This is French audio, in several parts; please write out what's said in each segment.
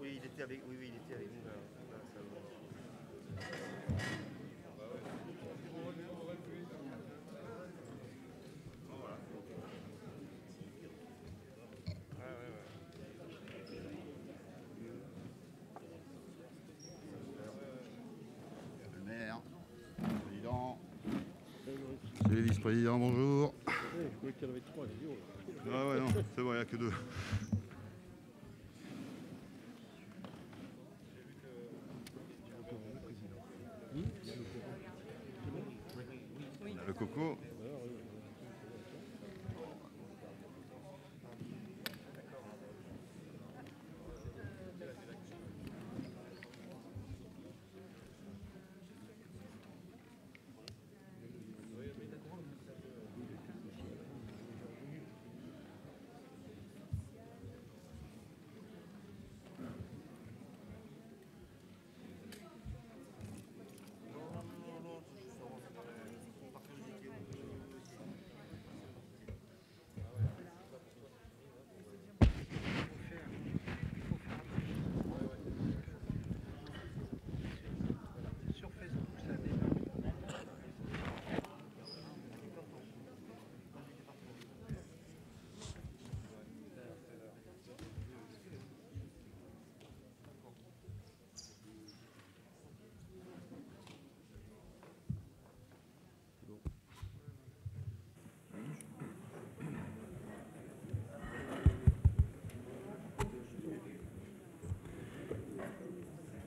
Oui, il était avec, oui, oui, il était avec nous. là. Le maire, le président, c'est les vice-présidents, bonjour. Je croyais qu'il y en avait trois, j'ai dit, oh. Ah ouais, non, c'est bon, il n'y a que deux.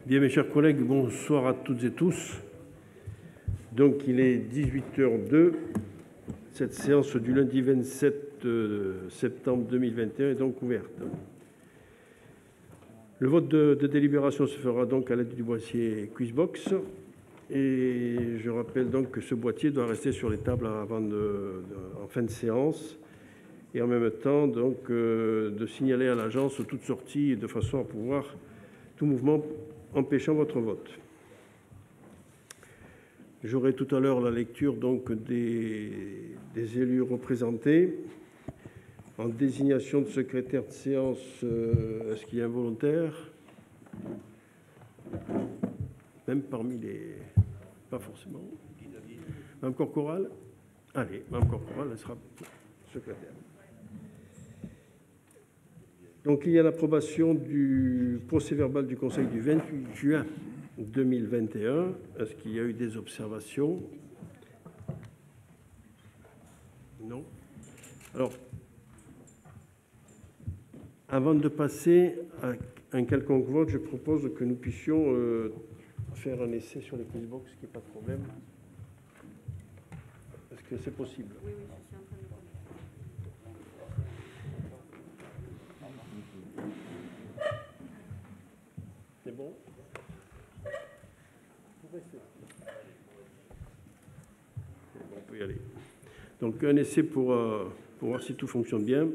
Bien, mes chers collègues, bonsoir à toutes et tous. Donc, il est 18h02. Cette séance du lundi 27 euh, septembre 2021 est donc ouverte. Le vote de, délibération se fera donc à l'aide du boîtier Quizbox. Et je rappelle donc que ce boîtier doit rester sur les tables avant de- en fin de séance. Et en même temps, donc, euh, de signaler à l'agence toute sortie de façon à pouvoir tout mouvement empêchant votre vote. J'aurai tout à l'heure la lecture donc des, élus représentés en désignation de secrétaire de séance. euh, Est-ce qu'il y a un volontaire? Même parmi les... Pas forcément. Mme Corcoral? Allez, Mme Corcoral, elle sera secrétaire. Donc, il y a l'approbation du procès-verbal du Conseil du 28 juin 2021. Est-ce qu'il y a eu des observations? Non. Alors, avant de passer à un quelconque vote, je propose que nous puissions euh, faire un essai sur les Quizbox, qui n'est pas de problème. Est-ce que c'est possible? C'est bon C'est bon, On peut y aller. Donc un essai pour, euh, pour voir si tout fonctionne bien.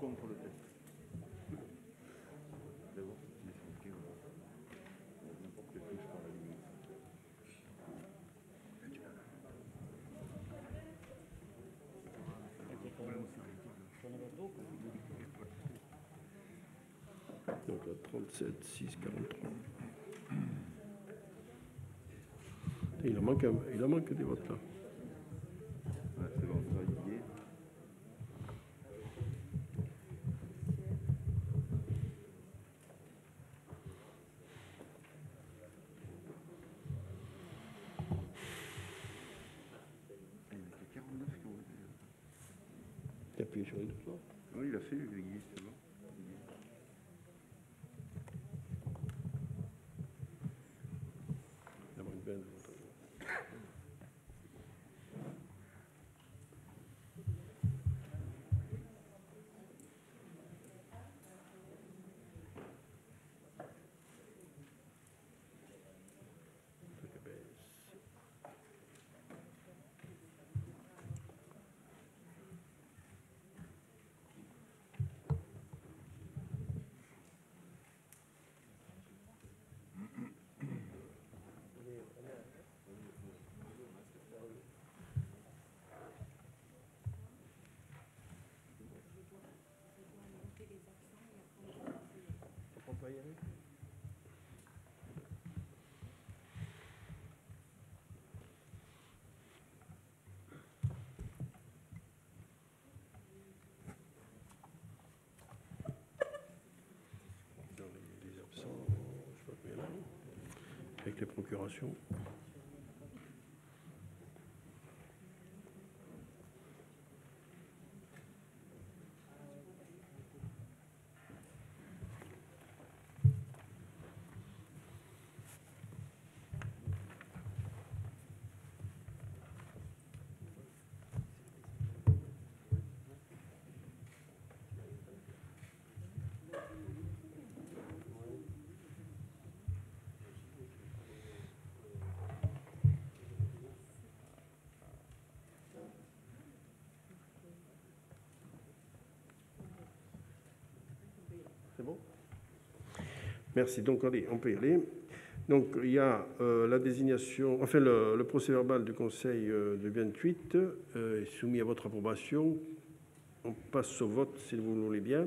Par la limite. Donc là, 37, 6, 43. Il en manque, un- il en manque des votes là. Ouais, c'est bon, ça y est. appuyer sur les deux toi Oui, il a fait, il existe, c'est bon. D'avoir une belle photo. Truc à baisse. On peut y aller Dans les, les absents, je sais pas combien il y en a. Avec les procurations. Merci. Donc, allez, on peut y aller. Donc, il y a euh, la désignation, enfin, le, procès verbal du Conseil euh, de 28 euh, est soumis à votre approbation. On passe au vote, si vous le voulez bien.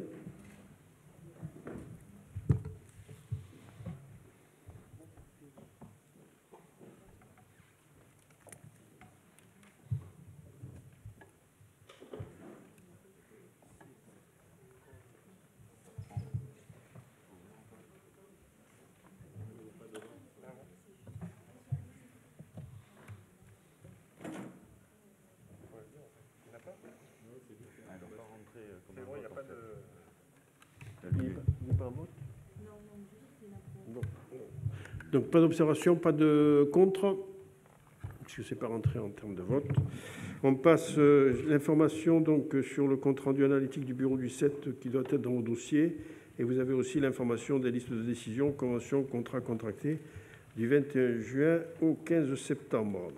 Ah, il doit pas rentrer euh, comme C'est un bon, il n'y a vote, pas en fait. de. T'as Il lu, n'y a pas un vote Non. Donc, pas d'observation, pas de contre, puisque ce n'est pas rentré en termes de vote. On passe euh, l'information donc sur le compte rendu analytique du bureau du 7 qui doit être dans vos dossiers. Et vous avez aussi l'information des listes de décision, conventions, contrats contractés du 21 juin au 15 septembre.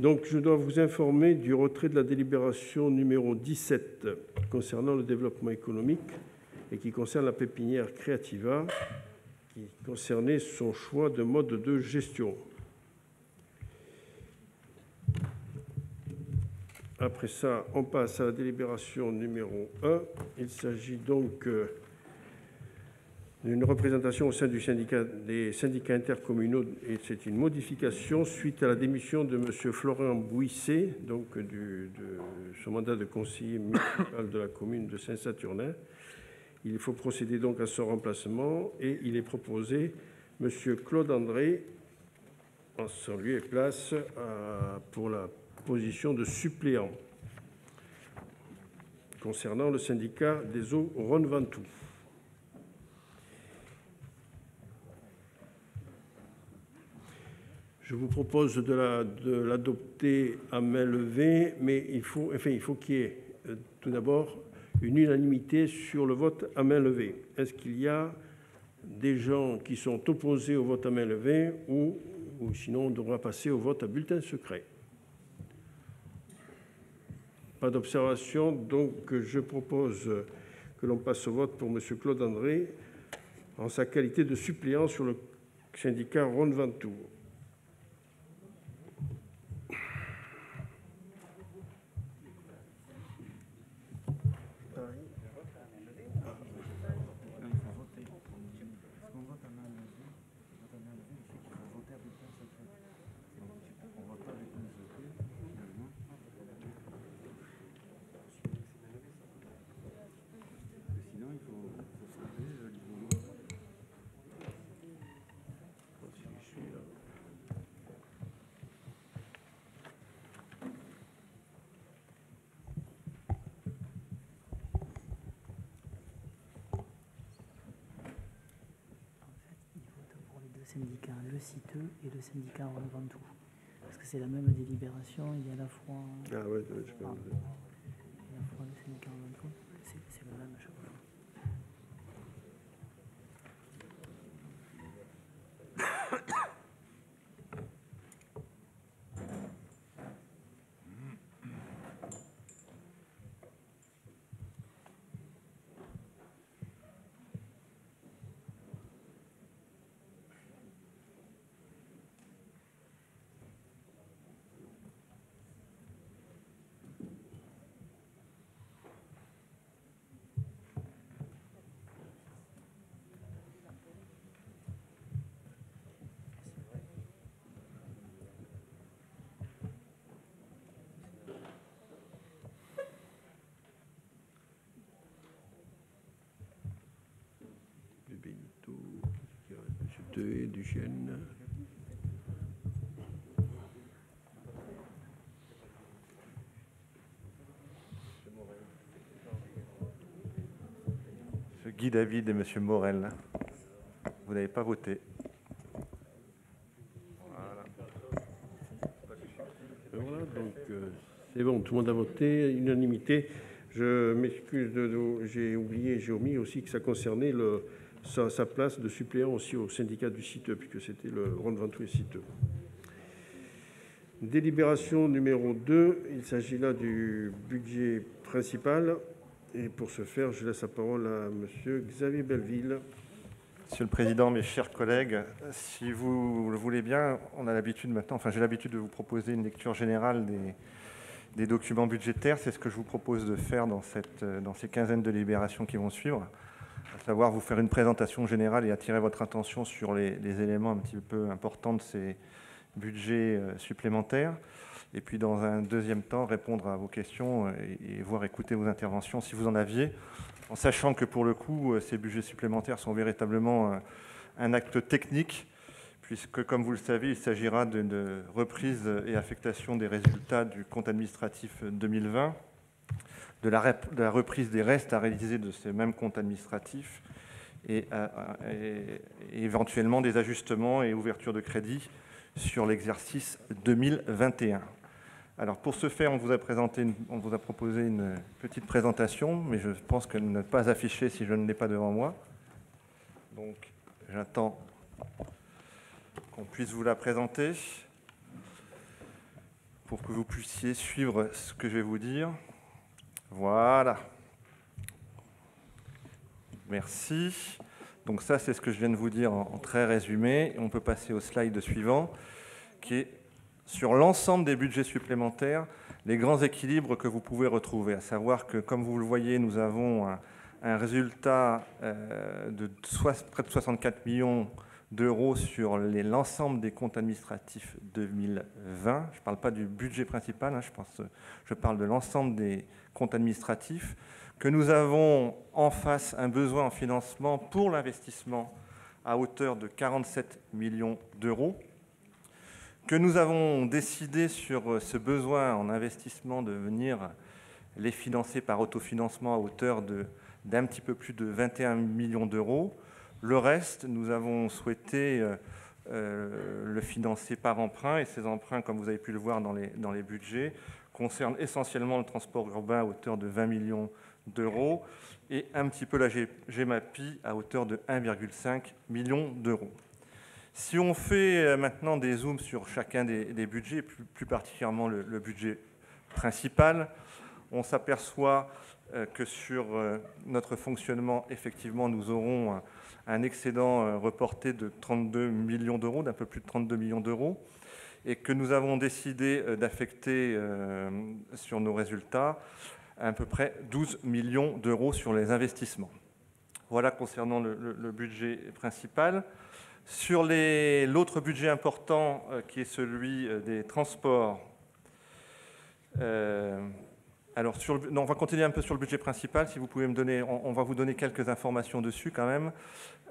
Donc, je dois vous informer du retrait de la délibération numéro 17 concernant le développement économique et qui concerne la pépinière Creativa, qui concernait son choix de mode de gestion. Après ça, on passe à la délibération numéro 1. Il s'agit donc d'une représentation au sein du syndicat des syndicats intercommunaux et c'est une modification suite à la démission de M. Florent Bouisset, donc de son mandat de conseiller municipal de la commune de Saint-Saturnin. Il faut procéder donc à son remplacement et il est proposé M. Claude André en son lieu et place pour la position de suppléant concernant le syndicat des eaux Rhône-Ventoux. Je vous propose de la- de l'adopter à main levée, mais il faut, enfin, il faut qu'il y ait euh, tout d'abord une unanimité sur le vote à main levée. Est-ce qu'il y a des gens qui sont opposés au vote à main levée ou, ou sinon on devra passer au vote à bulletin secret? Pas d'observation, donc je propose que l'on passe au vote pour M. Claude André en sa qualité de suppléant sur le syndicat Rhône-Ventoux. Sinon, il faut, faut sauver euh, le niveau. Citeux et le syndicat Rhône Ventoux. Parce que c'est la même délibération, il y a à la fois, Ah ouais, ouais, je peux- à la fois le syndicat Rhône Ventoux, c'est c'est le même à chaque fois. du Benito, Monsieur Teuet, Duchesne. Monsieur Guy David et Monsieur Morel, vous n'avez pas voté. Voilà, donc euh, c'est bon, tout le monde a voté, unanimité. Je m'excuse, j'ai oublié, j'ai omis aussi que ça concernait le, sa, place de suppléant aussi au syndicat du site, puisque c'était le et Citeux. Délibération numéro 2, il s'agit là du budget principal. Et pour ce faire, je laisse la parole à Monsieur Xavier Belleville. Monsieur le Président, mes chers collègues, si vous le voulez bien, on a l'habitude maintenant, enfin j'ai l'habitude de vous proposer une lecture générale des, documents budgétaires. C'est ce que je vous propose de faire dans, cette, dans ces quinzaines de libérations qui vont suivre, savoir vous faire une présentation générale et attirer votre attention sur les, éléments un petit peu importants de ces budgets euh, supplémentaires. Et puis dans un deuxième temps, répondre à vos questions euh, et, et voir écouter vos interventions si vous en aviez en sachant que pour le coup, euh, ces budgets supplémentaires sont véritablement un acte technique, puisque, comme vous le savez, il s'agira d'une reprise et affectation des résultats du compte administratif 2020, de la, reprise des restes à réaliser de ces mêmes comptes administratifs, et, éventuellement des ajustements et ouvertures de crédit sur l'exercice 2021. Alors pour ce faire, on vous a présenté, on vous a proposé une petite présentation, mais je pense qu'elle n'est pas affichée si je ne l'ai pas devant moi. Donc j'attends qu'on puisse vous la présenter pour que vous puissiez suivre ce que je vais vous dire. Voilà. Merci. Donc ça, c'est ce que je viens de vous dire en, très résumé. On peut passer au slide suivant, qui est sur l'ensemble des budgets supplémentaires, les grands équilibres que vous pouvez retrouver, à savoir que, comme vous le voyez, nous avons un, résultat euh, de près de 64 millions d'euros sur l'ensemble des comptes administratifs 2020. Je ne parle pas du budget principal, hein, je, pense, je parle de l'ensemble des comptes administratifs, que nous avons en face un besoin en financement pour l'investissement à hauteur de 47 millions d'euros que nous avons décidé sur ce besoin en investissement de venir les financer par autofinancement à hauteur d'un petit peu plus de 21 millions d'euros. Le reste, nous avons souhaité euh, euh, le financer par emprunt, et ces emprunts, comme vous avez pu le voir dans les, budgets, concernent essentiellement le transport urbain à hauteur de 20 millions d'euros et un petit peu la GEMAPI à hauteur de 1,5 million d'euros. Si on fait euh, maintenant des zooms sur chacun des, budgets, plus, particulièrement le, budget principal, on s'aperçoit que sur notre fonctionnement, effectivement, nous aurons un, excédent euh, reporté de 32 millions d'euros, d'un peu plus de 32 millions d'euros, et que nous avons décidé euh, d'affecter euh, sur nos résultats à peu près 12 millions d'euros sur les investissements. Voilà concernant le- budget principal. Sur l'autre budget important, qui est celui des transports, alors sur on va continuer un peu sur le budget principal. Si vous pouvez me donner, on, va vous donner quelques informations dessus quand même.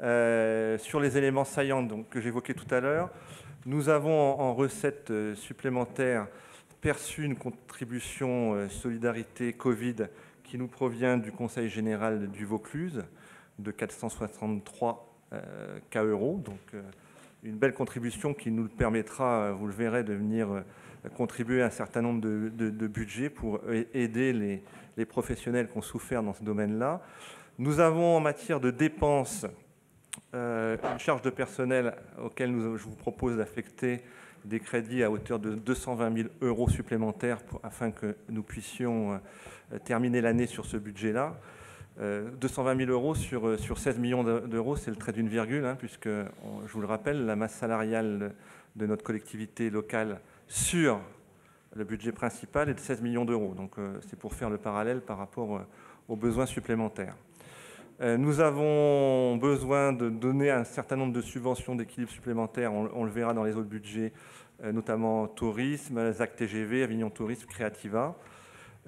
Euh, sur les éléments saillants que j'évoquais tout à l'heure, nous avons en, en recettes euh, supplémentaires perçu une contribution euh, solidarité Covid qui nous provient du Conseil général du Vaucluse de 463 euh, K euros. Donc, une belle contribution qui nous permettra, vous le verrez, de venir contribuer à un certain nombre de, budgets pour aider les, professionnels qui ont souffert dans ce domaine-là. Nous avons en matière de dépenses euh, une charge de personnel auquel je vous propose d'affecter des crédits à hauteur de 220 000 euros supplémentaires afin que nous puissions euh, terminer l'année sur ce budget-là. 220 euh, 000 euros sur, sur 16 millions d'euros, c'est le trait d'une virgule, hein, puisque, je vous le rappelle, la masse salariale de notre collectivité locale sur le budget principal est de 16 millions d'euros. Donc c'est pour faire le parallèle par rapport aux besoins supplémentaires. Euh, nous avons besoin de donner un certain nombre de subventions d'équilibre supplémentaires, on, le verra dans les autres budgets, euh, notamment tourisme, ZAC TGV, Avignon Tourisme, Creativa.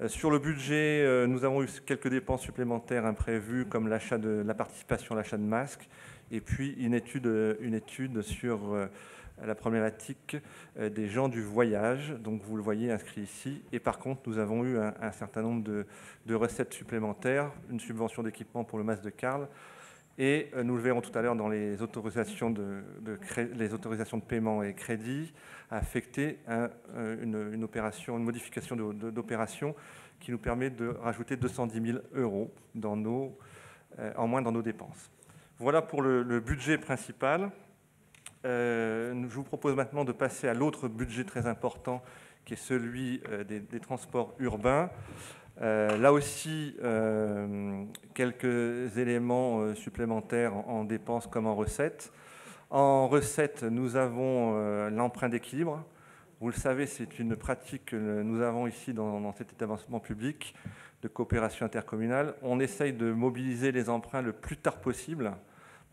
Euh, sur le budget, nous avons eu quelques dépenses supplémentaires imprévues, comme l'achat de la participation à l'achat de masques, et puis une étude, une étude sur la problématique euh, des gens du voyage. Donc vous le voyez inscrit ici. Et par contre, nous avons eu un, certain nombre de, recettes supplémentaires, une subvention d'équipement pour le masque de Carl. Et euh, nous le verrons tout à l'heure dans les autorisations de, paiement et crédit, affecter euh, une modification d'opération qui nous permet de rajouter 210 000 euros dans nos, en moins dans nos dépenses. Voilà pour le budget principal. Euh, je vous propose maintenant de passer à l'autre budget très important, qui est celui euh, des, transports urbains. Euh, là aussi, quelques éléments supplémentaires en, dépenses comme en recettes. En recettes, nous avons l'emprunt d'équilibre. Vous le savez, c'est une pratique que nous avons ici dans, dans, cet établissement public de coopération intercommunale. On essaye de mobiliser les emprunts le plus tard possible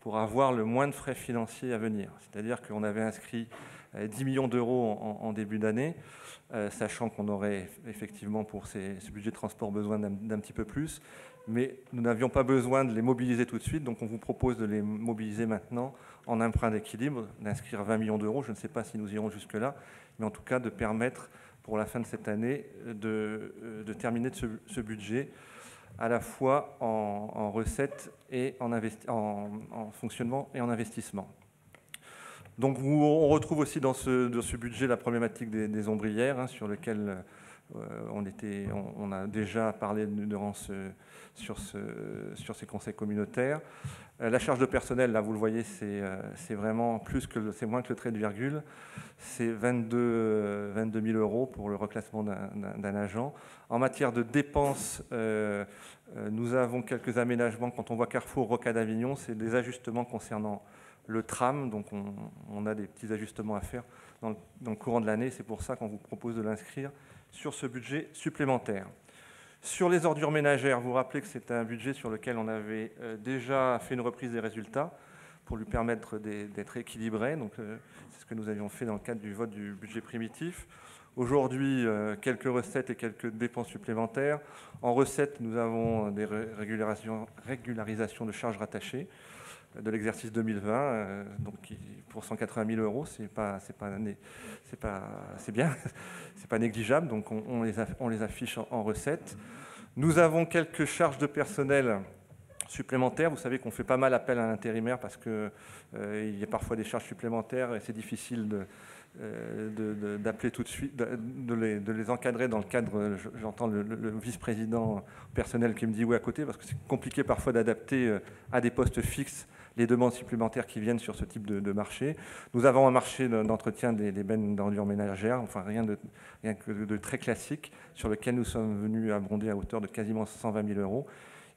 pour avoir le moins de frais financiers à venir. C'est-à-dire qu'on avait inscrit 10 euh, millions d'euros en, début d'année, euh, sachant qu'on aurait effectivement pour ce budget de transport besoin d'un petit peu plus, mais nous n'avions pas besoin de les mobiliser tout de suite, donc on vous propose de les mobiliser maintenant en emprunt d'équilibre, d'inscrire 20 millions d'euros, je ne sais pas si nous irons jusque-là, mais en tout cas de permettre pour la fin de cette année de, euh, de terminer ce budget à la fois en, recettes et en, en, fonctionnement et en investissement. Donc on retrouve aussi dans ce, budget la problématique des, ombrières, hein, sur lequel on, était, on, a déjà parlé ce, sur, ce, sur ces conseils communautaires. Euh, la charge de personnel, là vous le voyez, c'est euh, vraiment plus que c'est moins que le trait de virgule. C'est 22, 22 000 euros pour le reclassement d'un agent. En matière de dépenses, nous avons quelques aménagements. Quand on voit Carrefour, Roca d'Avignon, c'est des ajustements concernant le tram. Donc on, a des petits ajustements à faire dans le courant de l'année. C'est pour ça qu'on vous propose de l'inscrire sur ce budget supplémentaire. Sur les ordures ménagères, vous rappelez que c'est un budget sur lequel on avait euh, déjà fait une reprise des résultats pour lui permettre d'être équilibré. Donc, euh, c'est ce que nous avions fait dans le cadre du vote du budget primitif. Aujourd'hui, euh, quelques recettes et quelques dépenses supplémentaires. En recettes, nous avons des régularisations de charges rattachées de l'exercice 2020, euh, donc pour 180 000 euros, c'est pas, c'est pas, c'est pas, c'est bien, c'est pas négligeable. Donc on, les, on les affiche en, recettes. Nous avons quelques charges de personnel supplémentaires. Vous savez qu'on fait pas mal appel à l'intérimaire parce que euh, il y a parfois des charges supplémentaires et c'est difficile de euh, d'appeler tout de suite, de, les, de, les, encadrer dans le cadre, j'entends le, vice-président personnel qui me dit oui à côté, parce que c'est compliqué parfois d'adapter à des postes fixes les demandes supplémentaires qui viennent sur ce type de, marché. Nous avons un marché d'entretien des, bennes d'ordures ménagères, enfin rien, de, rien que de très classique, sur lequel nous sommes venus abonder à hauteur de quasiment 120 000 euros.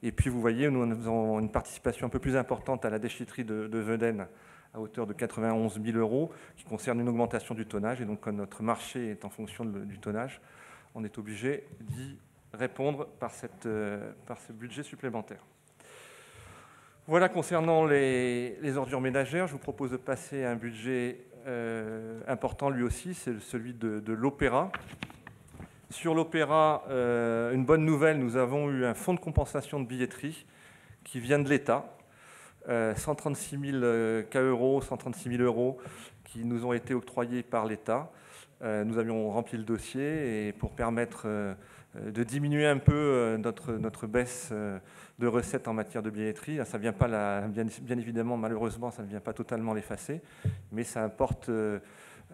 Et puis vous voyez, nous avons une participation un peu plus importante à la déchetterie de, de à hauteur de 91 000 euros, qui concerne une augmentation du tonnage. Et donc, comme notre marché est en fonction du tonnage, on est obligé d'y répondre par, euh, par ce budget supplémentaire. Voilà concernant les, ordures ménagères, je vous propose de passer à un budget euh, important lui aussi, c'est celui de, l'opéra. Sur l'opéra, euh, une bonne nouvelle, nous avons eu un fonds de compensation de billetterie qui vient de l'État. euh, 136 000 euh, K euros, 136 000 euros qui nous ont été octroyés par l'État. Nous avions rempli le dossier et pour permettre de diminuer un peu euh, notre, notre baisse euh, de recettes en matière de billetterie. Ça vient pas bien, évidemment, malheureusement, ça ne vient pas totalement l'effacer, mais ça apporte, euh,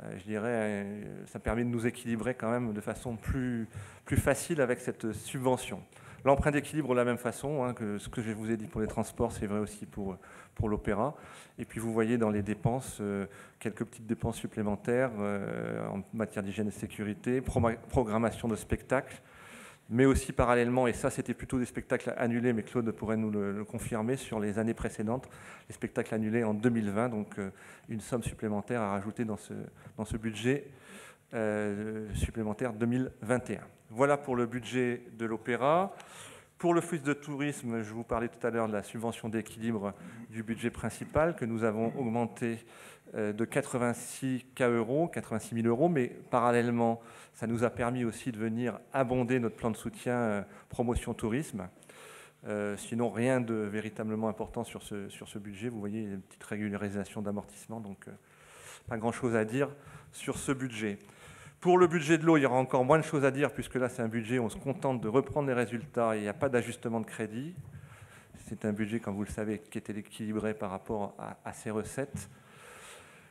euh, je dirais, euh, ça permet de nous équilibrer quand même de façon plus, plus facile avec cette subvention. L'emprunt d'équilibre de la même façon, hein, que ce que je vous ai dit pour les transports, c'est vrai aussi pour, pour l'opéra. Et puis vous voyez dans les dépenses, euh, quelques petites dépenses supplémentaires euh, en matière d'hygiène et sécurité, pro- programmation de spectacles, mais aussi parallèlement, et ça c'était plutôt des spectacles annulés, mais Claude pourrait nous le, confirmer, sur les années précédentes, les spectacles annulés en 2020, donc euh, une somme supplémentaire à rajouter dans ce, dans ce budget euh, supplémentaire 2021. Voilà pour le budget de l'opéra. Pour le flux de tourisme, je vous parlais tout à l'heure de la subvention d'équilibre du budget principal que nous avons augmenté de 86 K euros, 86 000 euros, mais parallèlement, ça nous a permis aussi de venir abonder notre plan de soutien euh, promotion tourisme. Euh, sinon, rien de véritablement important sur ce, budget. Vous voyez, il y a une petite régularisation d'amortissement, donc euh, pas grand-chose à dire sur ce budget. Pour le budget de l'eau, il y aura encore moins de choses à dire, puisque là, c'est un budget, on se contente de reprendre les résultats et il n'y a pas d'ajustement de crédit. C'est un budget, comme vous le savez, qui est équilibré par rapport à ses recettes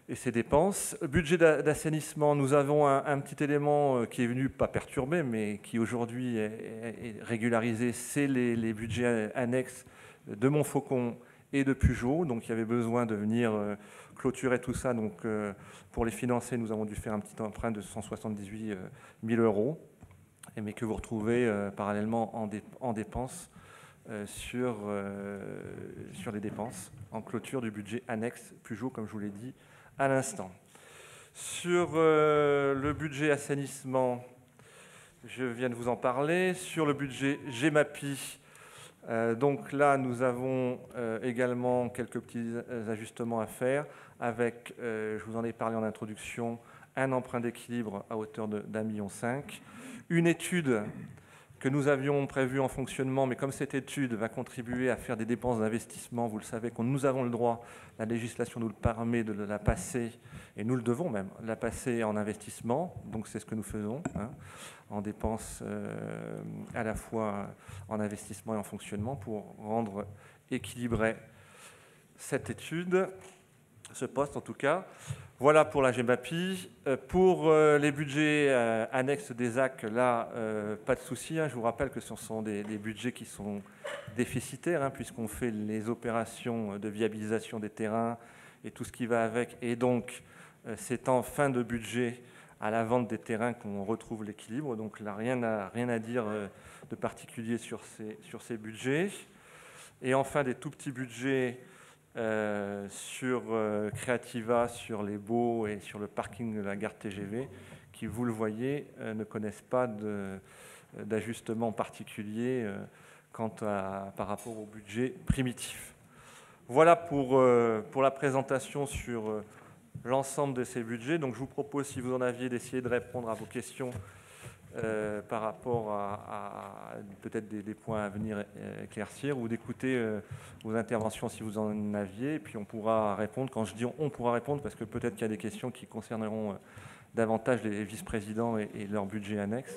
et ses dépenses. Budget d'a- d'assainissement, nous avons un, petit élément euh, qui est venu, pas perturber, mais qui aujourd'hui est, régularisé, c'est les, budgets annexes de Montfaucon et de Peugeot. Donc il y avait besoin de venir euh, clôturer tout ça. Donc euh, pour les financer, nous avons dû faire un petit emprunt de 178 000 euros, mais que vous retrouvez parallèlement en, dé- en dépenses sur, sur les dépenses, en clôture du budget annexe Peugeot, comme je vous l'ai dit à l'instant. Sur euh, le budget assainissement, je viens de vous en parler. Sur le budget GEMAPI, euh, donc là, nous avons euh, également quelques petits ajustements à faire avec, je vous en ai parlé en introduction, un emprunt d'équilibre à hauteur d'un million cinq, une étude que nous avions prévue en fonctionnement, mais comme cette étude va contribuer à faire des dépenses d'investissement, vous le savez, nous avons le droit, la législation nous le permet de la passer, et nous le devons même, la passer en investissement, donc c'est ce que nous faisons, hein, en dépenses euh, à la fois en investissement et en fonctionnement pour rendre équilibré cette étude, ce poste en tout cas. Voilà pour la GEMAPI. Euh, Pour euh, les budgets euh, annexes des AC, là, pas de souci. hein. Je vous rappelle que ce sont des, budgets qui sont déficitaires, hein, puisqu'on fait les opérations de viabilisation des terrains et tout ce qui va avec. Et donc, c'est en fin de budget, à la vente des terrains, qu'on retrouve l'équilibre. Donc là, rien à, rien à dire de particulier sur ces, sur ces budgets. Et enfin, des tout petits budgets euh, sur euh, Creativa, sur les baux et sur le parking de la gare TGV, qui, vous le voyez, euh, ne connaissent pas d'ajustement particulier quant à, par rapport au budget primitif. Voilà pour, pour la présentation sur l'ensemble de ces budgets. Donc je vous propose, si vous en aviez, d'essayer de répondre à vos questions euh, par rapport à, peut-être des, points à venir euh, éclaircir ou d'écouter euh, vos interventions si vous en aviez. Et puis on pourra répondre. Quand je dis on pourra répondre, parce que peut-être qu'il y a des questions qui concerneront davantage les vice-présidents et, leur budget annexe.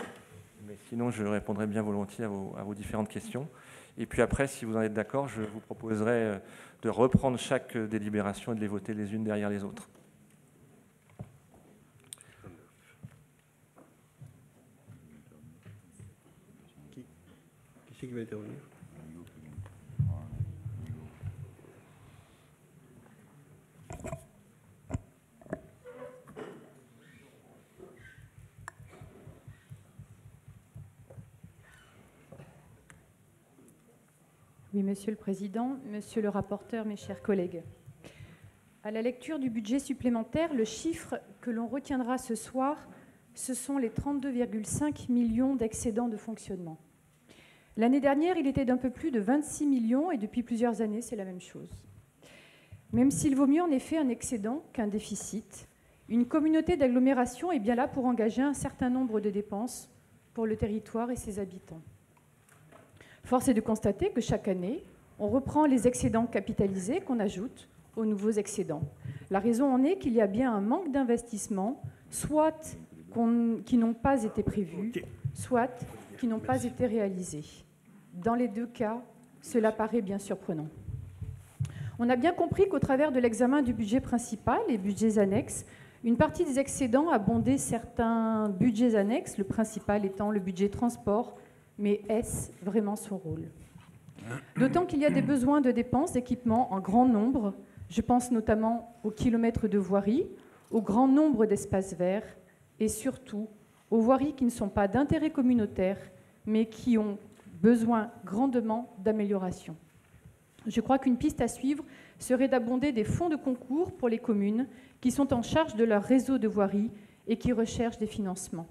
Mais sinon, je répondrai bien volontiers à vos, différentes questions. Et puis après, si vous en êtes d'accord, je vous proposerai de reprendre chaque délibération et de les voter les unes derrière les autres. Oui, Monsieur le Président, Monsieur le rapporteur, mes chers collègues. À la lecture du budget supplémentaire, le chiffre que l'on retiendra ce soir, ce sont les 32,5 millions d'excédents de fonctionnement. L'année dernière, il était d'un peu plus de 26 millions et depuis plusieurs années, c'est la même chose. Même s'il vaut mieux en effet un excédent qu'un déficit, une communauté d'agglomération est bien là pour engager un certain nombre de dépenses pour le territoire et ses habitants. Force est de constater que chaque année, on reprend les excédents capitalisés qu'on ajoute aux nouveaux excédents. La raison en est qu'il y a bien un manque d'investissement, soit qui n'ont pas été prévus, soit n'ont pas été réalisés. Dans les deux cas, cela paraît bien surprenant. On a bien compris qu'au travers de l'examen du budget principal et budgets annexes, une partie des excédents a bondé certains budgets annexes, le principal étant le budget transport, mais est-ce vraiment son rôle? D'autant qu'il y a des besoins de dépenses d'équipements en grand nombre, je pense notamment aux kilomètres de voirie, au grand nombre d'espaces verts et surtout aux voiries qui ne sont pas d'intérêt communautaire, mais qui ont besoin grandement d'amélioration. Je crois qu'une piste à suivre serait d'abonder des fonds de concours pour les communes qui sont en charge de leur réseau de voirie et qui recherchent des financements.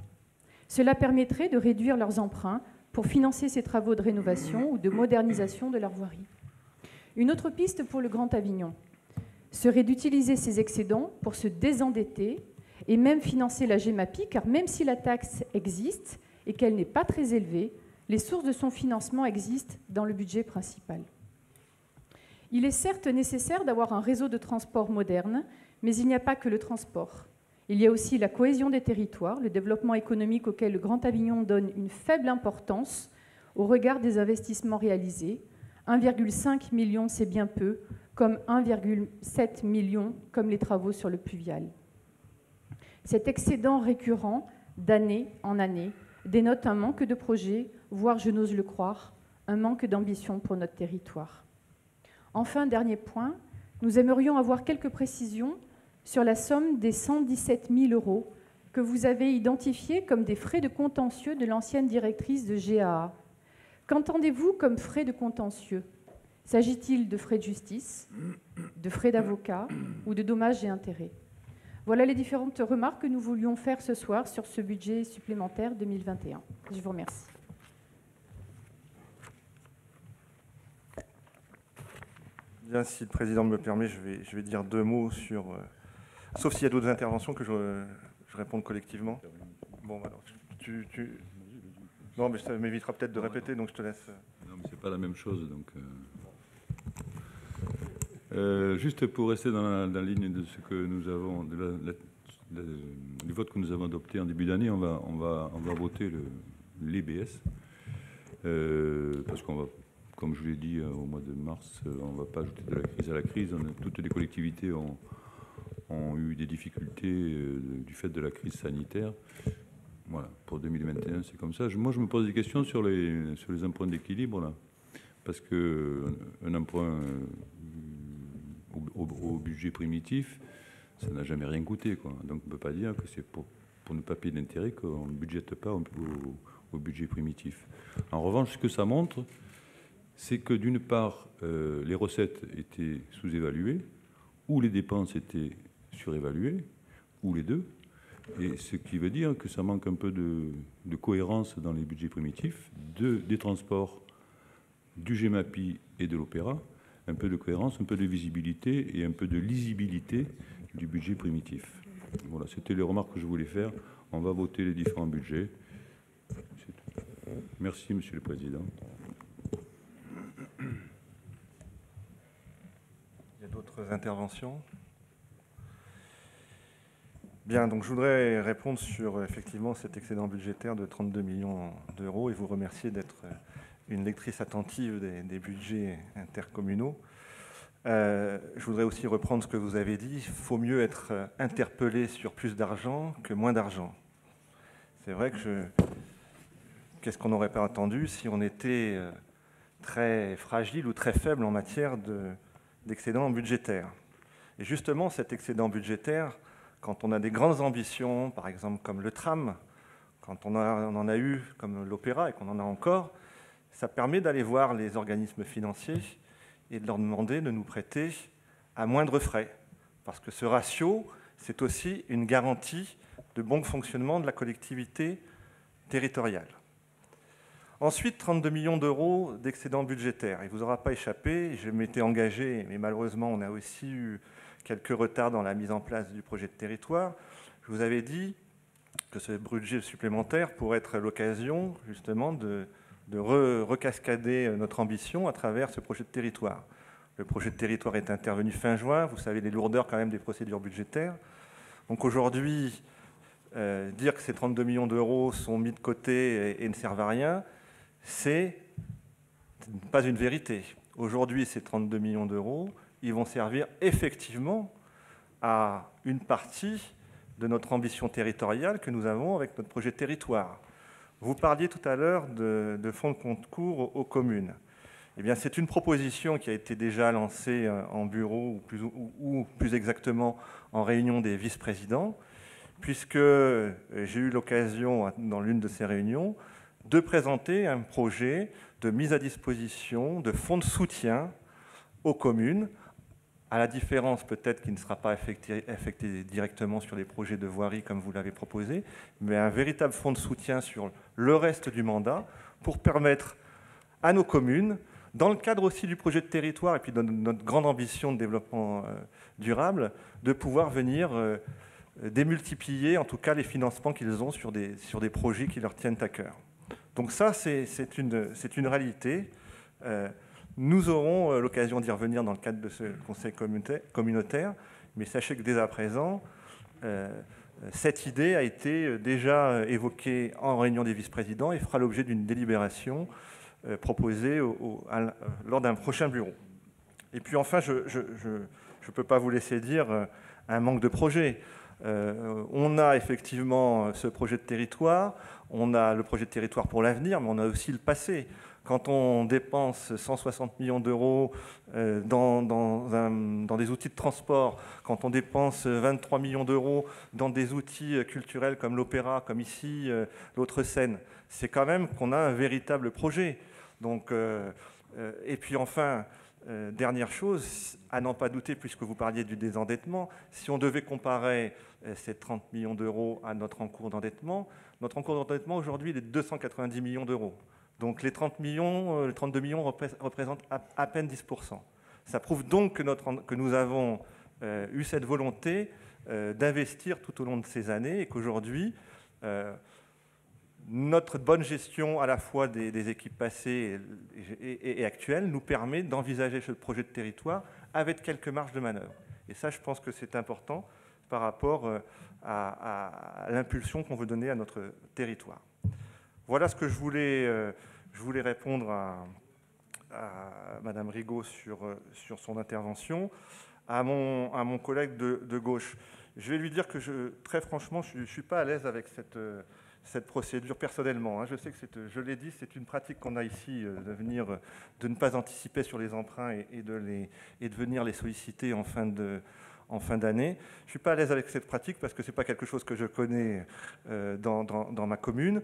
Cela permettrait de réduire leurs emprunts pour financer ces travaux de rénovation ou de modernisation de leur voirie. Une autre piste pour le Grand Avignon serait d'utiliser ces excédents pour se désendetter et même financer la GEMAPI, car même si la taxe existe et qu'elle n'est pas très élevée, les sources de son financement existent dans le budget principal. Il est certes nécessaire d'avoir un réseau de transport moderne, mais il n'y a pas que le transport. Il y a aussi la cohésion des territoires, le développement économique auquel le Grand Avignon donne une faible importance au regard des investissements réalisés. 1,5 million, c'est bien peu, comme 1,7 million comme les travaux sur le pluvial. Cet excédent récurrent d'année en année dénote un manque de projets, voire, je n'ose le croire, un manque d'ambition pour notre territoire. Enfin, dernier point, nous aimerions avoir quelques précisions sur la somme des 117 000 euros que vous avez identifiés comme des frais de contentieux de l'ancienne directrice de GAA. Qu'entendez-vous comme frais de contentieux? S'agit-il de frais de justice, de frais d'avocat ou de dommages et intérêts? Voilà les différentes remarques que nous voulions faire ce soir sur ce budget supplémentaire 2021. Je vous remercie. Bien, si le président me le permet, je vais, je vais dire deux mots sur. Euh, sauf s'il y a d'autres interventions que je, je réponde collectivement. Bon, alors, tu, tu... Non, mais ça m'évitera peut-être de répéter, donc je te laisse. Non, mais c'est pas la même chose, donc. Euh... Euh, juste pour rester dans la, ligne de ce que nous avons, de la, du vote que nous avons adopté en début d'année, on va, voter l'EBS euh, parce qu'on va comme je l'ai dit euh, au mois de mars, on ne va pas ajouter de la crise à la crise. toutes les collectivités ont, eu des difficultés du fait de la crise sanitaire. Voilà, pour 2021, c'est comme ça. moi, je me pose des questions sur les, sur les emprunts d'équilibre, là. Parce qu'un emprunt au, budget primitif, ça n'a jamais rien coûté. Quoi. Donc, on ne peut pas dire que c'est pour, pour ne pas payer d'intérêt qu'on ne budgète pas au, budget primitif. En revanche, ce que ça montre, c'est que d'une part, euh, les recettes étaient sous-évaluées, ou les dépenses étaient surévaluées, ou les deux. Et ce qui veut dire que ça manque un peu de, cohérence dans les budgets primitifs, de, des transports, du GEMAPI et de l'Opéra, un peu de cohérence, un peu de visibilité et un peu de lisibilité du budget primitif. Voilà, c'était les remarques que je voulais faire. On va voter les différents budgets. Merci, Monsieur le Président. d'autres interventions? Bien, donc je voudrais répondre sur effectivement cet excédent budgétaire de 32 millions d'euros et vous remercier d'être une lectrice attentive des, budgets intercommunaux. Euh, je voudrais aussi reprendre ce que vous avez dit. Il faut mieux être interpellé sur plus d'argent que moins d'argent. C'est vrai que je... Qu'est-ce qu'on n'aurait pas entendu si on était euh, très fragile ou très faible en matière de, d'excédent budgétaire? Et justement, cet excédent budgétaire, quand on a des grandes ambitions, par exemple comme le tram, quand on, en a eu comme l'opéra et qu'on en a encore, ça permet d'aller voir les organismes financiers et de leur demander de nous prêter à moindre frais. Parce que ce ratio, c'est aussi une garantie de bon fonctionnement de la collectivité territoriale. Ensuite, 32 millions d'euros d'excédent budgétaire. Il ne vous aura pas échappé, je m'étais engagé, mais malheureusement, on a aussi eu quelques retards dans la mise en place du projet de territoire. Je vous avais dit que ce budget supplémentaire pourrait être l'occasion, justement, de, de re- recascader euh, notre ambition à travers ce projet de territoire. Le projet de territoire est intervenu fin juin, vous savez les lourdeurs quand même des procédures budgétaires. Donc aujourd'hui, euh, dire que ces 32 millions d'euros sont mis de côté et, et ne servent à rien, c'est pas une vérité. Aujourd'hui, ces 32 millions d'euros, ils vont servir effectivement à une partie de notre ambition territoriale que nous avons avec notre projet de territoire. Vous parliez tout à l'heure de, fonds de concours aux, aux communes. Eh bien, c'est une proposition qui a été déjà lancée euh, en bureau, ou plus, ou- ou plus exactement en réunion des vice-présidents, puisque euh, j'ai eu l'occasion, dans l'une de ces réunions, de présenter un projet de mise à disposition de fonds de soutien aux communes, à la différence peut-être qui ne sera pas affecté, directement sur les projets de voirie comme vous l'avez proposé, mais un véritable fonds de soutien sur le reste du mandat pour permettre à nos communes, dans le cadre aussi du projet de territoire et puis de notre grande ambition de développement euh, durable, de pouvoir venir euh, démultiplier en tout cas les financements qu'ils ont sur des, projets qui leur tiennent à cœur. Donc ça, c'est c'est une, c'est une réalité. Euh, nous aurons euh, l'occasion d'y revenir dans le cadre de ce conseil communautaire- mais sachez que dès à présent, euh, cette idée a été euh, déjà euh, évoquée en réunion des vice-présidents et fera l'objet d'une délibération euh, proposée euh, lors d'un prochain bureau. Et puis enfin, je ne peux pas vous laisser dire euh, un manque de projet. Euh, on a effectivement euh, ce projet de territoire, on a le projet de territoire pour l'avenir, mais on a aussi le passé. Quand on dépense 160 millions d'euros euh, dans, des outils de transport, quand on dépense 23 millions d'euros dans des outils euh, culturels comme l'opéra, comme ici, euh, l'autre scène, c'est quand même qu'on a un véritable projet. Et puis enfin, dernière chose, à n'en pas douter, puisque vous parliez du désendettement, si on devait comparer ces 30 millions d'euros à notre encours d'endettement, notre encours d'endettement aujourd'hui est de 290 millions d'euros. Donc les 30 millions, euh, les 32 millions repré- représentent à, peine 10%. Ça prouve donc que, nous avons euh, eu cette volonté euh, d'investir tout au long de ces années et qu'aujourd'hui, notre bonne gestion à la fois des, équipes passées et, actuelles nous permet d'envisager ce projet de territoire avec quelques marges de manœuvre. Et ça, je pense que c'est important par rapport à, l'impulsion qu'on veut donner à notre territoire. Voilà ce que je voulais, je voulais répondre à, à Madame Rigaud sur, euh, sur son intervention. À mon, à mon collègue de, gauche, je vais lui dire que je, très franchement, je ne suis pas à l'aise avec cette, euh, cette procédure personnellement. hein. Je sais que c'est, je l'ai dit, c'est une pratique qu'on a ici euh, de venir, euh, de ne pas anticiper sur les emprunts et de, les, et de venir les solliciter en fin de en fin d'année. Je ne suis pas à l'aise avec cette pratique parce que ce n'est pas quelque chose que je connais euh, dans, ma commune.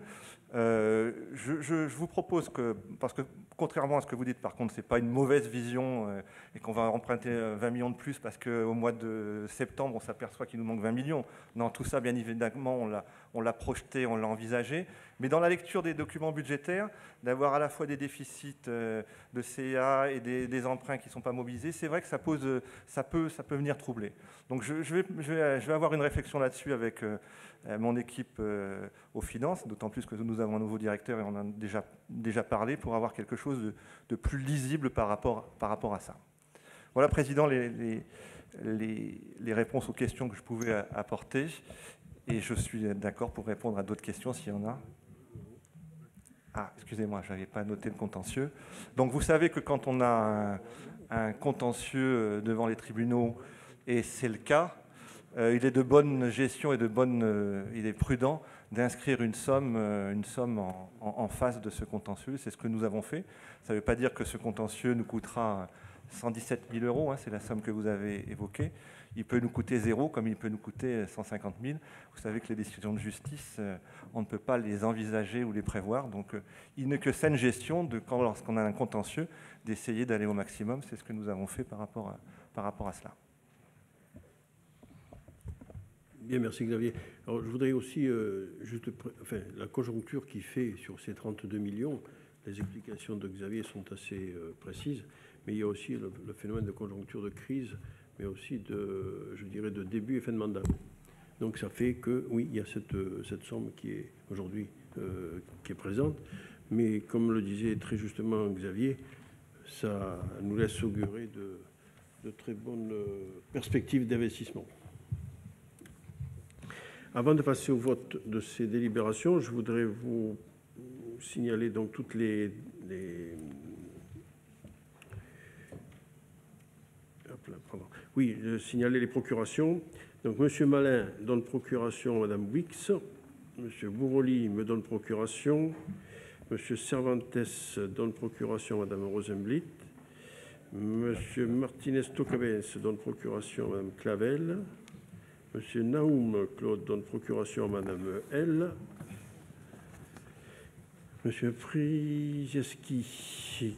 Euh, je, vous propose que, parce que contrairement à ce que vous dites, par contre, ce n'est pas une mauvaise vision euh, et qu'on va emprunter euh, 20 millions de plus parce qu'au mois de septembre, on s'aperçoit qu'il nous manque 20 millions. Non, tout ça, bien évidemment, on l'a projeté, on l'a envisagé. Mais dans la lecture des documents budgétaires, d'avoir à la fois des déficits euh, de CA et des, emprunts qui ne sont pas mobilisés, c'est vrai que ça, pose, euh, ça, peut, ça peut venir troubler. Donc je, vais, avoir une réflexion là-dessus avec euh, mon équipe aux finances, d'autant plus que nous avons un nouveau directeur et on en a déjà, parlé pour avoir quelque chose de, plus lisible par rapport, à ça. Voilà, Président, les, réponses aux questions que je pouvais apporter. Et je suis d'accord pour répondre à d'autres questions s'il y en a. Ah, excusez-moi, je n'avais pas noté le contentieux. Donc vous savez que quand on a un, contentieux euh, devant les tribunaux, et c'est le cas, euh, il est de bonne gestion et de bonne, euh, il est prudent d'inscrire une somme, en face de ce contentieux. C'est ce que nous avons fait. Ça ne veut pas dire que ce contentieux nous coûtera 117 000 euros, hein, c'est la somme que vous avez évoquée. Il peut nous coûter zéro, comme il peut nous coûter 150 000. Vous savez que les décisions de justice, euh, on ne peut pas les envisager ou les prévoir. Donc, euh, il n'est que saine gestion, de, quand, lorsqu'on a un contentieux, d'essayer d'aller au maximum. C'est ce que nous avons fait par rapport à, par rapport à cela. Bien, merci Xavier. Alors, je voudrais aussi, euh, juste, enfin, la conjoncture qui fait sur ces 32 millions, les explications de Xavier sont assez précises, mais il y a aussi le phénomène de conjoncture de crise, mais aussi de, je dirais, de début et fin de mandat. Donc ça fait que, oui, il y a cette, cette somme qui est aujourd'hui euh, qui est présente, Mais comme le disait très justement Xavier, ça nous laisse augurer de, de très bonnes euh, perspectives d'investissement. Avant de passer au vote de ces délibérations, je voudrais vous signaler donc toutes les- Hop là, pardon. Oui, euh, signaler les procurations. Donc, Monsieur Malin donne procuration à Madame Wix. Monsieur Bouroli me donne procuration. Monsieur Cervantes donne procuration à Madame Rosenblit. Monsieur Martinez-Tocabens donne procuration à Madame Clavel. Monsieur Naoum Claude donne procuration à Madame L. Monsieur Frizeski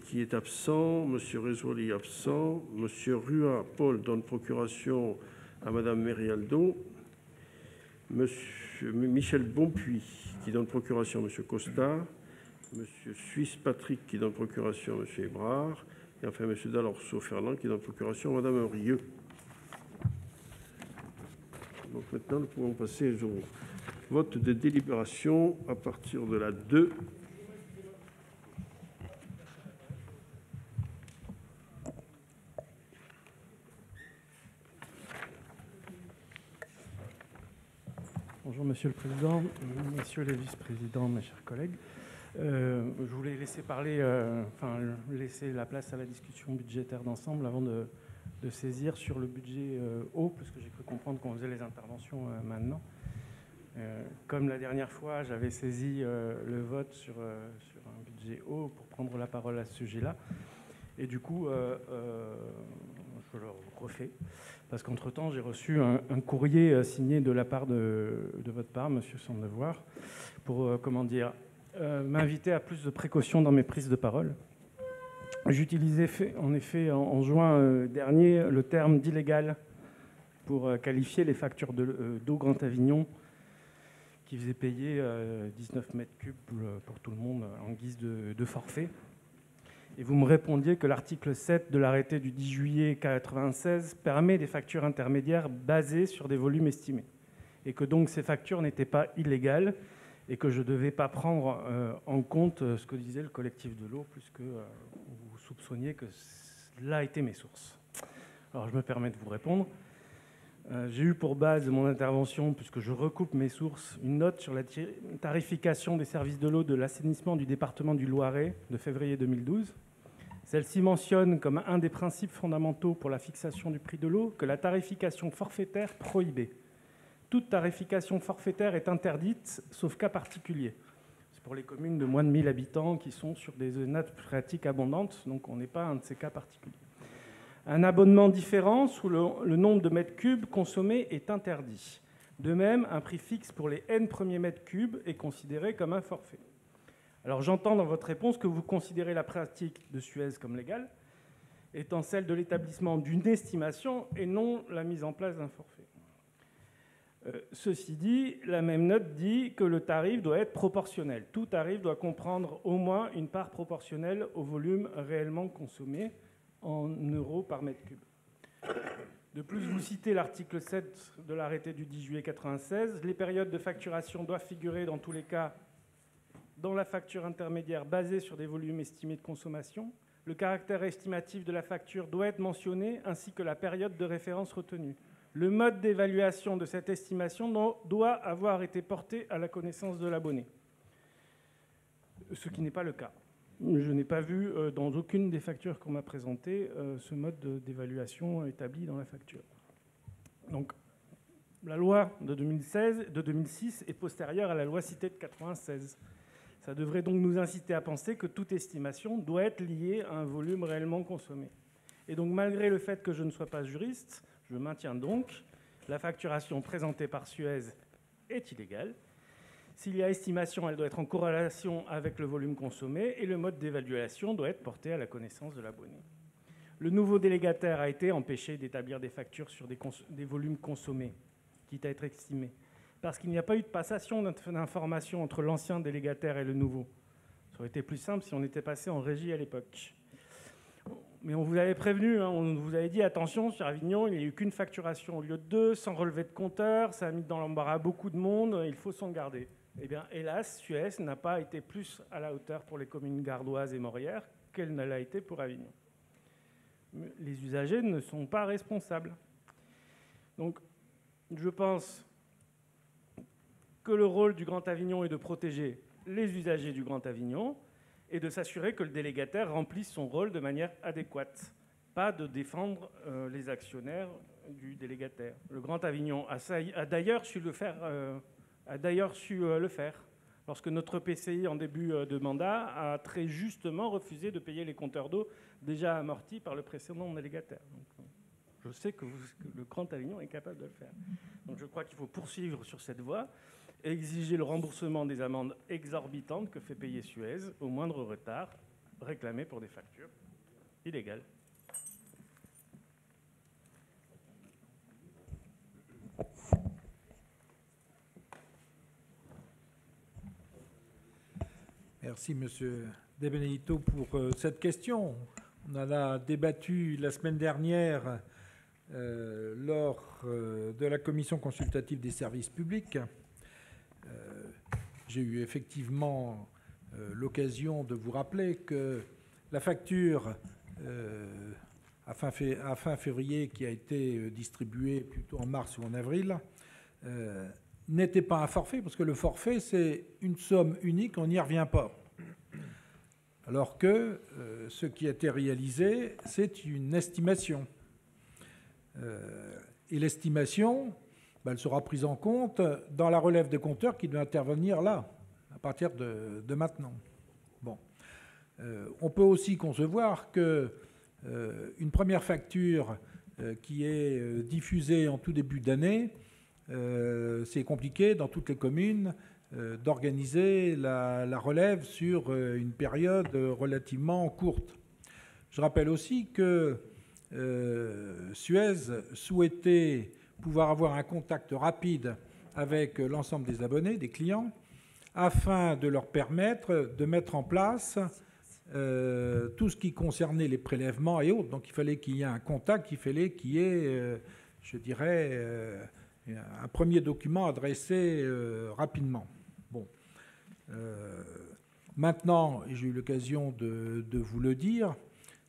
qui est absent. Monsieur Rezoli absent. Monsieur Rua Paul donne procuration à Madame Merialdo. Monsieur Michel Bonpuy qui donne procuration à Monsieur Costa. Monsieur Suisse Patrick qui donne procuration à Monsieur Hébrard. Et enfin Monsieur Dalorso Fernand qui donne procuration à Madame Rieux. Donc maintenant, nous pouvons passer au vote de délibération à partir de la 2. Monsieur le Président, Messieurs les vice-présidents, mes chers collègues. Euh, je voulais laisser parler, euh, enfin laisser la place à la discussion budgétaire d'ensemble avant de, saisir sur le budget euh, haut, parce que j'ai cru comprendre qu'on faisait les interventions maintenant. Comme la dernière fois, j'avais saisi le vote sur, un budget haut pour prendre la parole à ce sujet-là. Et du coup, je le refais. Parce qu'entre-temps, j'ai reçu un, courrier euh, signé de la part de, votre part, Monsieur Sandevoir, pour, euh, comment dire, euh, m'inviter à plus de précautions dans mes prises de parole. J'utilisais en effet en, juin dernier le terme d'illégal pour qualifier les factures de- d'eau Grand Avignon qui faisaient payer euh, 19 mètres cubes pour, tout le monde en guise de forfait. Et vous me répondiez que l'article 7 de l'arrêté du 10 juillet 1996 permet des factures intermédiaires basées sur des volumes estimés. Et que donc ces factures n'étaient pas illégales et que je ne devais pas prendre euh, en compte euh, ce que disait le collectif de l'eau, puisque euh, vous soupçonniez que là étaient mes sources. Alors je me permets de vous répondre. J'ai eu pour base de mon intervention, puisque je recoupe mes sources, une note sur la ti- tarification des services de l'eau de l'assainissement du département du Loiret de février 2012. Celle-ci mentionne comme un des principes fondamentaux pour la fixation du prix de l'eau que la tarification forfaitaire prohibée. Toute tarification forfaitaire est interdite, sauf cas particulier. C'est pour les communes de moins de 1000 habitants qui sont sur des nappes phréatiques abondantes, donc on n'est pas un de ces cas particuliers. Un abonnement différent sous le, le nombre de mètres cubes consommés est interdit. De même, un prix fixe pour les n premiers mètres cubes est considéré comme un forfait. Alors j'entends dans votre réponse que vous considérez la pratique de Suez comme légale, étant celle de l'établissement d'une estimation et non la mise en place d'un forfait. Euh, ceci dit, la même note dit que le tarif doit être proportionnel. Tout tarif doit comprendre au moins une part proportionnelle au volume réellement consommé en euros par mètre cube. De plus, vous citez l'article 7 de l'arrêté du 10 juillet 1996. Les périodes de facturation doivent figurer dans tous les cas dans la facture intermédiaire basée sur des volumes estimés de consommation. Le caractère estimatif de la facture doit être mentionné ainsi que la période de référence retenue. Le mode d'évaluation de cette estimation do- doit avoir été porté à la connaissance de l'abonné, ce qui n'est pas le cas. Je n'ai pas vu euh, dans aucune des factures qu'on m'a présentées euh, ce mode de- d'évaluation établi dans la facture. Donc, la loi de 2016, de 2006 est postérieure à la loi citée de 96. Ça devrait donc nous inciter à penser que toute estimation doit être liée à un volume réellement consommé. Et donc, malgré le fait que je ne sois pas juriste, je maintiens donc la facturation présentée par Suez est illégale. S'il y a estimation, elle doit être en corrélation avec le volume consommé et le mode d'évaluation doit être porté à la connaissance de l'abonné. Le nouveau délégataire a été empêché d'établir des factures sur des, des volumes consommés, quitte à être estimés, parce qu'il n'y a pas eu de passation d'inf- d'informations entre l'ancien délégataire et le nouveau. Ça aurait été plus simple si on était passé en régie à l'époque. Mais on vous avait prévenu, hein, on vous avait dit attention, sur Avignon, il n'y a eu qu'une facturation au lieu de deux, sans relevé de compteur, ça a mis dans l'embarras beaucoup de monde, il faut s'en garder. Eh bien, hélas, Suez n'a pas été plus à la hauteur pour les communes gardoises et morières qu'elle ne l'a été pour Avignon. Les usagers ne sont pas responsables. Donc, je pense que le rôle du Grand Avignon est de protéger les usagers du Grand Avignon et de s'assurer que le délégataire remplisse son rôle de manière adéquate, pas de défendre euh, les actionnaires du délégataire. Le Grand Avignon a, d'ailleurs su le faire, euh, euh, lorsque notre PCI en début de mandat a très justement refusé de payer les compteurs d'eau déjà amortis par le précédent délégataire. Je sais que, que le Grand Avignon est capable de le faire. Donc je crois qu'il faut poursuivre sur cette voie exiger le remboursement des amendes exorbitantes que fait payer Suez au moindre retard réclamé pour des factures illégales. Merci, Monsieur De Benedetto, pour euh, cette question. On en a débattu la semaine dernière euh, lors euh, de la commission consultative des services publics. J'ai eu effectivement euh, l'occasion de vous rappeler que la facture euh, à, fin février, qui a été euh, distribuée plutôt en mars ou en avril, n'était pas un forfait, parce que le forfait, c'est une somme unique, on n'y revient pas. Alors que ce qui a été réalisé, c'est une estimation. Et l'estimation, ben, elle sera prise en compte dans la relève des compteurs qui doit intervenir là, à partir de, de maintenant. Bon. Euh, on peut aussi concevoir que euh, une première facture euh, qui est euh, diffusée en tout début d'année, c'est compliqué dans toutes les communes d'organiser la, relève sur une période relativement courte. Je rappelle aussi que Suez souhaitait pouvoir avoir un contact rapide avec l'ensemble des abonnés, des clients, afin de leur permettre de mettre en place euh, tout ce qui concernait les prélèvements et autres. Donc il fallait qu'il y ait un contact, il fallait qu'il y ait, euh, je dirais, euh, un premier document adressé rapidement. Bon. Maintenant, j'ai eu l'occasion de, vous le dire,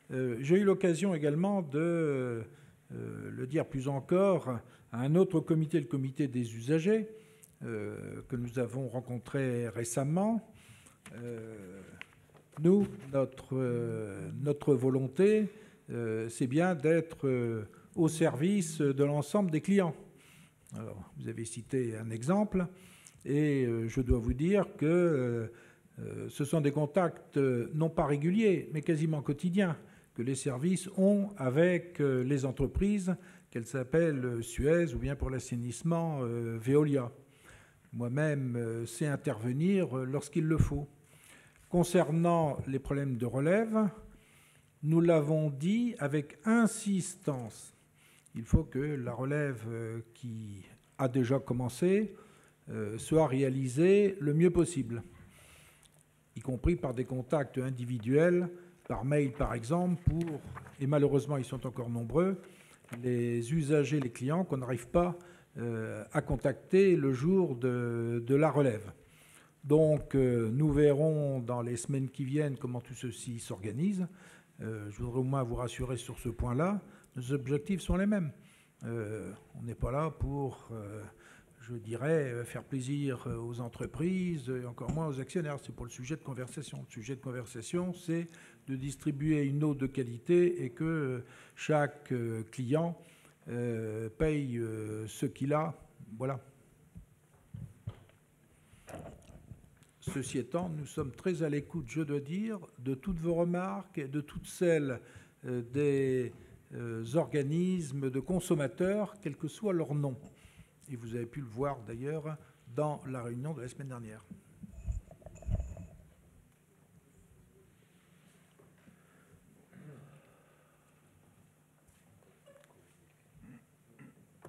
j'ai eu l'occasion également de le dire plus encore à un autre comité, le comité des usagers, euh, que nous avons rencontré récemment. Euh, nous, notre, euh, volonté, c'est bien d'être au service de l'ensemble des clients. Vous avez cité un exemple, et je dois vous dire que ce sont des contacts non pas réguliers, mais quasiment quotidiens que les services ont avec les entreprises, qu'elles s'appellent euh, Suez ou bien pour l'assainissement euh, Veolia. Moi-même euh, sais intervenir euh, lorsqu'il le faut. Concernant les problèmes de relève, nous l'avons dit avec insistance. Il faut que la relève euh, qui a déjà commencé euh, soit réalisée le mieux possible, y compris par des contacts individuels, par mail par exemple, pour, et malheureusement ils sont encore nombreux, les usagers, les clients qu'on n'arrive pas euh, à contacter le jour de, la relève. Donc, euh, nous verrons dans les semaines qui viennent comment tout ceci s'organise. Euh, je voudrais au moins vous rassurer sur ce point-là. Nos objectifs sont les mêmes. On n'est pas là pour, je dirais, faire plaisir aux entreprises et encore moins aux actionnaires. C'est pour le sujet de conversation. Le sujet de conversation, c'est de distribuer une eau de qualité et que euh, chaque euh, client euh, paye ce qu'il a. Voilà. Ceci étant, nous sommes très à l'écoute, je dois dire, de toutes vos remarques et de toutes celles des organismes de consommateurs, quel que soit leur nom. Et vous avez pu le voir d'ailleurs dans la réunion de la semaine dernière.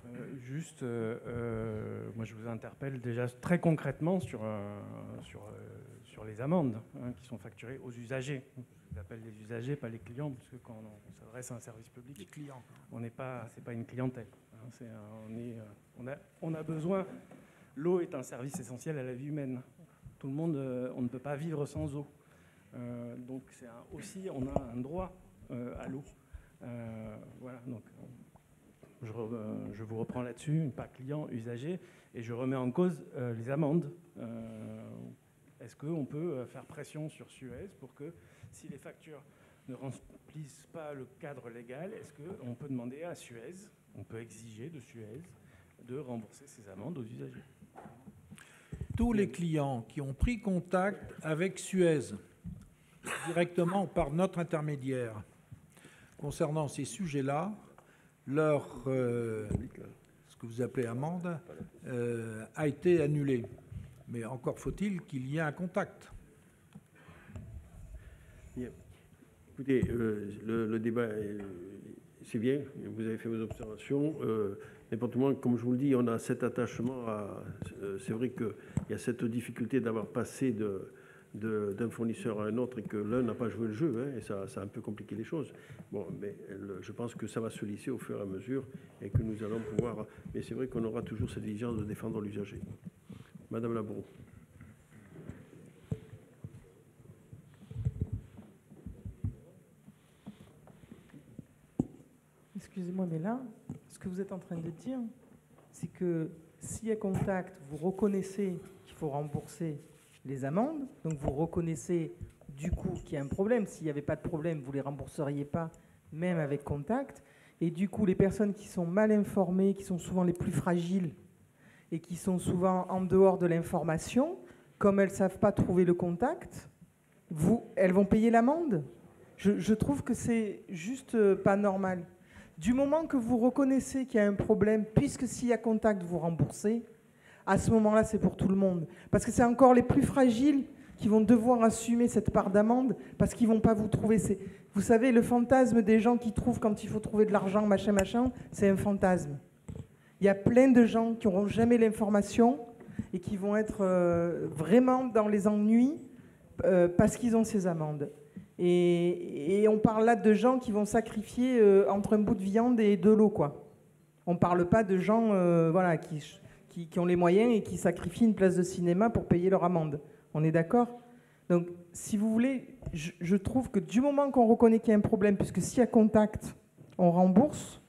Euh, juste, euh, euh, moi je vous interpelle déjà très concrètement sur, euh, sur, sur les amendes hein, qui sont facturées aux usagers. Je vous appelle les usagers, pas les clients, parce que quand on s'adresse à un service public, Les clients. on n'est pas, c'est pas une clientèle. hein, on, est, on, a, on a besoin l'eau est un service essentiel à la vie humaine. Tout le monde, on ne peut pas vivre sans eau. Euh, donc c'est aussi, on a un droit à l'eau. Voilà, donc euh, je vous reprends là-dessus, pas client, usager, et je remets en cause euh, les amendes. Euh, Est-ce qu'on peut faire pression sur Suez pour que si les factures ne remplissent pas le cadre légal, est-ce qu'on peut demander à Suez, on peut exiger de Suez de rembourser ces amendes aux usagers? Tous les clients qui ont pris contact avec Suez directement par notre intermédiaire concernant ces sujets-là, leur euh, ce que vous appelez amende euh, a été annulé. Mais encore faut-il qu'il y ait un contact. Écoutez, euh, le, le débat, est- c'est bien, vous avez fait vos observations. N'importe comment, comme je vous le dis, on a cet attachement à. c'est vrai qu'il y a cette difficulté d'avoir passé de- d'un fournisseur à un autre et que l'un n'a pas joué le jeu, hein, et ça, ça a un peu compliqué les choses. Bon, mais je pense que ça va se lisser au fur et à mesure et que nous allons pouvoir. Mais c'est vrai qu'on aura toujours cette vigilance de défendre l'usager. Madame Labro. Excusez-moi, mais là, ce que vous êtes en train de dire, c'est que s'il y a contact, vous reconnaissez qu'il faut rembourser les amendes, donc vous reconnaissez du coup qu'il y a un problème. S'il n'y avait pas de problème, vous ne les rembourseriez pas, même avec contact. Et du coup, les personnes qui sont mal informées, qui sont souvent les plus fragiles et qui sont souvent en dehors de l'information, comme elles ne savent pas trouver le contact, elles vont payer l'amende. Je, je trouve que c'est juste euh, pas normal. Du moment que vous reconnaissez qu'il y a un problème, puisque s'il y a contact, vous remboursez, à ce moment-là, c'est pour tout le monde. Parce que c'est encore les plus fragiles qui vont devoir assumer cette part d'amende parce qu'ils vont pas vous trouver. Vous savez, le fantasme des gens qui trouvent quand il faut trouver de l'argent, machin, machin, c'est un fantasme. Il y a plein de gens qui n'auront jamais l'information et qui vont être euh, vraiment dans les ennuis euh, parce qu'ils ont ces amendes. Et, on parle là de gens qui vont sacrifier euh, entre un bout de viande et de l'eau, quoi. On ne parle pas de gens voilà, qui, qui, qui ont les moyens et qui sacrifient une place de cinéma pour payer leur amende. On est d'accord? Donc, si vous voulez, je, je trouve que du moment qu'on reconnaît qu'il y a un problème, puisque s'il y a contact, on rembourse,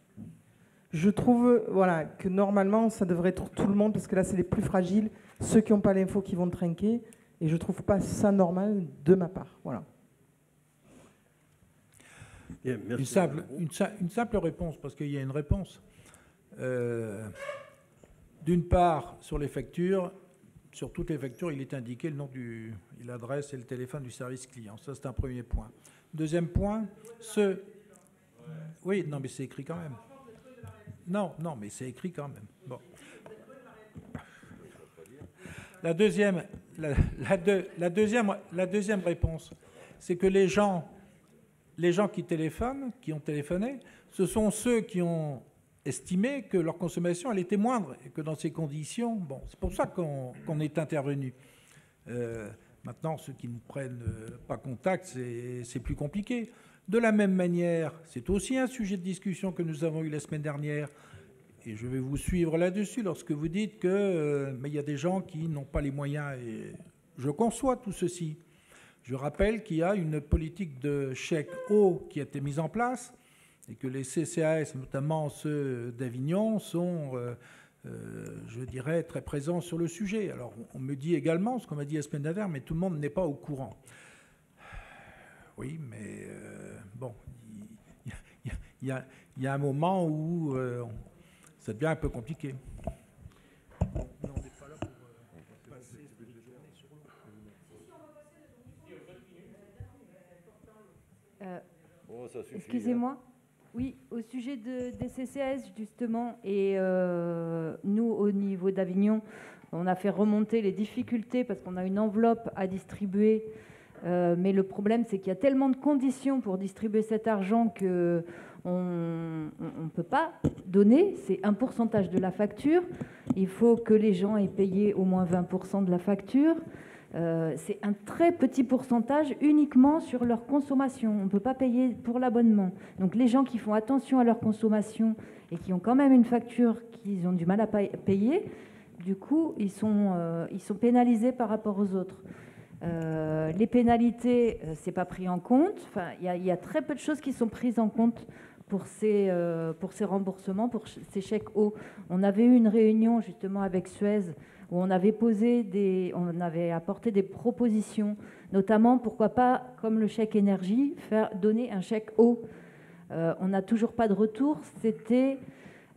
je trouve voilà, que normalement, ça devrait être tout le monde, parce que là, c'est les plus fragiles, ceux qui n'ont pas l'info qui vont trinquer, et je ne trouve pas ça normal de ma part. Voilà. Bien, merci. Une simple, une, si- une simple réponse, parce qu'il y a une réponse. Euh, D'une part, sur les factures, sur toutes les factures, il est indiqué le nom du, l'adresse et le téléphone du service client. Ça, c'est un premier point. Deuxième point, ce. Oui, non, mais c'est écrit quand même. Non, non, mais c'est écrit quand même. La deuxième, réponse, c'est que les gens qui téléphonent, qui ont téléphoné, ce sont ceux qui ont estimé que leur consommation elle était moindre et que dans ces conditions, bon, c'est pour ça qu'on est intervenu. Euh, maintenant, ceux qui ne prennent euh, pas contact, c'est c'est plus compliqué. De la même manière, c'est aussi un sujet de discussion que nous avons eu la semaine dernière, et je vais vous suivre là-dessus lorsque vous dites que euh, mais il y a des gens qui n'ont pas les moyens, et je conçois tout ceci. Je rappelle qu'il y a une politique de chèque eau qui a été mise en place et que les CCAS, notamment ceux d'Avignon, sont, euh, euh, je dirais, très présents sur le sujet. Alors, on me dit également, ce qu'on m'a dit la semaine dernière, mais tout le monde n'est pas au courant. Oui, mais euh, bon, il y, y a- il y a un moment où euh, ça devient un peu compliqué. Excusez-moi. Oui, au sujet de, des CCS, justement, et euh, nous, au niveau d'Avignon, on a fait remonter les difficultés parce qu'on a une enveloppe à distribuer. Euh, mais le problème, c'est qu'il y a tellement de conditions pour distribuer cet argent que on ne peut pas donner. C'est un pourcentage de la facture. Il faut que les gens aient payé au moins 20% de la facture. Euh, c'est un très petit pourcentage uniquement sur leur consommation. On ne peut pas payer pour l'abonnement. Donc les gens qui font attention à leur consommation et qui ont quand même une facture qu'ils ont du mal à pa- payer du coup, ils sont, euh, ils sont pénalisés par rapport aux autres. Euh, les pénalités, c'est pas pris en compte. Enfin, il y, a- très peu de choses qui sont prises en compte pour ces, pour ces remboursements, pour ces chèques eau. On avait eu une réunion justement avec Suez où on avait apporté des propositions, notamment pourquoi pas, comme le chèque énergie, faire donner un chèque eau. Euh, on n'a toujours pas de retour. C'était,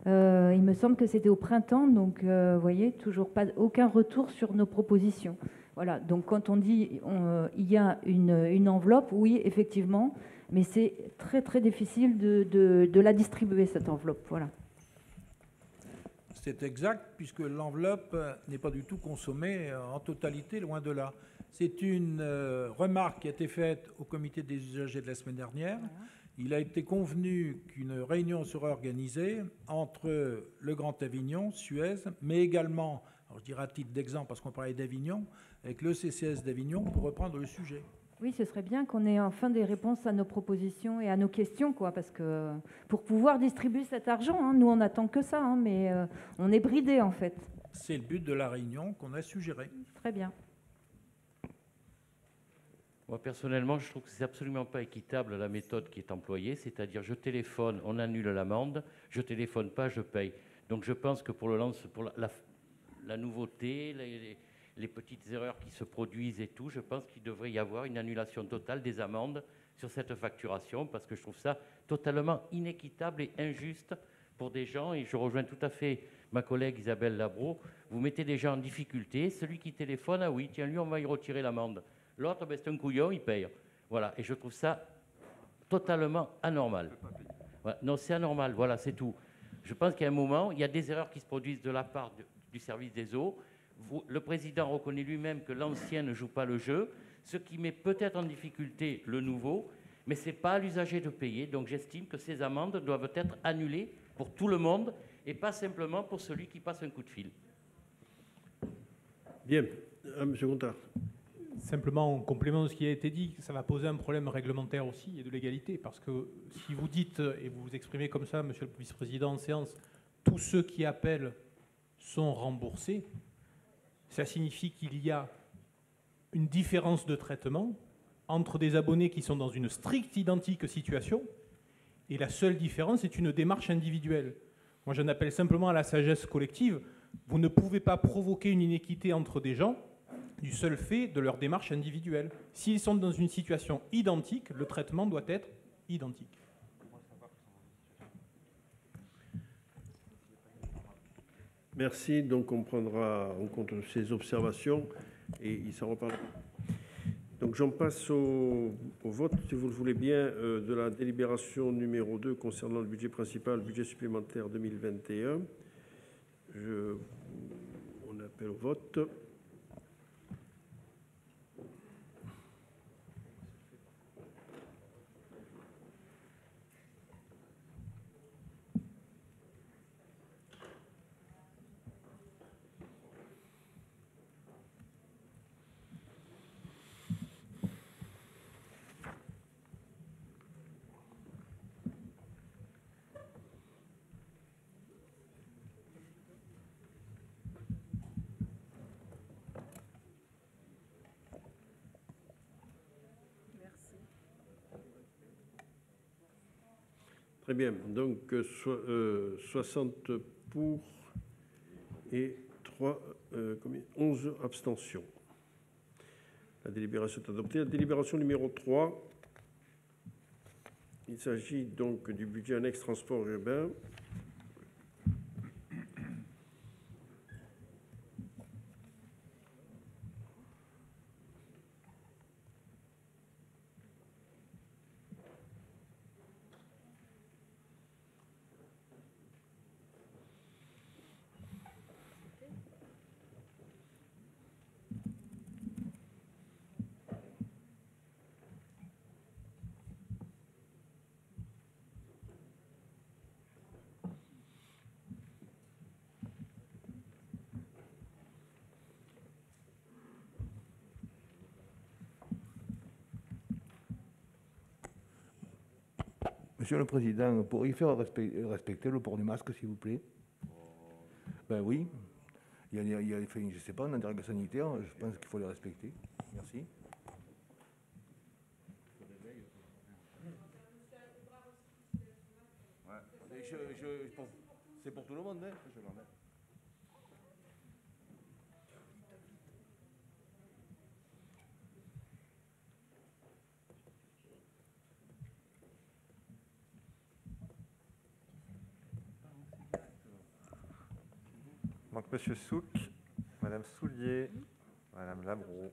euh, il me semble que c'était au printemps, donc euh, vous voyez, toujours pas aucun retour sur nos propositions. Voilà. Donc quand on dit il y a une, enveloppe, oui, effectivement, mais c'est très très difficile de, de- de la distribuer cette enveloppe. Voilà. C'est exact, puisque l'enveloppe euh, n'est pas du tout consommée euh, en totalité, loin de là. C'est une euh, remarque qui a été faite au comité des usagers de la semaine dernière. Il a été convenu qu'une réunion sera organisée entre le Grand Avignon, Suez, mais également, alors je dirais à titre d'exemple, parce qu'on parlait d'Avignon, avec le CCS d'Avignon pour reprendre le sujet. Oui, ce serait bien qu'on ait enfin des réponses à nos propositions et à nos questions, quoi, parce que pour pouvoir distribuer cet argent, hein, nous on n'attend que ça, hein, mais euh, on est bridé en fait. C'est le but de la réunion qu'on a suggérée. Très bien. Moi, personnellement, je trouve que c'est absolument pas équitable la méthode qui est employée, c'est-à-dire je téléphone, on annule l'amende, je téléphone pas, je paye. Donc je pense que pour, le lance, pour la, la- la nouveauté, les, les- petites erreurs qui se produisent et tout, je pense qu'il devrait y avoir une annulation totale des amendes sur cette facturation, parce que je trouve ça totalement inéquitable et injuste pour des gens, et je rejoins tout à fait ma collègue Isabelle Labro, vous mettez des gens en difficulté, celui qui téléphone, ah oui, tiens, lui, on va y retirer l'amende. L'autre, ben, c'est un couillon, il paye. Voilà, et je trouve ça totalement anormal. Voilà. Non, c'est anormal, voilà, c'est tout. Je pense qu'à un moment, il y a des erreurs qui se produisent de la part de- du service des eaux. Le président reconnaît lui-même que l'ancien ne joue pas le jeu, ce qui met peut-être en difficulté le nouveau, mais ce n'est pas à l'usager de payer. Donc j'estime que ces amendes doivent être annulées pour tout le monde et pas simplement pour celui qui passe un coup de fil. Bien. Ah, Monsieur Gontard. Simplement, en complément de ce qui a été dit, ça va poser un problème réglementaire aussi et de légalité, parce que si vous dites, et vous vous exprimez comme ça, Monsieur le Vice-président en séance, tous ceux qui appellent sont remboursés, ça signifie qu'il y a une différence de traitement entre des abonnés qui sont dans une stricte identique situation, et la seule différence est une démarche individuelle. Moi, j'en appelle simplement à la sagesse collective. Vous ne pouvez pas provoquer une inéquité entre des gens du seul fait de leur démarche individuelle. S'ils sont dans une situation identique, le traitement doit être identique. Merci. Donc, on prendra en compte ces observations et il s'en reparlera. Donc, j'en passe au, vote, si vous le voulez bien, euh, de la délibération numéro 2 concernant le budget principal, budget supplémentaire 2021. Je, on appelle au vote. Très bien. Donc, euh, so- euh, 60 pour et 3, euh, combien? 11 abstentions. La délibération est adoptée. La délibération numéro 3. Il s'agit donc du budget annexe transport urbain. Monsieur le Président, pourriez-vous faire respect- respecter le port du masque, s'il vous plaît? Ben oui. Il y a, il y y je ne sais pas, on a des règles sanitaires, je pense qu'il faut les respecter. Merci. C'est pour tout le monde, hein Monsieur Souk, Madame Soulier, Madame Labro.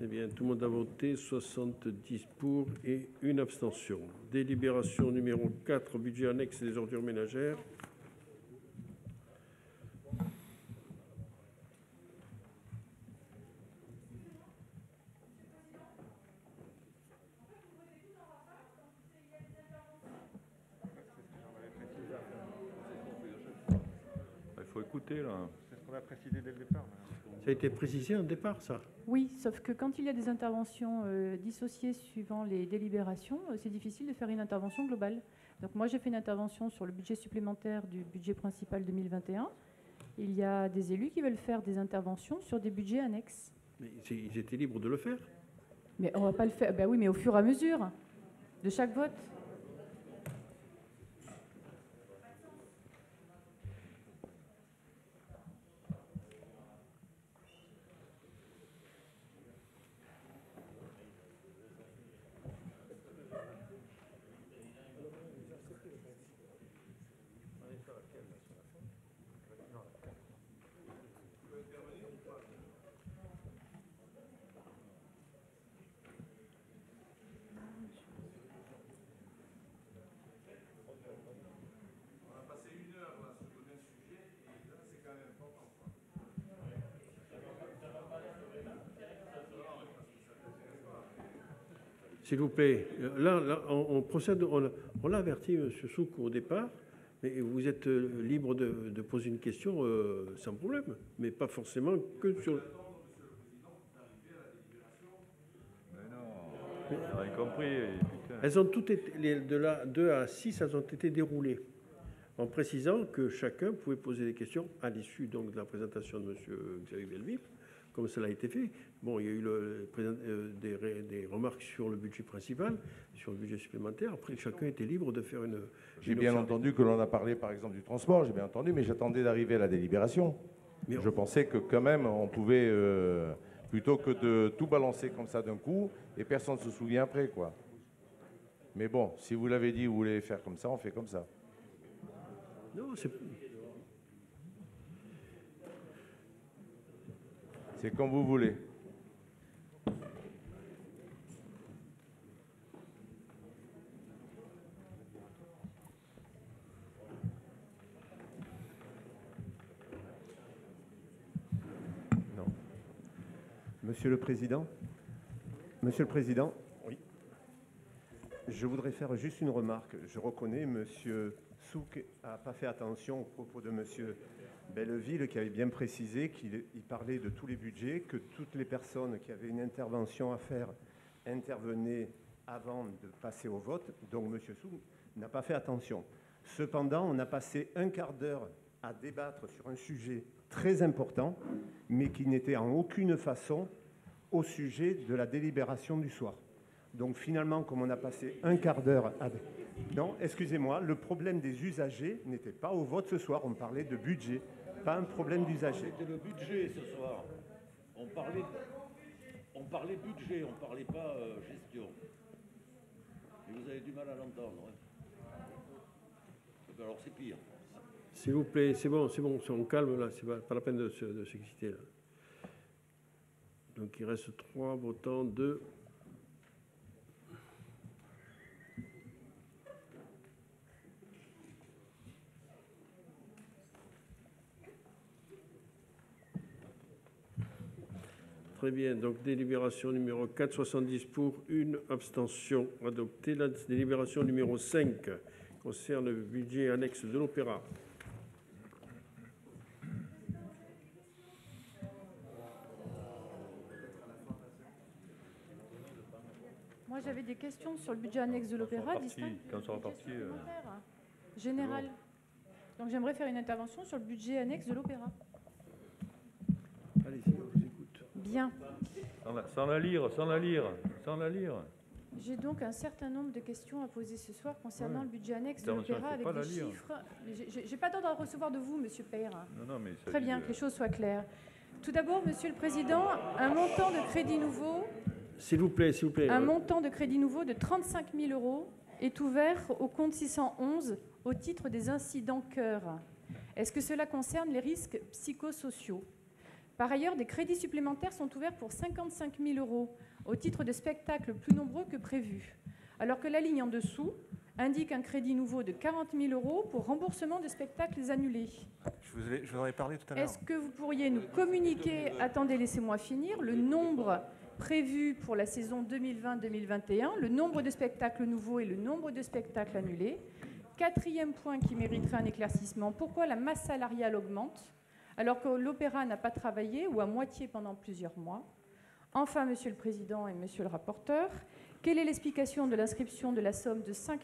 Eh bien, tout le monde a voté, 70 pour et une abstention. Délibération numéro 4, budget annexe des ordures ménagères. Il faut écouter, là. C'est ce qu'on a précisé dès le départ. Ça a été précisé en départ, ça Oui, sauf que quand il y a des interventions euh, dissociées suivant les délibérations, euh, c'est difficile de faire une intervention globale. Donc moi, j'ai fait une intervention sur le budget supplémentaire du budget principal 2021. Il y a des élus qui veulent faire des interventions sur des budgets annexes. Mais ils étaient libres de le faire. Mais on va pas le faire. Ben oui, mais au fur et à mesure de chaque vote. S'il vous plaît, euh, là, là, on, on procède, on, l'a- on l'a averti, M. Souk, au départ, mais vous êtes euh, libre de, de poser une question euh, sans problème, mais pas forcément que sur... J'ai rien compris. Elles ont toutes été, les, de là 2 à 6, elles ont été déroulées, en précisant que chacun pouvait poser des questions à l'issue donc de la présentation de M. Xavier Belleville, comme cela a été fait. Bon, il y a eu le, euh, des, remarques sur le budget principal, sur le budget supplémentaire. Après, chacun était libre de faire une. J'ai bien entendu que l'on a parlé par exemple du transport, j'ai bien entendu, mais j'attendais d'arriver à la délibération. je pensais que quand même on pouvait, euh, plutôt que de tout balancer comme ça d'un coup, et personne ne se souvient après, quoi. Mais bon, si vous l'avez dit, vous voulez faire comme ça, on fait comme ça. Non, c'est. C'est comme vous voulez. Non. Monsieur le Président Monsieur le Président Oui. Je voudrais faire juste une remarque. Je reconnais Monsieur Souk n'a pas fait attention au propos de Monsieur Belleville qui avait bien précisé qu'il il parlait de tous les budgets, que toutes les personnes qui avaient une intervention à faire intervenaient avant de passer au vote. Donc Monsieur Souk n'a pas fait attention. Cependant, on a passé un quart d'heure à débattre sur un sujet très important, mais qui n'était en aucune façon au sujet de la délibération du soir. Donc finalement, comme on a passé un quart d'heure à... Non, excusez-moi, le problème des usagers n'était pas au vote ce soir, on parlait de budget, pas un problème d'usagers. C'était le budget ce soir. On parlait, on parlait budget, on parlait pas euh, gestion. Et vous avez du mal à l'entendre. hein. Eh ben Alors c'est pire. S'il vous plaît, c'est bon, c'est bon, on calme là, c'est pas, pas la peine de se- de s'exciter là. Donc il reste trois votants, deux. Très bien, donc délibération numéro 4, 70 pour, une abstention adoptée. La délibération numéro 5 concerne le budget annexe de l'opéra. Moi, j'avais des questions sur le budget annexe de l'opéra quand on sera parti, euh, Général. Donc j'aimerais faire une intervention sur le budget annexe de l'opéra. Allez-y, on vous écoute. Bien. Sans la, sans la lire, sans la lire, sans la lire. J'ai donc un certain nombre de questions à poser ce soir concernant Ouais. le budget annexe de l'opéra avec des chiffres. J'ai- pas d'ordre à recevoir de vous, Monsieur Peyre. Non, non, mais il Très bien, de- que les choses soient claires. Tout d'abord, Monsieur le Président, un montant de crédit nouveau S'il vous plaît, s'il vous plaît. Un euh, montant de crédit nouveau de 35 000 euros est ouvert au compte 611 au titre des incidents cœur. Est-ce que cela concerne les risques psychosociaux? Par ailleurs, des crédits supplémentaires sont ouverts pour 55 000 euros au titre de spectacles plus nombreux que prévu, alors que la ligne en dessous indique un crédit nouveau de 40 000 euros pour remboursement de spectacles annulés. Je vous, ai- je vous en ai parlé tout à l'heure. Est-ce que vous pourriez nous communiquer, attendez, laissez-moi finir, le nombre prévu pour la saison 2020-2021, le nombre de spectacles nouveaux et le nombre de spectacles annulés? Quatrième point qui mériterait un éclaircissement, pourquoi la masse salariale augmente? Alors que l'opéra n'a pas travaillé ou à moitié pendant plusieurs mois Enfin, Monsieur le Président et Monsieur le rapporteur, quelle est l'explication de l'inscription de la somme de 5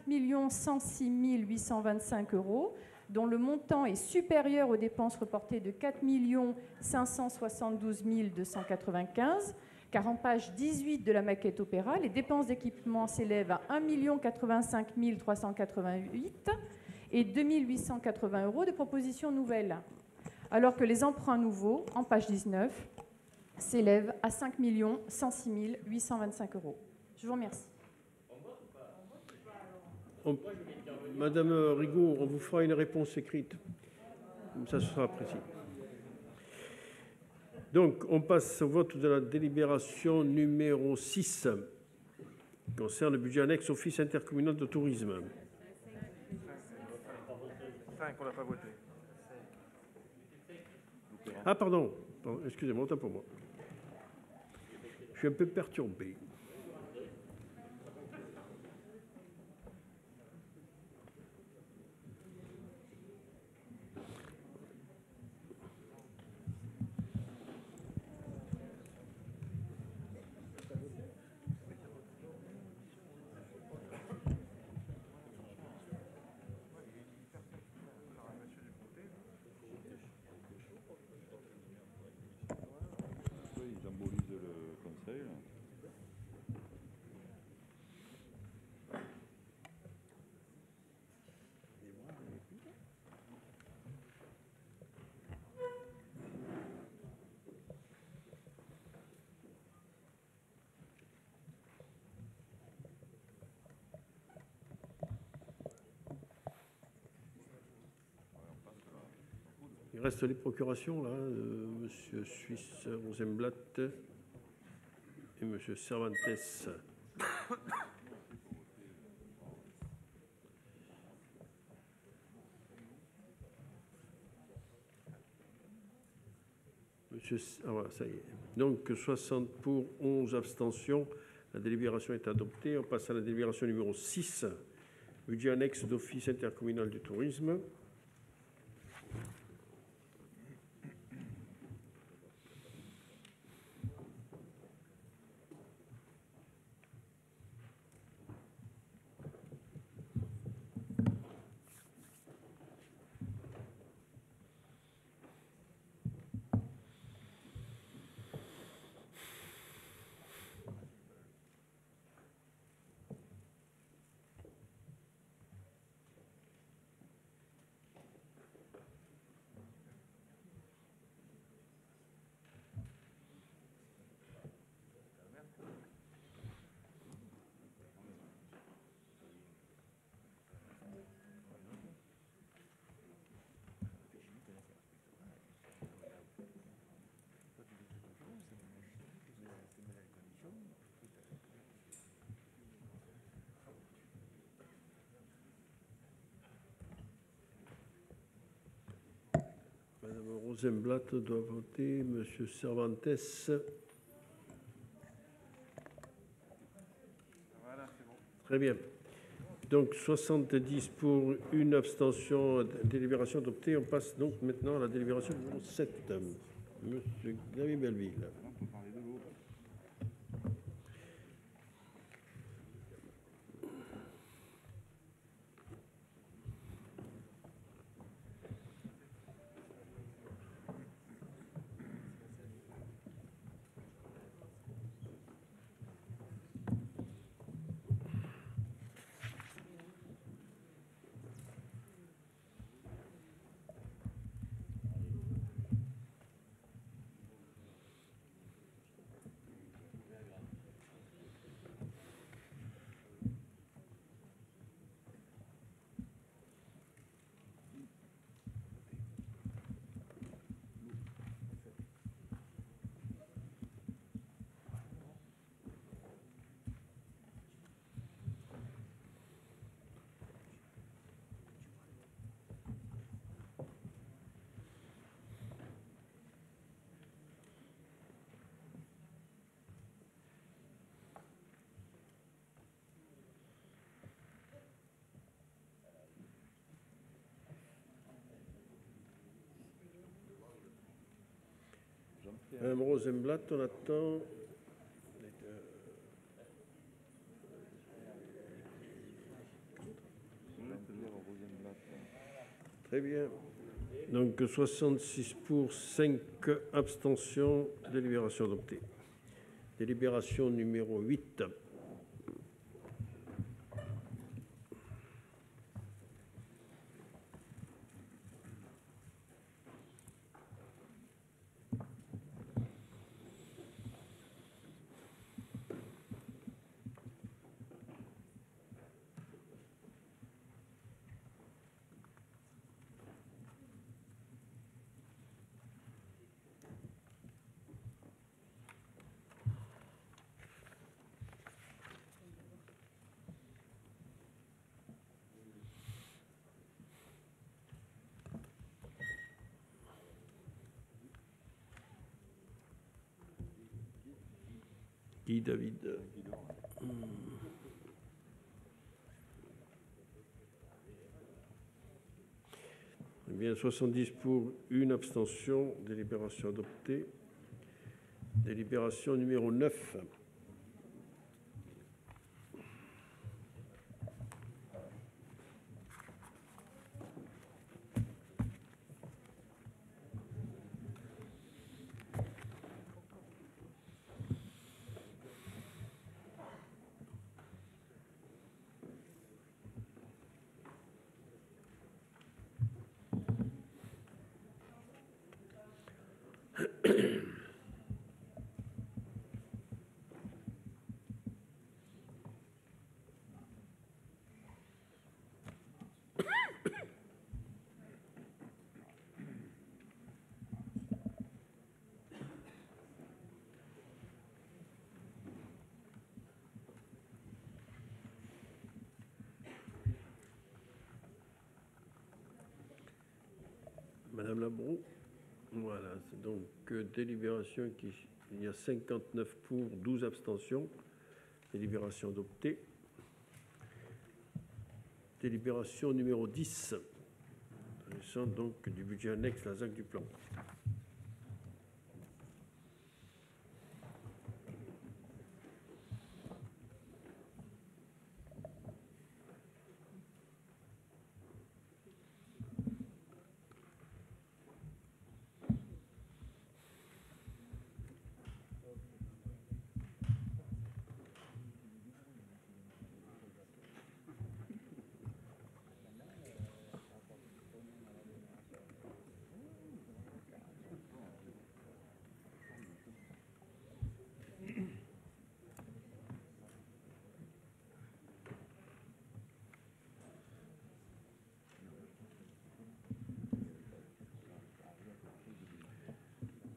106 825 euros, dont le montant est supérieur aux dépenses reportées de 4 572 295 car en page 18 de la maquette opéra, les dépenses d'équipement s'élèvent à 1 085 388 et 2 880 euros de propositions nouvelles, alors que les emprunts nouveaux, en page 19, s'élèvent à 5 106 825 euros. Je vous remercie. on- Madame Rigaud, on vous fera une réponse écrite. Comme ça, ce sera précis. Donc, on passe au vote de la délibération numéro 6, qui concerne le budget annexe Office intercommunal de tourisme. 5, on l'a pas voté. Ah, pardon, excusez-moi, autant pour moi. Je suis un peu perturbé. Ils embolisent le conseil. là. Il reste les procurations, là, de Monsieur Suisse Rosenblatt et Monsieur Cervantes. Monsieur, ah voilà, ça y est. Donc 60 pour, 11 abstentions. La délibération est adoptée. On passe à la délibération numéro 6, budget annexe d'Office intercommunal du tourisme. Madame Rosenblatt doit voter. Monsieur Cervantes. Très bien. Donc 70 pour une abstention, délibération adoptée. On passe donc maintenant à la délibération numéro 7. Monsieur Xavier Belleville. Madame Rosenblatt, on attend. Très bien. Donc 66 pour, 5 abstentions, délibération adoptée. Délibération numéro 8. David. Hmm. Eh bien, 70 pour, une abstention, délibération adoptée. Délibération numéro 9. Madame Labroue. Voilà, donc euh, délibération qui. Il y a 59 pour, 12 abstentions. Délibération adoptée. Délibération numéro 10. S'agissant donc du budget annexe, la ZAC du plan.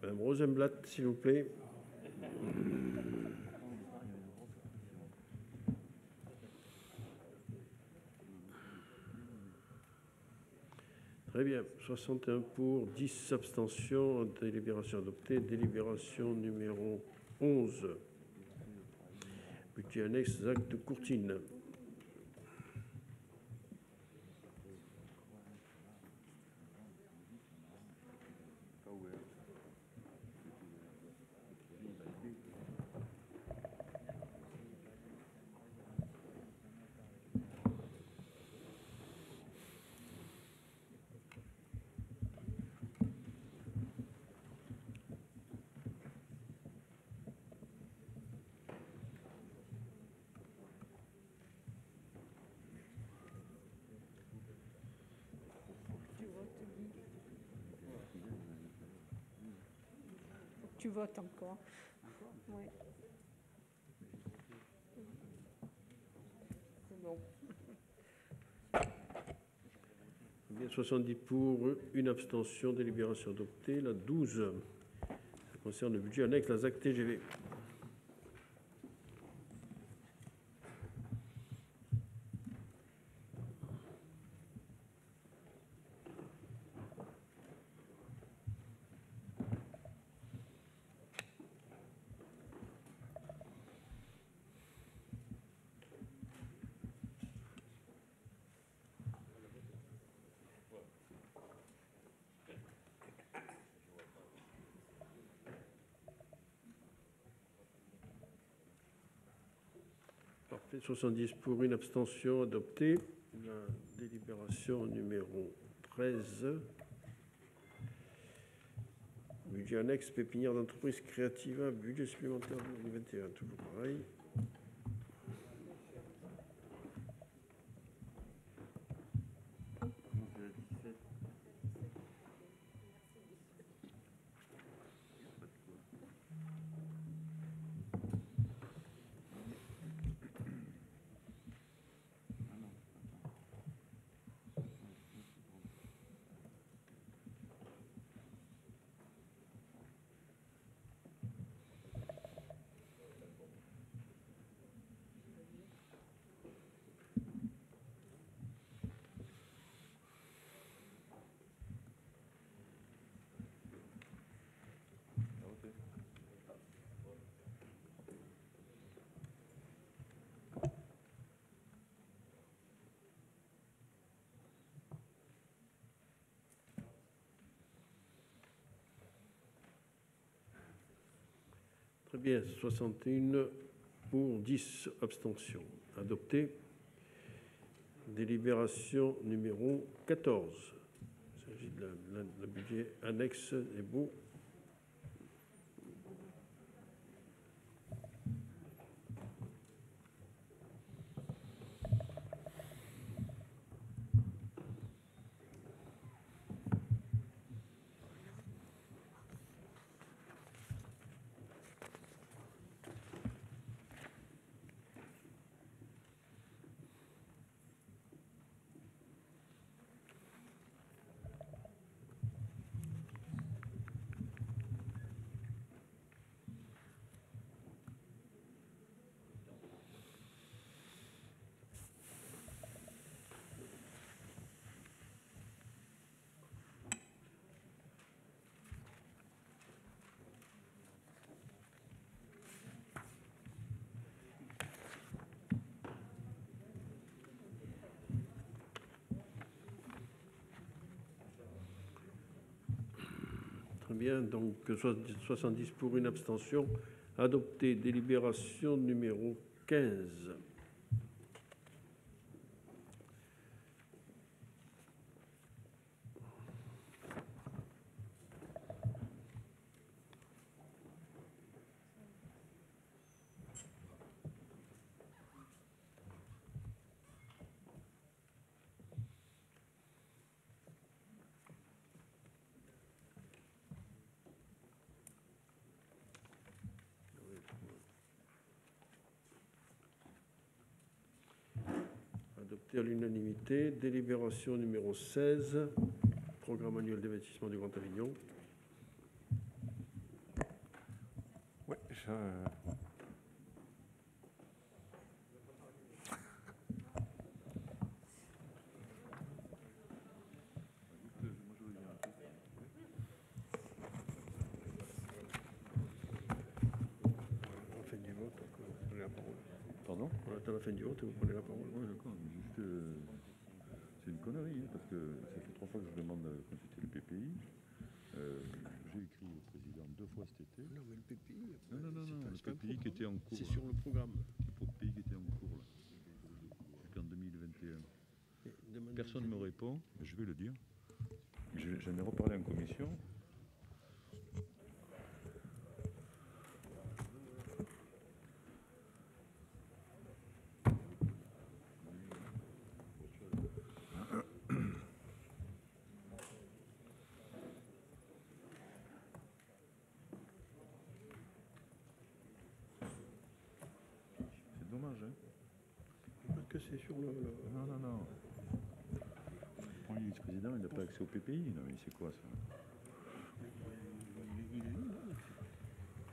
Madame Rosenblatt, s'il vous plaît. Très bien, 61 pour, 10 abstentions, délibération adoptée, délibération numéro 11. Budget annexe, acte de Courtine. Tu votes encore. Bon. Bien 70 pour, une abstention, délibération adoptée. La 12, ça concerne le budget annexe, la ZAC TGV. 70 pour une abstention adopté. La délibération numéro 13. Budget annexe pépinière d'entreprise créative, budget supplémentaire 2021, toujours pareil. Très bien, 61 pour 10 abstentions. Adopté. Délibération numéro 14. Il s'agit de la, budget annexe des baux. Donc so- 70 pour une abstention. Adopté. Délibération numéro 15. Adopté l'unanimité. Délibération numéro 16. Programme annuel d'investissement du Grand Avignon. Ouais, je- À la fin du vote, donc, vous prenez la parole. Pardon On attend la fin du vote et vous prenez la parole. Oui, d'accord, mais juste, euh, c'est une connerie, hein, parce que ça fait trois fois que je demande à consulter le PPI. Euh, J'ai écrit au président deux fois cet été. Non, mais le PPI, Non, non, non, c'est non, pas- le c'est pas un PPI qui était en cours. C'est là. sur le programme. Le PPI qui était en cours, là. Jusqu'en 2021. demande- Personne ne me répond, mais je vais le dire. Je- J'en ai reparlé en commission. C'est dommage, hein Parce que c'est sur le. le- Non, non, non. Le premier vice-président, il n'a pas accès au PPI. Non, mais c'est quoi ça? Il est où, là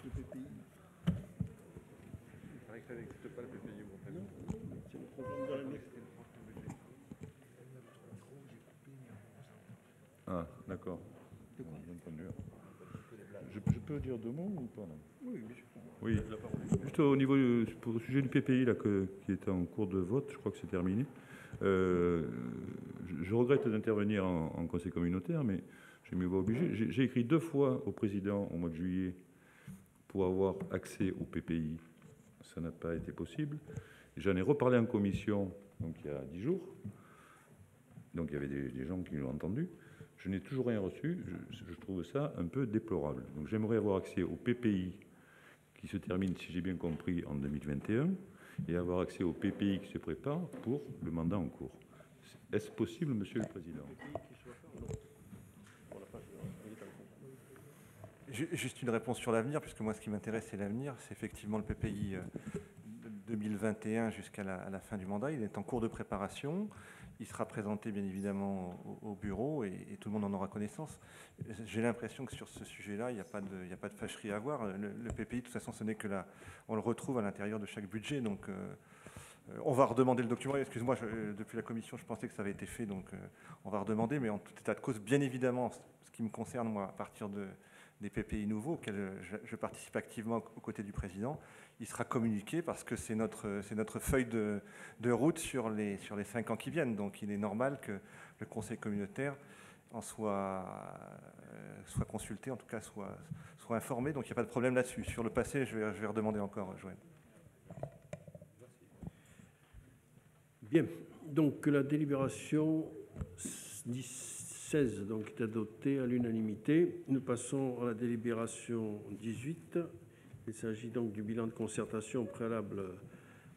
Le PPI. Il paraît que ça n'existe pas le PPI au Grand Avignon. C'est le programme de l'annexe. Ah, d'accord. Je, je peux dire deux mots ou pas non? Oui, bien sûr. Oui, juste au niveau du, pour le sujet du PPI là, que- qui est en cours de vote, je crois que c'est terminé. Euh, je, regrette d'intervenir en, conseil communautaire, mais je m'y vois obligé. J'ai écrit deux fois au président au mois de juillet pour avoir accès au PPI. Ça n'a pas été possible. J'en ai reparlé en commission donc il y a 10 jours. Donc il y avait des, des gens qui l'ont entendu. Je n'ai toujours rien reçu. Je, je trouve ça un peu déplorable. Donc j'aimerais avoir accès au PPI qui se termine, si j'ai bien compris, en 2021, et avoir accès au PPI qui se prépare pour le mandat en cours. Est-ce possible, Monsieur le Président Ju- Juste une réponse sur l'avenir, puisque moi, ce qui m'intéresse, c'est l'avenir. C'est effectivement le PPI euh, de 2021 jusqu'à la, la fin du mandat. Il est en cours de préparation. Il sera présenté, bien évidemment, au, au bureau et, tout le monde en aura connaissance. J'ai l'impression que sur ce sujet-là, il n'y a, pas de- fâcherie à avoir. Le, PPI, de toute façon, ce n'est que là. On le retrouve à l'intérieur de chaque budget. Donc, euh, euh, on va redemander le document. Excuse-moi, euh, depuis la commission, je pensais que ça avait été fait. Donc, on va redemander. Mais en tout état de cause, bien évidemment, ce qui me concerne, moi, à partir de, des PPI nouveaux auxquels je participe activement aux côtés du président, il sera communiqué parce que c'est notre, feuille de, route sur les, sur les cinq ans qui viennent. Donc il est normal que le conseil communautaire en soit, euh, soit consulté, en tout cas soit, informé. Donc il n'y a pas de problème là-dessus. Sur le passé, je vais, je vais redemander encore, Joël. Bien, donc la délibération 16 donc, est adoptée à l'unanimité. Nous passons à la délibération 18. Il s'agit donc du bilan de concertation préalable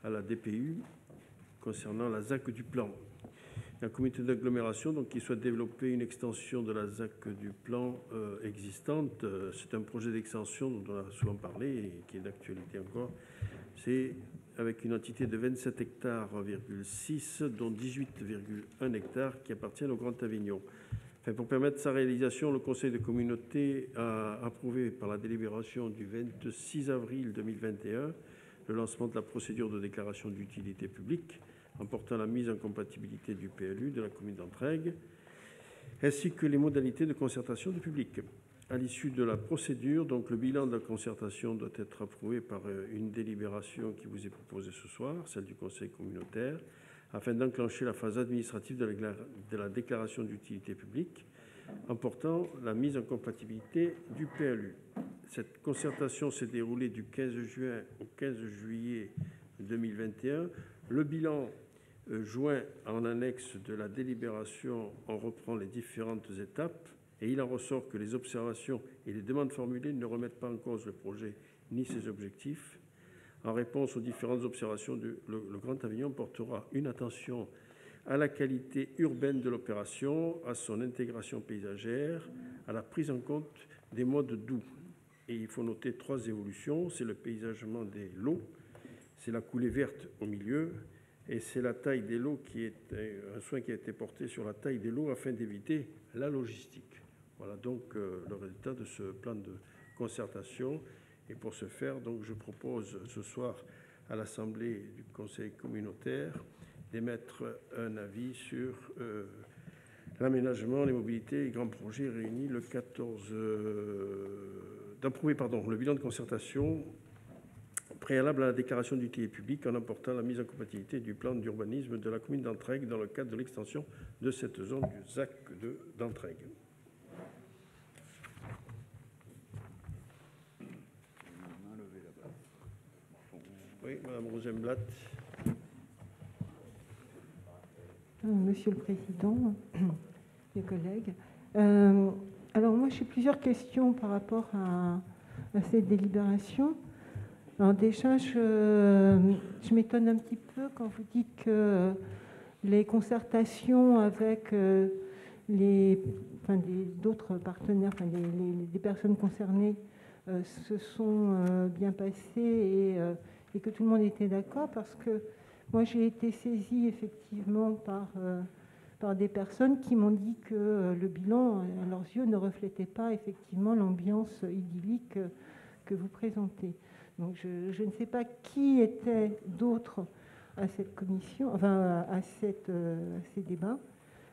à la DPU concernant la ZAC du plan. Un comité d'agglomération qui souhaite développer une extension de la ZAC du plan euh, existante. Euh, C'est un projet d'extension dont on a souvent parlé et qui est d'actualité encore. C'est avec une entité de 27 hectares, 6, dont 18,1 hectares qui appartiennent au Grand Avignon. Pour permettre sa réalisation, le Conseil de communauté a approuvé par la délibération du 26 avril 2021 le lancement de la procédure de déclaration d'utilité publique en portant la mise en compatibilité du PLU de la commune d'Entraigues, ainsi que les modalités de concertation du public. À l'issue de la procédure, donc le bilan de la concertation doit être approuvé par euh, une délibération qui vous est proposée ce soir, celle du Conseil communautaire, afin d'enclencher la phase administrative de la, déclaration d'utilité publique en portant la mise en compatibilité du PLU. Cette concertation s'est déroulée du 15 juin au 15 juillet 2021. Le bilan euh, joint en annexe de la délibération en reprend les différentes étapes et il en ressort que les observations et les demandes formulées ne remettent pas en cause le projet ni ses objectifs. En réponse aux différentes observations, le Grand Avignon portera une attention à la qualité urbaine de l'opération, à son intégration paysagère, à la prise en compte des modes doux. Et il faut noter trois évolutions. C'est le paysagement des lots, c'est la coulée verte au milieu, et c'est la taille des lots qui est euh, un soin qui a été porté sur la taille des lots afin d'éviter la logistique. Voilà donc euh, le résultat de ce plan de concertation. Et pour ce faire, je propose ce soir à l'Assemblée du Conseil communautaire d'émettre un avis sur euh, l'aménagement, les mobilités et grands projets réunis le 14... euh, d'approuver pardon, le bilan de concertation préalable à la déclaration d'utilité publique en apportant la mise en compatibilité du plan d'urbanisme de la commune d'Entraigues dans le cadre de l'extension de cette zone du ZAC de- d'Entraigues. Oui, Madame Rosenblatt. Euh, Monsieur le Président, mes collègues. Euh, alors moi, j'ai plusieurs questions par rapport à, cette délibération. Alors déjà, je, m'étonne un petit peu quand vous dites que les concertations avec euh, les, enfin, d'autres partenaires, enfin, les, personnes concernées se sont bien passées et, et que tout le monde était d'accord parce que moi, j'ai été saisie effectivement par, euh, par des personnes qui m'ont dit que euh, le bilan, à leurs yeux, ne reflétait pas effectivement l'ambiance idyllique euh, que vous présentez. Donc, je, je ne sais pas qui était d'autres à cette commission, enfin à, cette, euh, à ces débats.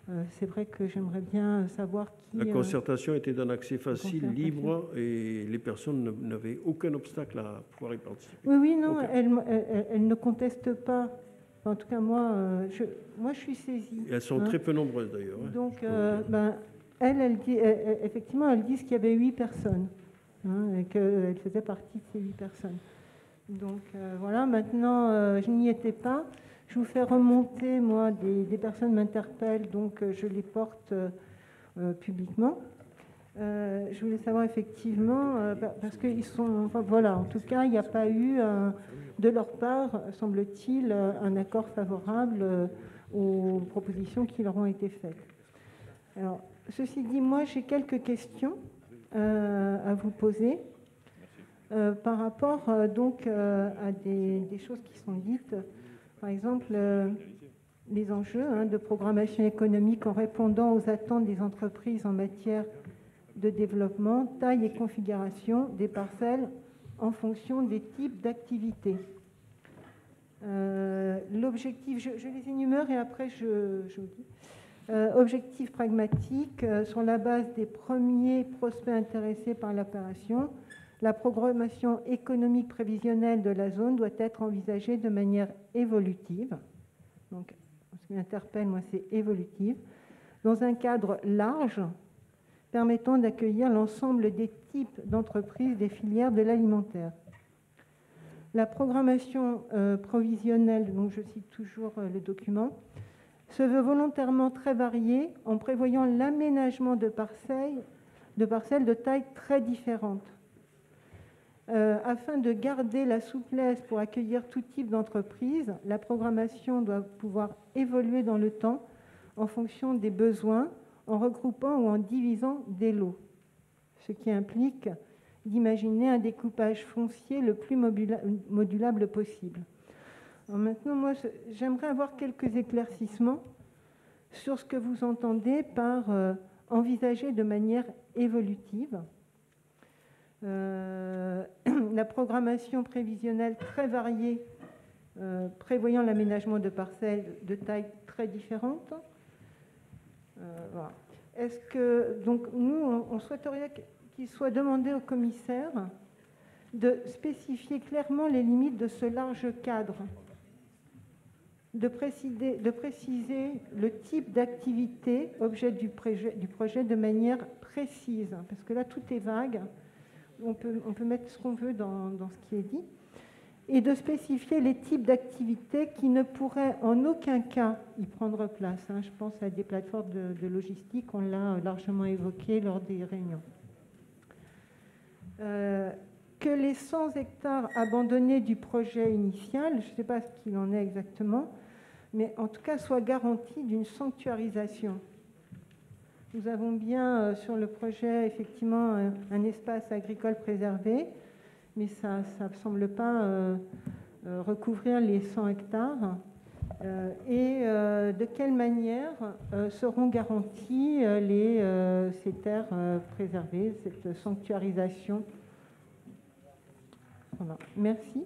Euh, C'est vrai que j'aimerais bien savoir qui. La euh, concertation était d'un accès facile, libre, et les personnes ne- n'avaient aucun obstacle à pouvoir y participer. Oui, oui, non, Aucun. elle, m- elle- elle- elle ne conteste pas. En tout cas, moi, euh, je, moi, je suis saisie. Et elles sont hein. très peu nombreuses d'ailleurs. hein. Donc, euh, ben, elle, elle dit, elle- elle- effectivement, elle dit qu'il y avait huit personnes, hein, et qu'elle faisait partie de ces huit personnes. Donc euh, voilà, maintenant, euh, je n'y étais pas. Je vous fais remonter, moi, des, personnes m'interpellent, donc euh, je les porte euh, euh, publiquement. Je voulais savoir effectivement, pa- parce qu'ils sont, voilà, en tout cas, il n'y a pas eu, de leur part, semble-t-il, un accord favorable aux propositions qui leur ont été faites. Alors, ceci dit, moi, j'ai quelques questions à vous poser. Par rapport donc à des choses qui sont dites, par exemple euh, les enjeux hein, de programmation économique en répondant aux attentes des entreprises en matière de développement, taille et configuration des parcelles en fonction des types d'activités. Euh, L'objectif, je, les énumère et après je, vous dis. Euh, objectif pragmatique, sur la base des premiers prospects intéressés par l'opération, la programmation économique prévisionnelle de la zone doit être envisagée de manière évolutive. Donc, ce qui m'interpelle, moi, c'est évolutive, dans un cadre large permettant d'accueillir l'ensemble des types d'entreprises des filières de l'alimentaire. La programmation euh, provisionnelle, donc je cite toujours euh, le document, se veut volontairement très variée en prévoyant l'aménagement de parcelles, de parcelles de taille très différentes. Euh, afin de garder la souplesse pour accueillir tout type d'entreprise, la programmation doit pouvoir évoluer dans le temps en fonction des besoins, en regroupant ou en divisant des lots, ce qui implique d'imaginer un découpage foncier le plus modula- modulable possible. Maintenant, moi, j'aimerais avoir quelques éclaircissements sur ce que vous entendez par euh, envisager de manière évolutive. Euh, la programmation prévisionnelle très variée, euh, prévoyant l'aménagement de parcelles de tailles très différentes. Euh, voilà. Est-ce que donc nous on, souhaiterait qu'il soit demandé au commissaire de spécifier clairement les limites de ce large cadre, de préciser, le type d'activité objet du projet, du projet de manière précise, parce que là tout est vague on peut, mettre ce qu'on veut dans, ce qui est dit, et de spécifier les types d'activités qui ne pourraient en aucun cas y prendre place. hein. Je pense à des plateformes de, logistique, on l'a largement évoqué lors des réunions. Euh, que les 100 hectares abandonnés du projet initial, je ne sais pas ce qu'il en est exactement, mais en tout cas soient garantis d'une sanctuarisation. Nous avons bien euh, sur le projet effectivement un, un espace agricole préservé, mais ça ne semble pas euh, euh, recouvrir les 100 hectares. Euh, et euh, de quelle manière euh, seront garanties euh, euh, ces terres euh, préservées, cette sanctuarisation? Merci.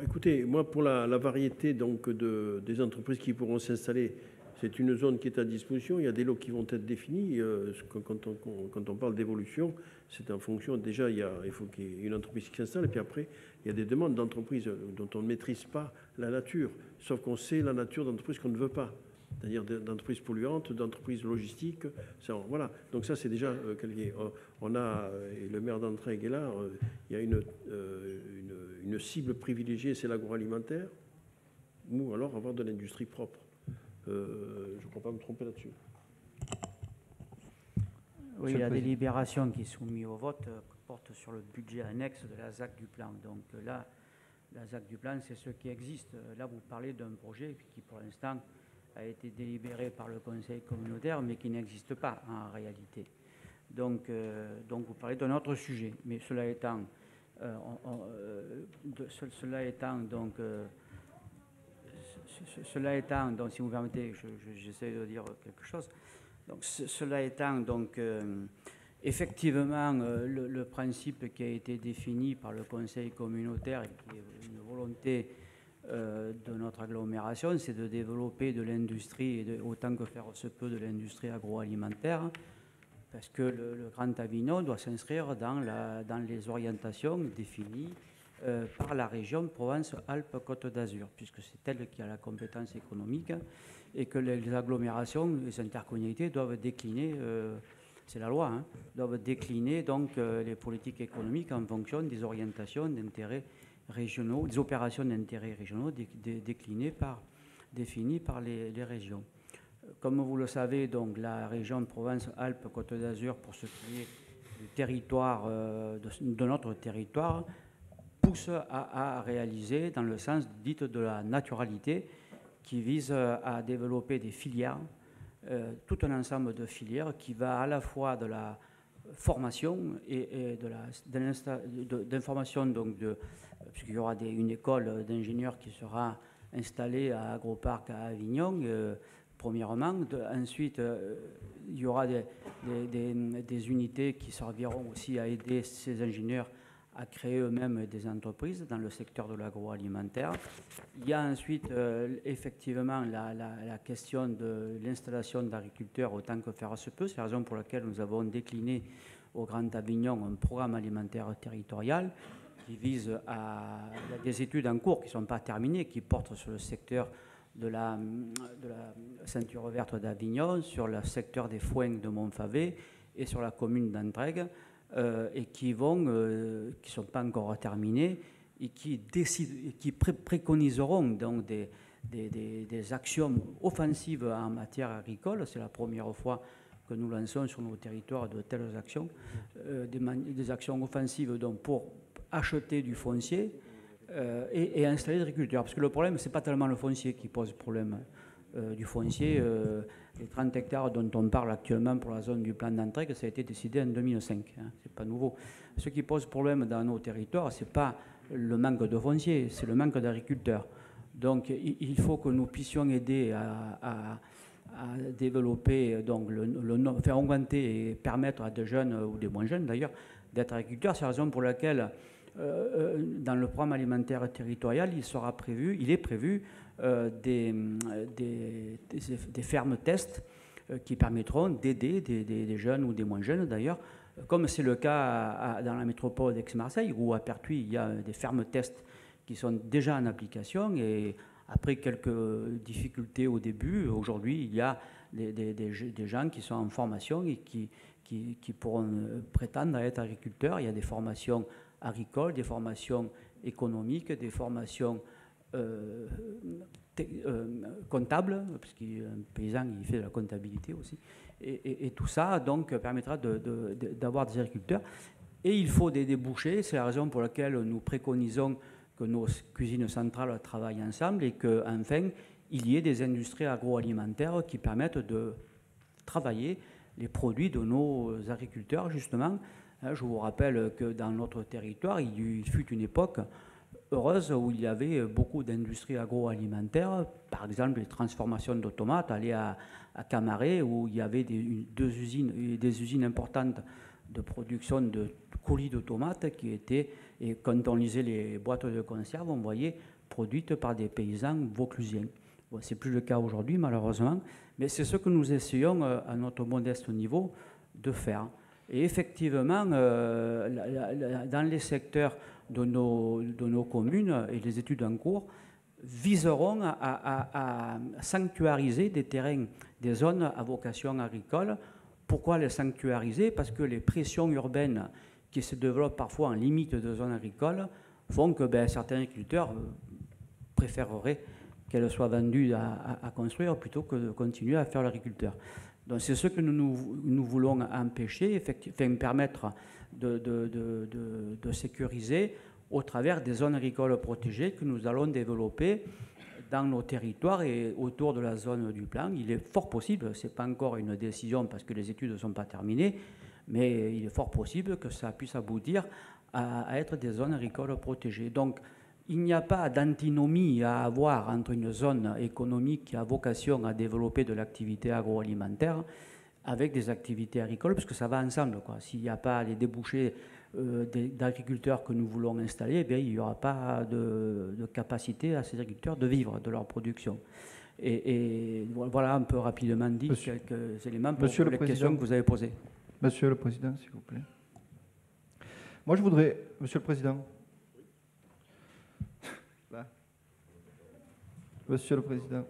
Écoutez, moi, pour la, variété donc, de, des entreprises qui pourront s'installer, c'est une zone qui est à disposition. Il y a des lots qui vont être définis. Euh, quand, on, parle d'évolution, c'est en fonction. Déjà, il, faut qu'il y ait une entreprise qui s'installe. Et puis après, il y a des demandes d'entreprises dont on ne maîtrise pas la nature. Sauf qu'on sait la nature d'entreprises qu'on ne veut pas. C'est-à-dire d'entreprises polluantes, d'entreprises logistiques. Voilà. Donc ça, c'est déjà euh, on- a, et le maire d'Entraigues est là, euh, il y a une, euh, une, une cible privilégiée, c'est l'agroalimentaire, ou alors avoir de l'industrie propre. Euh, je ne crois pas me tromper là-dessus. Oui, la délibération qui est soumise au vote porte sur le budget annexe de la ZAC du plan. Donc là, la ZAC du plan, c'est ce qui existe. Là, vous parlez d'un projet qui, pour l'instant, a été délibéré par le conseil communautaire, mais qui n'existe pas en réalité. Donc, euh, donc vous parlez d'un autre sujet. Mais cela étant, euh, euh, cela étant donc, ce- ce- cela étant, donc, si vous permettez, je- je- j'essaie de dire quelque chose. Donc, ce- cela étant, donc, effectivement, le, principe qui a été défini par le Conseil communautaire et qui est une volonté de notre agglomération, c'est de développer de l'industrie, autant que faire se peut, de l'industrie agroalimentaire, parce que le, Grand Avignon doit s'inscrire dans, les orientations définies euh, par la région Provence-Alpes-Côte d'Azur, puisque c'est elle qui a la compétence économique et que les agglomérations, les intercommunalités doivent décliner euh, c'est la loi, hein, doivent décliner donc euh, les politiques économiques en fonction des orientations d'intérêts régionaux, des opérations d'intérêts régionaux définies par les régions. Comme vous le savez, donc la région Provence-Alpes-Côte d'Azur, pour ce qui est du territoire, euh, de, notre territoire, pousse à, réaliser dans le sens dit de la naturalité, qui vise euh, à développer des filières, euh, tout un ensemble de filières qui va à la fois de la formation et, et de d'information donc de puisqu'il y aura une école d'ingénieurs qui sera installée à Agroparc à Avignon premièrement De- ensuite euh, il y aura des, unités qui serviront aussi à aider ces ingénieurs à créer eux-mêmes des entreprises dans le secteur de l'agroalimentaire. Il y a ensuite euh, effectivement la, question de l'installation d'agriculteurs autant que faire se peut. C'est la raison pour laquelle nous avons décliné au Grand Avignon un programme alimentaire territorial qui vise à des études en cours qui ne sont pas terminées, qui portent sur le secteur de la, ceinture verte d'Avignon, sur le secteur des foins de Montfavet et sur la commune d'Entraigue, euh, et qui vont, euh, qui sont pas encore terminés, et qui, décident, qui pré- préconiseront donc des, des, des- actions offensives en matière agricole. C'est la première fois que nous lançons sur nos territoires de telles actions, euh, des actions offensives donc pour acheter du foncier euh, et, installer des agriculteurs. Parce que le problème, ce n'est pas tellement le foncier qui pose problème. Euh, du foncier, euh, les 30 hectares dont on parle actuellement pour la zone du plan d'entrée, ça a été décidé en 2005. Hein, c'est pas nouveau. Ce qui pose problème dans nos territoires, c'est pas le manque de foncier, c'est le manque d'agriculteurs. Donc, il faut que nous puissions aider à, développer, donc le, faire augmenter et permettre à des jeunes ou des moins jeunes d'ailleurs d'être agriculteurs. C'est la raison pour laquelle dans le programme alimentaire territorial, il sera prévu, il est prévu euh, des, euh, des, des- fermes tests euh, qui permettront d'aider des, jeunes ou des moins jeunes d'ailleurs, euh, comme c'est le cas dans la métropole d'Aix-Marseille, où à Pertuis, il y a des fermes tests qui sont déjà en application et après quelques difficultés au début, aujourd'hui, il y a des, des- des gens qui sont en formation et qui, qui, qui pourront euh, prétendre à être agriculteurs. Il y a des formations agricoles, des formations économiques, des formations euh, euh, comptables, parce qu'un paysan, il fait de la comptabilité aussi. Et, tout ça, donc, permettra d'avoir des agriculteurs. Et il faut des débouchés. C'est la raison pour laquelle nous préconisons que nos cuisines centrales travaillent ensemble et qu'enfin, il y ait des industries agroalimentaires qui permettent de travailler les produits de nos agriculteurs, justement. Hein, Je vous rappelle que dans notre territoire, il fut une époque heureuse où il y avait beaucoup d'industries agroalimentaires, par exemple les transformations de tomates, aller à, à où il y avait des, deux usines, des usines importantes de production de colis de tomates qui étaient, et quand on lisait les boîtes de conserve, on voyait produites par des paysans vauclusiens. Bon, c'est plus le cas aujourd'hui, malheureusement, mais c'est ce que nous essayons, euh, à notre modeste niveau, de faire. Et effectivement, euh, dans les secteurs de nos, de nos communes et les études en cours viseront à, sanctuariser des terrains, des zones à vocation agricole. Pourquoi les sanctuariser? Parce que les pressions urbaines qui se développent parfois en limite de zones agricoles font que ben, certains agriculteurs euh, préféreraient qu'elles soient vendues à- à construire plutôt que de continuer à faire l'agriculteur. Donc c'est ce que nous, voulons empêcher, permettre de sécuriser au travers des zones agricoles protégées que nous allons développer dans nos territoires et autour de la zone du plan. Il est fort possible, ce n'est pas encore une décision parce que les études ne sont pas terminées, mais il est fort possible que ça puisse aboutir à, à être des zones agricoles protégées. Donc, il n'y a pas d'antinomie à avoir entre une zone économique qui a vocation à développer de l'activité agroalimentaire avec des activités agricoles, parce que ça va ensemble. S'il n'y a pas les débouchés euh, d'agriculteurs que nous voulons installer, eh bien, il n'y aura pas de, de capacité à ces agriculteurs de vivre de leur production. Et, et voilà un peu rapidement dit Monsieur- quelques éléments pour Monsieur le les questions que vous avez posées. Monsieur le Président, s'il vous plaît. Moi, je voudrais, Monsieur le Président. Là. Monsieur le Président,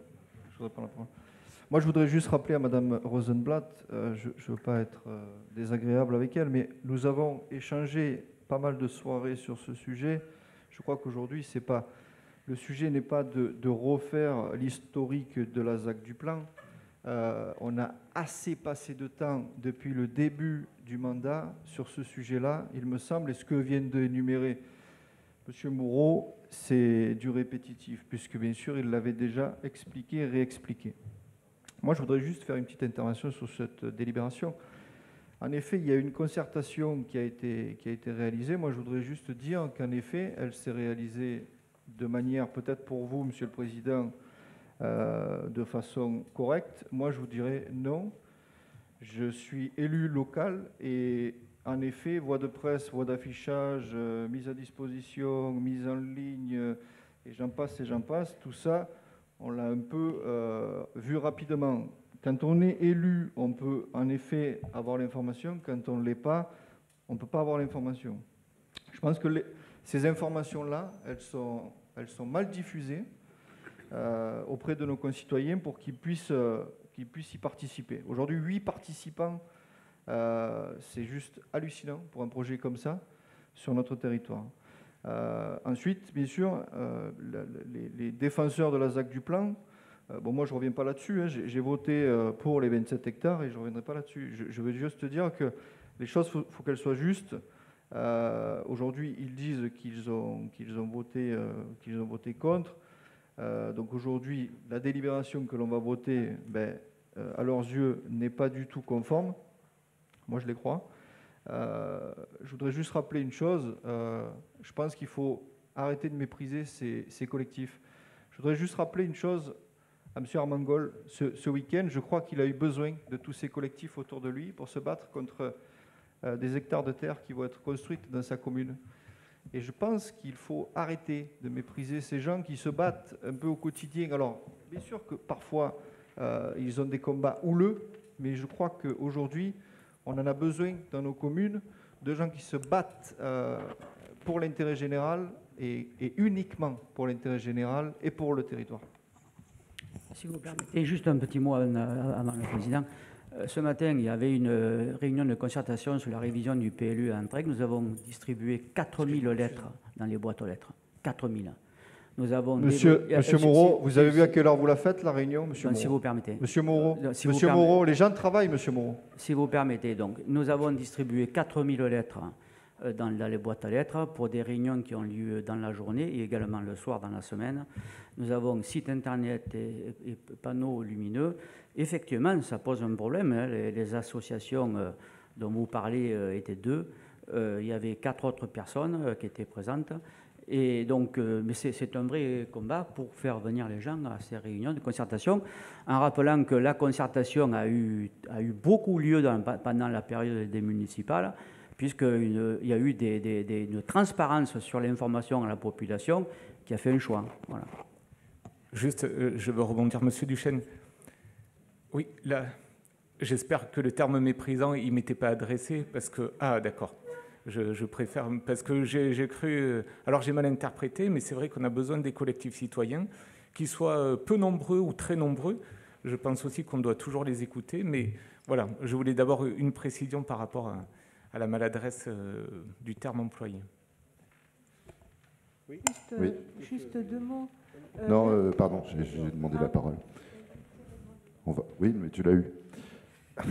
je voudrais. Moi, je voudrais juste rappeler à Madame Rosenblatt, euh, je ne veux pas être euh, désagréable avec elle, mais nous avons échangé pas mal de soirées sur ce sujet. Je crois qu'aujourd'hui, le sujet n'est pas de, refaire l'historique de la ZAC du plan. Euh, on a assez passé de temps depuis le début du mandat sur ce sujet-là, il me semble, et ce que vient d'énumérer M. Moreau, c'est du répétitif, puisque bien sûr, il l'avait déjà expliqué, réexpliqué. Moi, je voudrais juste faire une petite intervention sur cette délibération. En effet, il y a une concertation qui a été, qui a été réalisée. Moi, je voudrais juste dire qu'en effet, elle s'est réalisée de manière, peut-être pour vous, Monsieur le Président, euh, de façon correcte. Moi, je vous dirais non. Je suis élu local et en effet, voie de presse, voie d'affichage, euh, mise à disposition, mise en ligne, euh, et j'en passe et j'en passe, tout ça, on l'a un peu euh, vu rapidement. Quand on est élu, on peut en effet avoir l'information. Quand on ne l'est pas, on ne peut pas avoir l'information. Je pense que ces informations-là, elles sont, mal diffusées auprès de nos concitoyens pour qu'ils puissent, qu'ils puissent y participer. Aujourd'hui, huit participants, euh, c'est juste hallucinant pour un projet comme ça sur notre territoire. Euh, ensuite, bien sûr, euh, les, défenseurs de la ZAC du plan, bon, moi je ne reviens pas là-dessus, hein, j'ai voté pour les 27 hectares et je ne reviendrai pas là-dessus. Je, veux juste te dire que les choses, il faut, qu'elles soient justes. Aujourd'hui, ils disent qu'ils ont, qu'ils ont, voté, qu'ils ont voté contre. Donc aujourd'hui, la délibération que l'on va voter, ben, à leurs yeux, n'est pas du tout conforme. Moi, je les crois. Euh, je voudrais juste rappeler une chose. euh, je pense qu'il faut arrêter de mépriser ces, collectifs. Je voudrais juste rappeler une chose à M. Armangol. Ce, ce week-end, je crois qu'il a eu besoin de tous ces collectifs autour de lui pour se battre contre euh, des hectares de terre qui vont être construites dans sa commune. Et je pense qu'il faut arrêter de mépriser ces gens qui se battent un peu au quotidien. Alors, bien sûr que parfois, ils ont des combats houleux, mais je crois qu'aujourd'hui, on en a besoin dans nos communes de gens qui se battent euh, pour l'intérêt général et, et uniquement pour l'intérêt général et pour le territoire. Si vous permettez, juste un petit mot avant, avant le Président. Euh, Ce matin, il y avait une euh, réunion de concertation sur la révision du PLU à Entraigue. Nous avons distribué 4000 lettres dans les boîtes aux lettres. 4000. Nous avons Monsieur, si- Moreau, vous avez vu à quelle heure vous la faites, la réunion, Monsieur Moreau si vous permettez. Monsieur Moreau, si Monsieur les gens travaillent, Monsieur Moreau. Si vous permettez, donc, nous avons distribué 4000 lettres euh, dans, dans les boîtes à lettres pour des réunions qui ont lieu dans la journée et également le soir dans la semaine. Nous avons site internet et, et panneaux lumineux. Effectivement, ça pose un problème. hein. Les, les associations euh, dont vous parlez euh, étaient deux. Euh, il y avait quatre autres personnes qui étaient présentes. Et donc, euh, mais c'est un vrai combat pour faire venir les gens à ces réunions de concertation, en rappelant que la concertation a eu, a eu beaucoup lieu pendant la période des municipales, puisqu'il y a eu une transparence sur l'information à la population qui a fait un choix. Voilà. Juste, euh, je veux rebondir, Monsieur Duchesne. Oui, là, j'espère que le terme méprisant, il m'était pas adressé parce que ah d'accord, je, je préfère parce que j'ai cru. euh, alors j'ai mal interprété, mais c'est vrai qu'on a besoin des collectifs citoyens, qu'ils soient euh, peu nombreux ou très nombreux. Je pense aussi qu'on doit toujours les écouter, mais voilà, je voulais d'abord une précision par rapport à, à la maladresse euh, du terme employé. Juste, Oui. juste deux mots. Euh, Non, euh, pardon, j'ai j'ai demandé la parole. On va... Oui, mais tu l'as eu.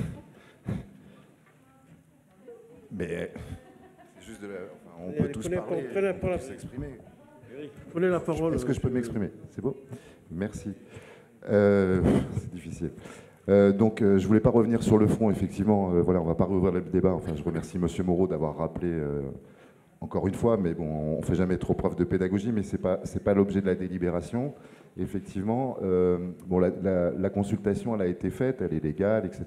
mais c'est juste de la... enfin, on peut tous parler, prenez la on peut s'exprimer. Prenez la parole. Est-ce que je peux monsieur- m'exprimer? C'est beau? Merci. Euh, c'est difficile. Euh, donc, euh, je voulais pas revenir sur le fond, effectivement. Euh, voilà, on va pas rouvrir le débat. Enfin, je remercie Monsieur Moreau d'avoir rappelé euh, encore une fois, mais bon, on fait jamais trop preuve de pédagogie, mais pas c'est pas l'objet de la délibération. Effectivement, euh, bon, la, la- la consultation, elle a été faite, elle est légale, etc.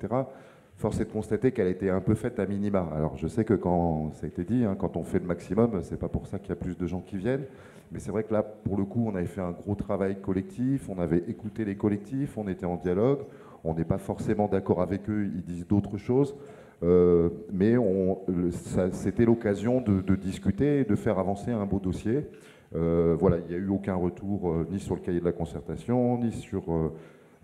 Force est de constater qu'elle été un peu faite à minima. Alors, je sais que quand ça a été dit, hein, quand on fait le maximum, c'est pas pour ça qu'il y a plus de gens qui viennent. Mais c'est vrai que là, pour le coup, on avait fait un gros travail collectif, on avait écouté les collectifs, on était en dialogue, on n'est pas forcément d'accord avec eux, ils disent d'autres choses, euh, mais c'était l'occasion de, discuter et de faire avancer un beau dossier. Euh, voilà, il n'y a eu aucun retour euh, ni sur le cahier de la concertation, ni sur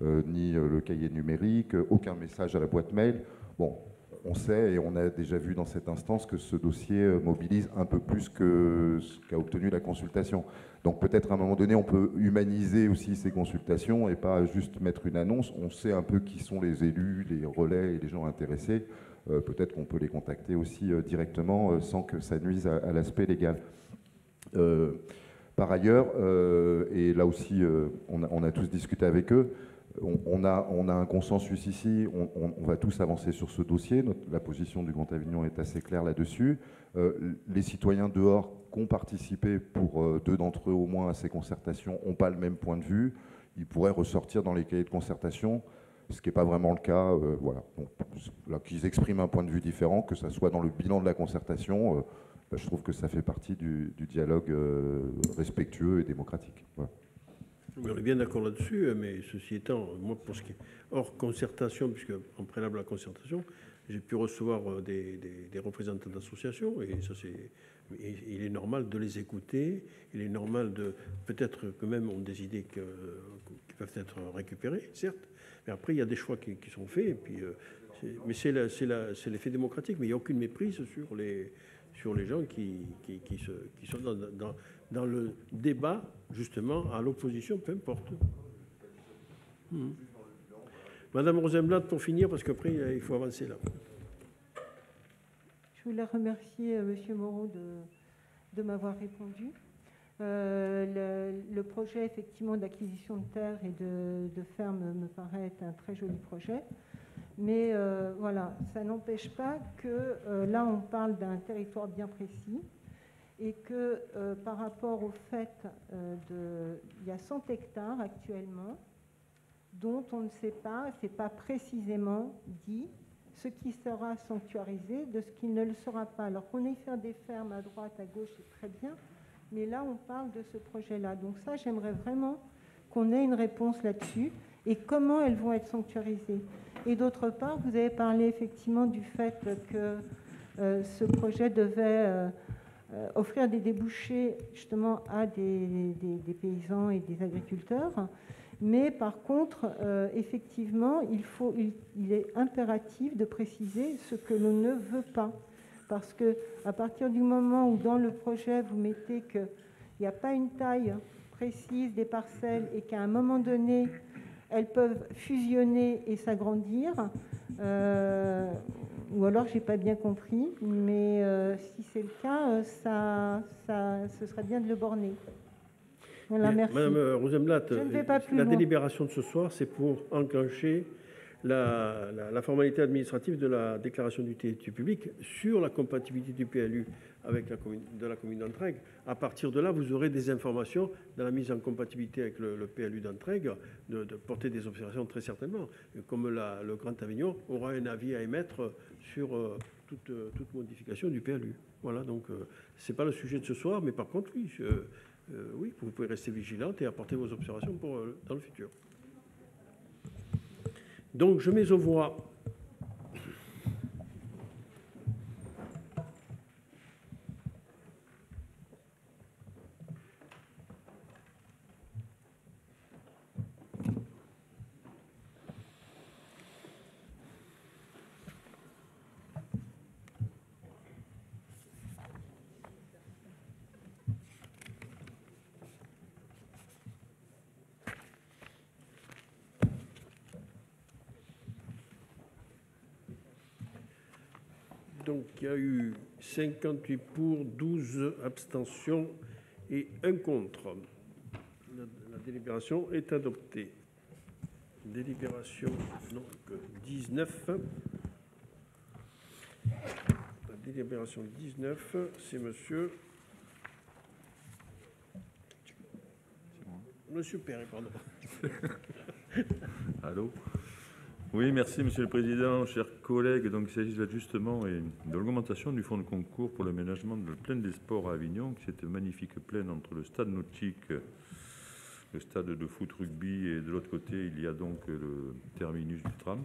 ni euh, le cahier numérique, euh, aucun message à la boîte mail. Bon, on sait et on a déjà vu dans cette instance que ce dossier euh, mobilise un peu plus que ce qu'a obtenu la consultation. Donc peut-être à un moment donné, on peut humaniser aussi ces consultations et pas juste mettre une annonce. On sait un peu qui sont les élus, les relais et les gens intéressés. Euh, peut-être qu'on peut les contacter aussi euh, directement euh, sans que ça nuise à, l'aspect légal. Euh, par ailleurs, euh, et là aussi, euh, on a tous discuté avec eux, on, a, un consensus ici, on, va tous avancer sur ce dossier. La position du Grand Avignon est assez claire là-dessus. Euh, les citoyens dehors qui ont participé, pour euh, deux d'entre eux au moins, à ces concertations, n'ont pas le même point de vue. Ils pourraient ressortir dans les cahiers de concertation, ce qui n'est pas vraiment le cas. euh, voilà. Qu'ils expriment un point de vue différent, que ça soit dans le bilan de la concertation, bah, je trouve que ça fait partie du, dialogue respectueux et démocratique. On est bien d'accord là-dessus, mais ceci étant, moi, pour ce qui est hors concertation, puisque en préalable à la concertation, j'ai pu recevoir euh, des, représentants d'associations, et ça c'est, il est normal de les écouter, il est normal de, peut-être que même ont des idées qui peuvent être récupérées, certes, mais après il y a des choix qui, sont faits, et puis, euh, mais c'est l'effet démocratique, mais il n'y a aucune méprise sur les, sur les gens qui, sont dans le débat, justement, à l'opposition, peu importe. Mhm. Madame Rosenblatt, pour finir, parce qu'après, il faut avancer là. Je voulais remercier euh, Monsieur Moreau de, m'avoir répondu. Euh, le, projet effectivement d'acquisition de terres et de, fermes me paraît être un très joli projet. Mais euh, voilà, ça n'empêche pas que là on parle d'un territoire bien précis et que euh, par rapport au fait euh, de, il y a 100 hectares actuellement dont on ne sait pas, c'est pas précisément dit ce qui sera sanctuarisé de ce qui ne le sera pas. Alors qu'on ait faire des fermes à droite, à gauche, c'est très bien, mais là on parle de ce projet-là. Donc ça, j'aimerais vraiment qu'on ait une réponse là-dessus et comment elles vont être sanctuarisées. Et d'autre part, vous avez parlé effectivement du fait que euh, ce projet devait euh, offrir des débouchés justement à des, paysans et des agriculteurs. Mais par contre, euh, effectivement, il est impératif de préciser ce que l'on ne veut pas. Parce que à partir du moment où dans le projet, vous mettez qu'il n'y a pas une taille précise des parcelles et qu'à un moment donné, elles peuvent fusionner et s'agrandir, euh, ou alors j'ai pas bien compris, mais euh, si c'est le cas, euh, ça, ça, ce serait bien de le borner. Voilà, merci. Madame euh, Rosenblatt, la loin. délibération de ce soir, c'est pour enclencher la, formalité administrative de la déclaration d'utilité publique sur la compatibilité du PLU avec la commune, de la commune d'Entraigues. À partir de là, vous aurez des informations dans la mise en compatibilité avec le, PLU d'Entraigues, de, porter des observations très certainement. Comme la- le Grand Avignon aura un avis à émettre sur euh, toute, euh, toute modification du PLU. Voilà, donc euh, c'est pas le sujet de ce soir, mais par contre, oui, oui, vous pouvez rester vigilante et apporter vos observations dans le futur. Donc, je mets aux voix. Il y a eu 58 pour, 12 abstentions et un contre. La, la délibération est adoptée. Délibération donc 19. La délibération 19, c'est monsieur. Monsieur Perret, pardon. Allô? Oui, merci Monsieur le Président, chers collègues. Donc, il s'agit de et de l'augmentation du fonds de concours pour l'aménagement de la plaine des sports à Avignon, qui est cette magnifique plaine entre le stade nautique, le stade de foot rugby, et de l'autre côté, il y a donc le terminus du tram.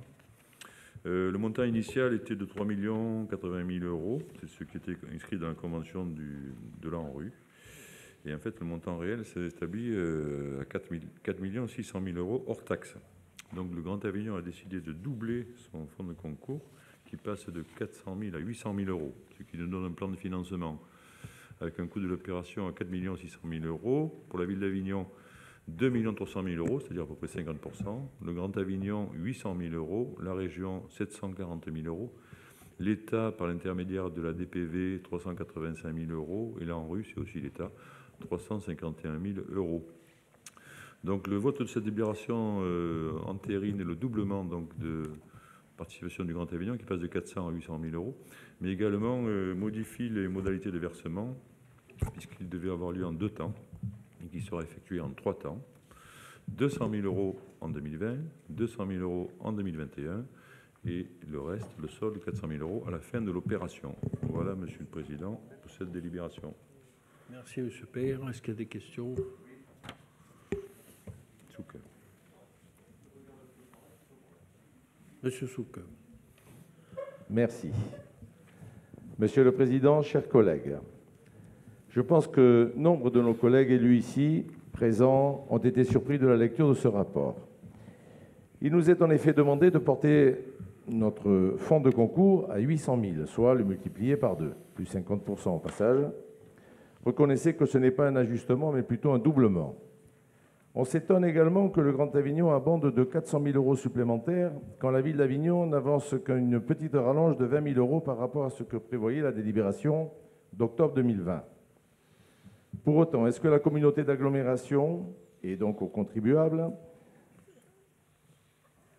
Euh, le montant initial était de 3 80 000 euros, c'est ce qui était inscrit dans la convention de l'ANRU. Et en fait, le montant réel s'est établi euh, à 4, 4 600 000 euros hors taxe. Donc le Grand Avignon a décidé de doubler son fonds de concours qui passe de 400 000 à 800 000 euros, ce qui nous donne un plan de financement avec un coût de l'opération à 4 600 000 euros. Pour la ville d'Avignon, 2 300 000 euros, c'est-à-dire à peu près 50% Le Grand Avignon, 800 000 euros. La région, 740 000 euros. L'État, par l'intermédiaire de la DPV, 385 000 euros. Et là, en rue, c'est aussi l'État, 351 000 euros. Donc le vote de cette délibération euh, entérine le doublement donc, de participation du Grand Avignon qui passe de 400 à 800 000 euros, mais également euh, modifie les modalités de versement puisqu'il devait avoir lieu en deux temps et qui sera effectué en trois temps. 200 000 euros en 2020, 200 000 euros en 2021 et le reste, le solde, 400 000 euros à la fin de l'opération. Voilà, Monsieur le Président, pour cette délibération. Merci, Monsieur Père. Est-ce qu'il y a des questions? Monsieur. Merci. Monsieur le Président, chers collègues, je pense que nombre de nos collègues élus ici présents ont été surpris de la lecture de ce rapport. Il nous est en effet demandé de porter notre fonds de concours à 800 000, soit le multiplier par deux, plus 50% au passage. Reconnaissez que ce n'est pas un ajustement, mais plutôt un doublement. On s'étonne également que le Grand Avignon abonde de 400 000 euros supplémentaires quand la ville d'Avignon n'avance qu'une petite rallonge de 20 000 euros par rapport à ce que prévoyait la délibération d'octobre 2020. Pour autant, est-ce que la communauté d'agglomération, et donc aux contribuables,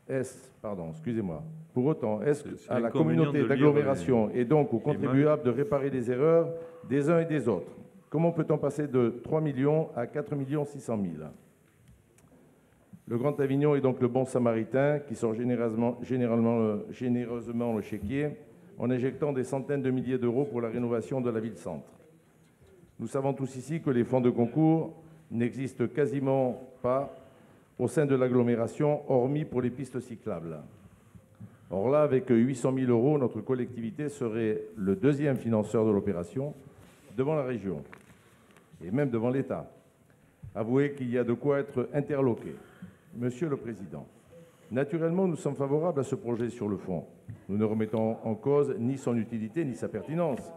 est pardon, excusez-moi. Pour autant, est-ce à la communauté d'agglomération et donc aux contribuables de réparer les erreurs des uns et des autres? Comment peut-on passer de 3 millions à 4 600 000 le Grand Avignon est donc le bon samaritain qui sort généreusement, généralement, généreusement le chéquier en injectant des centaines de milliers d'euros pour la rénovation de la ville-centre. Nous savons tous ici que les fonds de concours n'existent quasiment pas au sein de l'agglomération, hormis pour les pistes cyclables. Or là, avec 800 000 euros, notre collectivité serait le deuxième financeur de l'opération devant la région et même devant l'État. Avouez qu'il y a de quoi être interloqué. Monsieur le Président, naturellement, nous sommes favorables à ce projet sur le fond. Nous ne remettons en cause ni son utilité ni sa pertinence.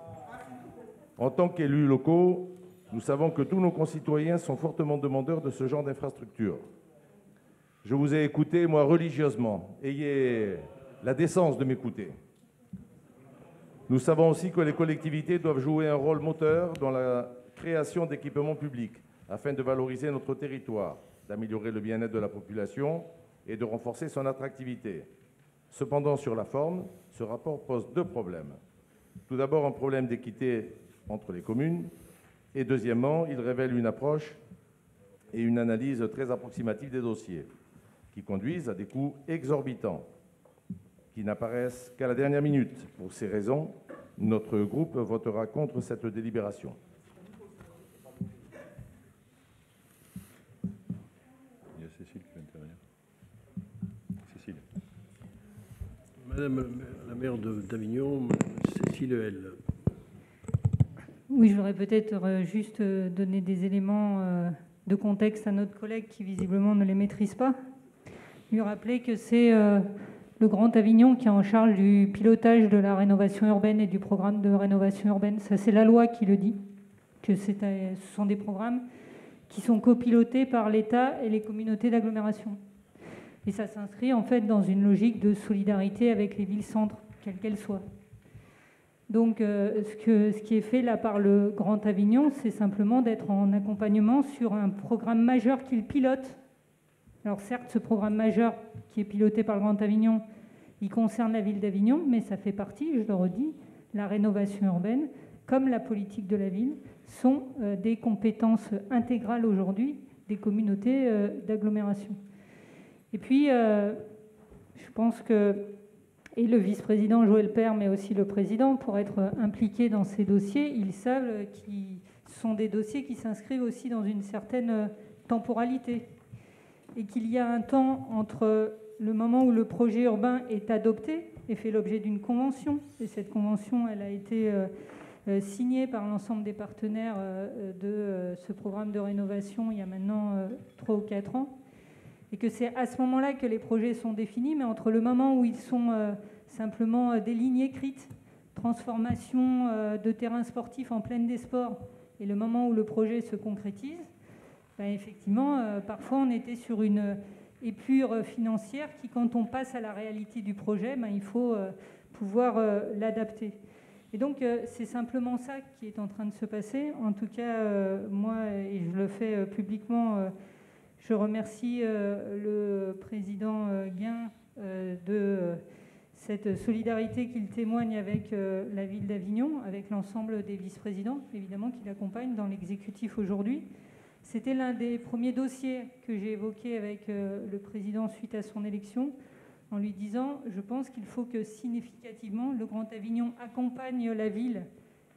En tant qu'élus locaux, nous savons que tous nos concitoyens sont fortement demandeurs de ce genre d'infrastructure. Je vous ai écouté, moi, religieusement. Ayez la décence de m'écouter. Nous savons aussi que les collectivités doivent jouer un rôle moteur dans la création d'équipements publics afin de valoriser notre territoire, d'améliorer le bien-être de la population et de renforcer son attractivité. Cependant, sur la forme, ce rapport pose deux problèmes. Tout d'abord, un problème d'équité entre les communes, et deuxièmement, il révèle une approche et une analyse très approximative des dossiers, qui conduisent à des coûts exorbitants, qui n'apparaissent qu'à la dernière minute. Pour ces raisons, notre groupe votera contre cette délibération. Madame la maire d'Avignon, Cécile L. Oui, je voudrais peut-être euh, juste euh, donner des éléments euh, de contexte à notre collègue qui visiblement ne les maîtrise pas. Lui rappeler que c'est le Grand Avignon qui est en charge du pilotage de la rénovation urbaine et du programme de rénovation urbaine. Ça, c'est la loi qui le dit, que ce sont des programmes qui sont copilotés par l'État et les communautés d'agglomération. Et ça s'inscrit en fait dans une logique de solidarité avec les villes-centres, quelles qu'elles soient. Donc euh, ce, qui est fait là par le Grand Avignon, c'est simplement d'être en accompagnement sur un programme majeur qu'il pilote. Alors certes, ce programme majeur qui est piloté par le Grand Avignon, il concerne la ville d'Avignon, mais ça fait partie, je le redis, la rénovation urbaine, comme la politique de la ville, sont euh, des compétences intégrales aujourd'hui des communautés euh, d'agglomération. Et puis, euh, je pense que et le vice-président Joël Père, mais aussi le président, pour être impliqués dans ces dossiers, ils savent qu'ils sont des dossiers qui s'inscrivent aussi dans une certaine temporalité. Et qu'il y a un temps entre le moment où le projet urbain est adopté et fait l'objet d'une convention, et cette convention, elle a été euh, euh, signée par l'ensemble des partenaires de ce programme de rénovation il y a maintenant trois ou quatre ans, et que c'est à ce moment-là que les projets sont définis, mais entre le moment où ils sont euh, simplement euh, des lignes écrites, transformation euh, de terrains sportifs en pleine des sports, et le moment où le projet se concrétise, ben, effectivement, parfois on était sur une épure financière qui, quand on passe à la réalité du projet, ben, il faut pouvoir l'adapter. Et donc, c'est simplement ça qui est en train de se passer. En tout cas, moi, et je le fais publiquement, je remercie le président Guin de cette solidarité qu'il témoigne avec la ville d'Avignon, avec l'ensemble des vice-présidents, évidemment, qui l'accompagnent dans l'exécutif aujourd'hui. C'était l'un des premiers dossiers que j'ai évoqué avec le président suite à son élection en lui disant je pense qu'il faut que significativement le Grand Avignon accompagne la ville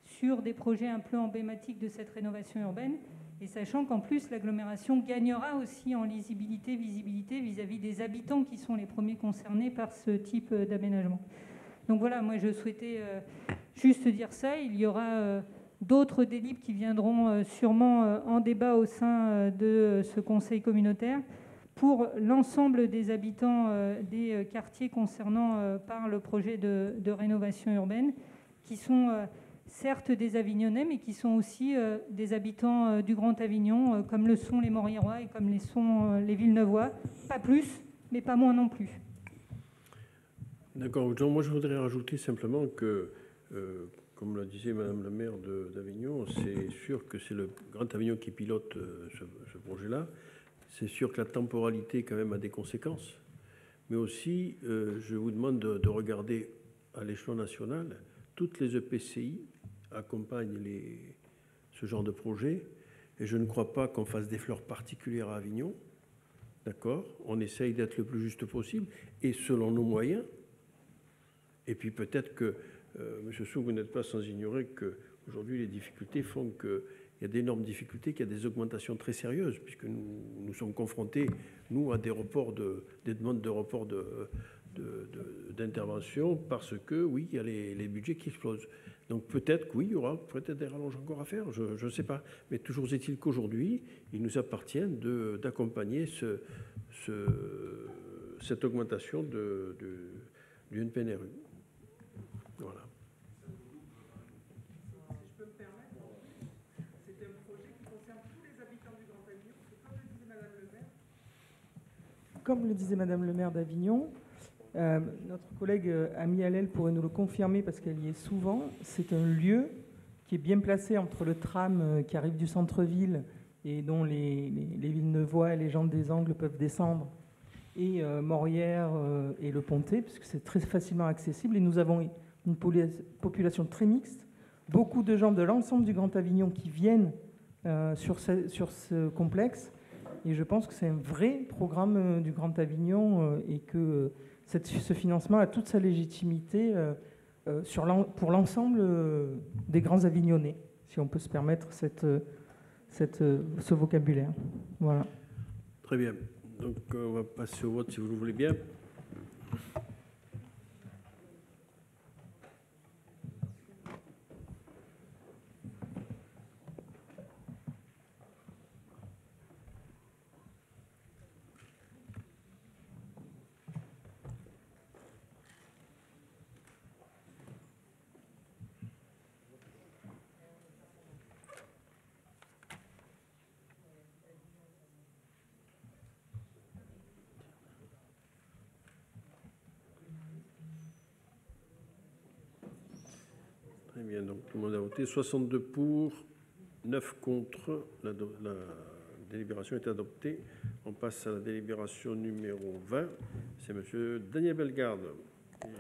sur des projets un peu emblématiques de cette rénovation urbaine et sachant qu'en plus l'agglomération gagnera aussi en lisibilité, visibilité vis-à-vis des habitants qui sont les premiers concernés par ce type d'aménagement. Donc voilà, moi je souhaitais juste dire ça. Il y aura d'autres délibres qui viendront sûrement en débat au sein de ce conseil communautaire pour l'ensemble des habitants des quartiers concernant par le projet de, de rénovation urbaine, qui sont certes des Avignonnais, mais qui sont aussi des habitants du Grand Avignon, comme le sont les Moriérois et comme les sont les Villeneuvois. Pas plus, mais pas moins non plus. D'accord. Moi, je voudrais rajouter simplement que, comme le disait Madame la maire d'Avignon, c'est sûr que c'est le Grand Avignon qui pilote ce projet-là. C'est sûr que la temporalité, quand même, a des conséquences. Mais aussi, je vous demande de, regarder à l'échelon national, toutes les EPCI accompagnent les, ce genre de projet. Et je ne crois pas qu'on fasse des fleurs particulières à Avignon. D'accord? On essaye d'être le plus juste possible et selon nos moyens. Et puis peut-être que, euh, M. Sou, vous n'êtes pas sans ignorer que aujourd'hui les difficultés font que il y a d'énormes difficultés, qu'il y a des augmentations très sérieuses, puisque nous, nous sommes confrontés, nous, à des reports de, des demandes de report d'intervention, de, parce que, oui, il y a les budgets qui explosent. Donc peut-être que oui, il y aura peut-être des rallonges encore à faire, je ne sais pas. Mais toujours est-il qu'aujourd'hui, il nous appartient d'accompagner ce, ce, cette augmentation de, de, du NPNRU. Voilà. Comme le disait Madame le maire d'Avignon, euh, notre collègue Ami Allel pourrait nous le confirmer parce qu'elle y est souvent. C'est un lieu qui est bien placé entre le tram qui arrive du centre-ville et dont les, les, les Villeneuvois et les gens des Angles peuvent descendre, et euh, Morière euh, et le Pontet, puisque c'est très facilement accessible. Et nous avons une population très mixte, beaucoup de gens de l'ensemble du Grand Avignon qui viennent euh, sur, ce, sur ce complexe et je pense que c'est un vrai programme du Grand Avignon et que ce financement a toute sa légitimité sur pour l'ensemble des grands Avignonnais, si on peut se permettre ce vocabulaire. Voilà. Très bien. Donc on va passer au vote si vous le voulez bien. Très bien, donc tout le monde a voté. 62 pour, 9 contre. La, délibération est adoptée. On passe à la délibération numéro 20. C'est M. Daniel Bellegarde.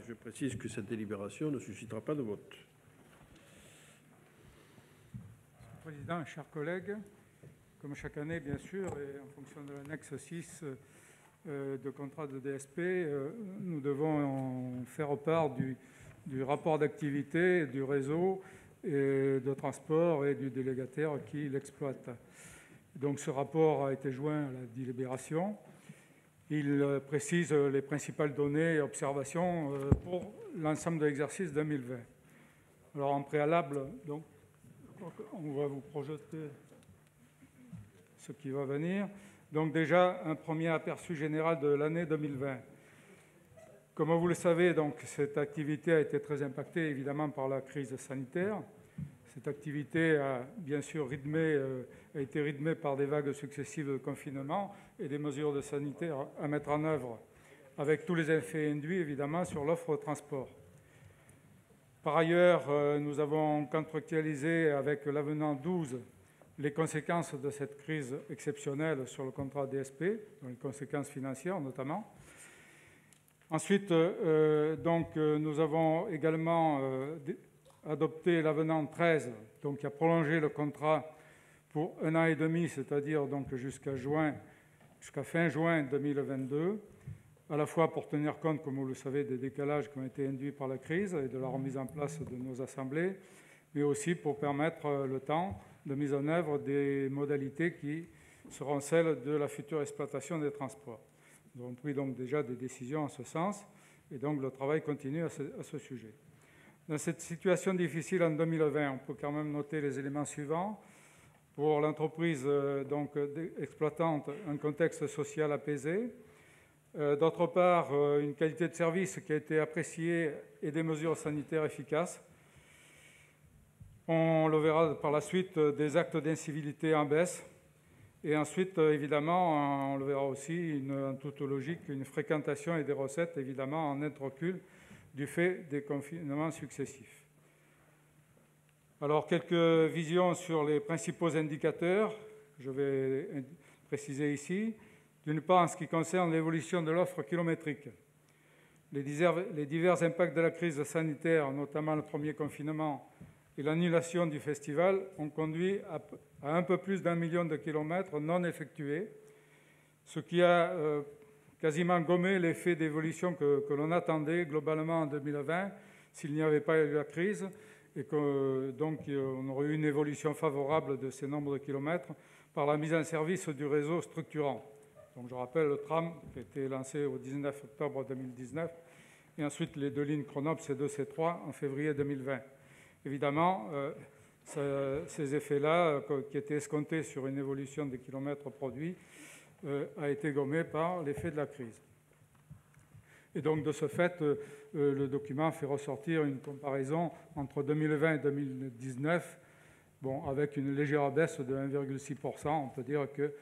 Je précise que cette délibération ne suscitera pas de vote. Monsieur le Président, chers collègues, comme chaque année, bien sûr, et en fonction de l'annexe 6 euh, de contrat de DSP, euh, nous devons en faire part du rapport d'activité du réseau et de transport et du délégataire qui l'exploite. Donc ce rapport a été joint à la délibération. Il précise les principales données et observations pour l'ensemble de l'exercice 2020. Alors en préalable, donc, on va vous projeter ce qui va venir. Donc déjà, un premier aperçu général de l'année 2020. Comme vous le savez, donc, cette activité a été très impactée évidemment par la crise sanitaire. Cette activité a bien sûr euh, été rythmée par des vagues successives de confinement et des mesures de sanitaire à mettre en œuvre, avec tous les effets induits évidemment sur l'offre de transport. Par ailleurs, euh, nous avons contractualisé avec l'avenant 12 les conséquences de cette crise exceptionnelle sur le contrat DSP, les conséquences financières notamment. Ensuite, euh, donc, euh, nous avons également euh, adopté l'avenant 13, donc, qui a prolongé le contrat pour un an et demi, c'est-à-dire jusqu'à juin, jusqu'à fin juin 2022, à la fois pour tenir compte, comme vous le savez, des décalages qui ont été induits par la crise et de la remise en place de nos assemblées, mais aussi pour permettre le temps de mise en œuvre des modalités qui seront celles de la future exploitation des transports. Nous avons pris donc déjà des décisions en ce sens et donc le travail continue à ce, sujet. Dans cette situation difficile en 2020, on peut quand même noter les éléments suivants. Pour l'entreprise euh, donc exploitante, un contexte social apaisé. Euh, d'autre part, euh, une qualité de service qui a été appréciée et des mesures sanitaires efficaces. On le verra par la suite, des actes d'incivilité en baisse et ensuite, euh, évidemment, on le verra aussi, une, en toute logique, une fréquentation et des recettes, évidemment, en net recul du fait des confinements successifs. Alors, quelques visions sur les principaux indicateurs, je vais préciser ici. D'une part, en ce qui concerne l'évolution de l'offre kilométrique. Les divers impacts de la crise sanitaire, notamment le premier confinement, et l'annulation du festival ont conduit à, un peu plus d'un million de kilomètres non effectués, ce qui a euh, quasiment gommé l'effet d'évolution que, l'on attendait globalement en 2020 s'il n'y avait pas eu la crise et que donc on aurait eu une évolution favorable de ces nombres de kilomètres par la mise en service du réseau structurant. Donc je rappelle le tram qui a été lancé au 19 octobre 2019 et ensuite les deux lignes Chronops C2 C3 en février 2020. Évidemment, euh, ces effets-là, euh, qui étaient escomptés sur une évolution des kilomètres produits, euh, a été gommé par l'effet de la crise. Et donc, de ce fait, le document fait ressortir une comparaison entre 2020 et 2019, bon, avec une légère baisse de 1,6%. On peut dire que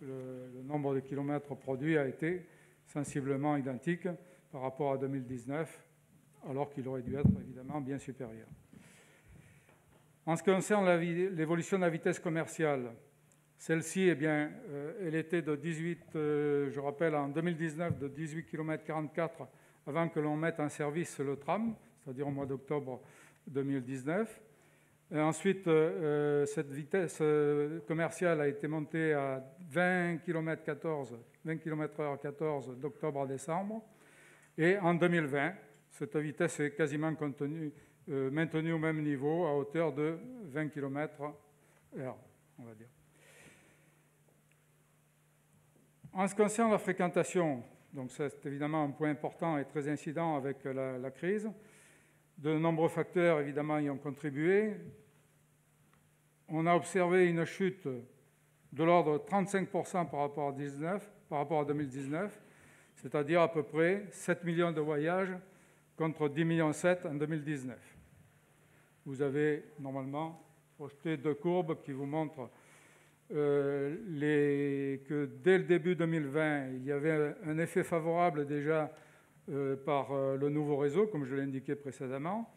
le, nombre de kilomètres produits a été sensiblement identique par rapport à 2019, alors qu'il aurait dû être évidemment bien supérieur. En ce qui concerne l'évolution de la vitesse commerciale, celle-ci, eh bien, euh, elle était de 18, euh, je rappelle, en 2019, de 18 km 44 avant que l'on mette en service le tram, c'est-à-dire au mois d'octobre 2019. ensuite, euh, cette vitesse commerciale a été montée à 20 km 14, 20 km h 14 d'octobre à décembre. Et en 2020, cette vitesse est quasiment contenue euh, maintenu au même niveau à hauteur de 20 km h on va dire. En ce qui concerne la fréquentation, donc c'est évidemment un point important et très incident avec la, crise. De nombreux facteurs, évidemment, y ont contribué. On a observé une chute de l'ordre de 35% par rapport à, 19, par rapport à 2019, c'est-à-dire à peu près 7 millions de voyages contre 10 millions 7 en 2019 vous avez normalement projeté deux courbes qui vous montrent euh, que dès le début 2020, il y avait un effet favorable déjà euh, par euh, le nouveau réseau, comme je l'ai indiqué précédemment.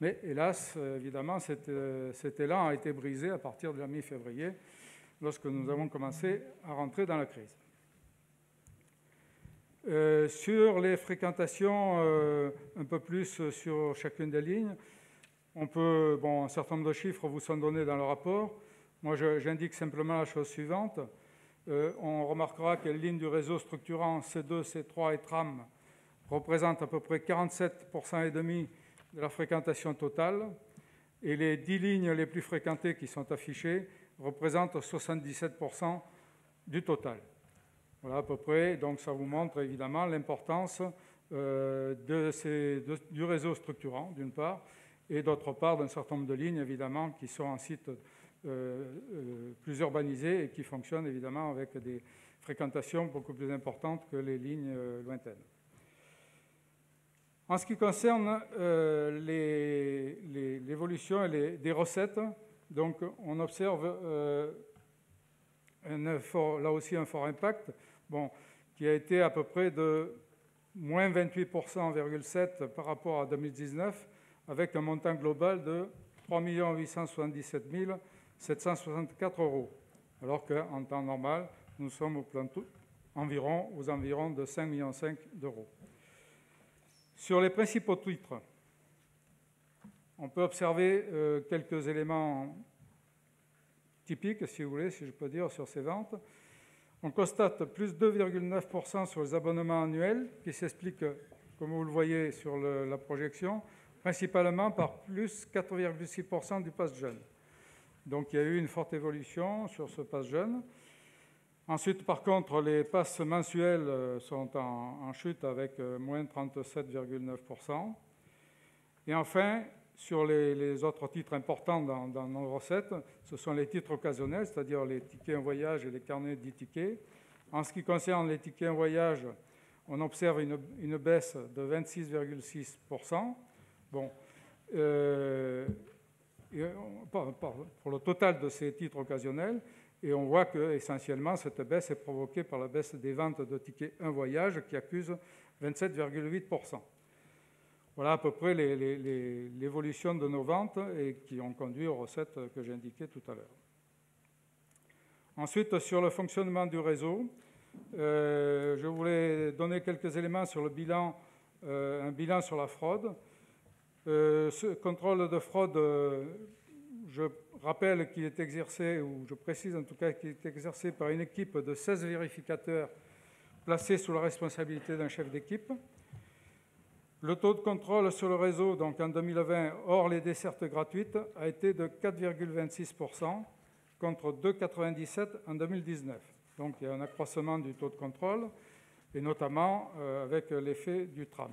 Mais hélas, évidemment, cet, cet, élan a été brisé à partir de la mi-février, lorsque nous avons commencé à rentrer dans la crise. sur les fréquentations, un peu plus sur chacune des lignes, on peut, bon, un certain nombre de chiffres vous sont donnés dans le rapport. Moi, j'indique simplement la chose suivante. Euh, on remarquera que les lignes du réseau structurant C2, C3 et tram représentent à peu près 47,5% et demi de la fréquentation totale. Et les 10 lignes les plus fréquentées qui sont affichées représentent 77% du total. Voilà à peu près. Donc ça vous montre évidemment l'importance euh, du réseau structurant, d'une part, et d'autre part d'un certain nombre de lignes, évidemment, qui sont en site euh, euh, plus urbanisés et qui fonctionnent évidemment avec des fréquentation beaucoup plus importante que les lignes euh, lointaines. En ce qui concerne l'évolution des recettes, donc on observe là aussi un fort impact, bon, qui a été à peu près de moins 28,7% par rapport à 2019, avec un montant global de 3 877 764 euros, alors qu'en temps normal, nous sommes environ, aux environs de 5,5 millions d'euros. Sur les principaux titres, on peut observer euh, quelques éléments typiques, si vous voulez, si je peux dire, sur ces ventes. On constate plus 2,9% sur les abonnements annuels, qui s'explique, comme vous le voyez sur la projection, principalement par plus 4,6% du pass jeune. Donc il y a eu une forte évolution sur ce pass jeune. Ensuite, par contre, les passes mensuelles euh, sont en, chute avec euh, moins 37,9%. Et enfin, sur les, autres titres importants dans, nos recettes, ce sont les titres occasionnels, c'est-à-dire les tickets en voyage et les carnets d'e-tickets. En ce qui concerne les tickets en voyage, on observe une, baisse de 26,6%. Bon, euh, pour le total de ces titres occasionnels, et on voit que essentiellement cette baisse est provoquée par la baisse des ventes de tickets un voyage qui accuse 27,8%. Voilà à peu près l'évolution de nos ventes et qui ont conduit aux recettes que j'ai indiquées tout à l'heure. Ensuite, sur le fonctionnement du réseau, euh, je voulais donner quelques éléments sur le bilan, euh, un bilan sur la fraude. Euh, ce contrôle de fraude, je rappelle qu'il est exercé, ou je précise en tout cas qu'il est exercé par une équipe de 16 vérificateurs placés sous la responsabilité d'un chef d'équipe. Le taux de contrôle sur le réseau, donc en 2020, hors les dessertes gratuites, a été de 4,26% contre 2,97% en 2019. Donc il y a un accroissement du taux de contrôle, et notamment euh, avec l'effet du tram.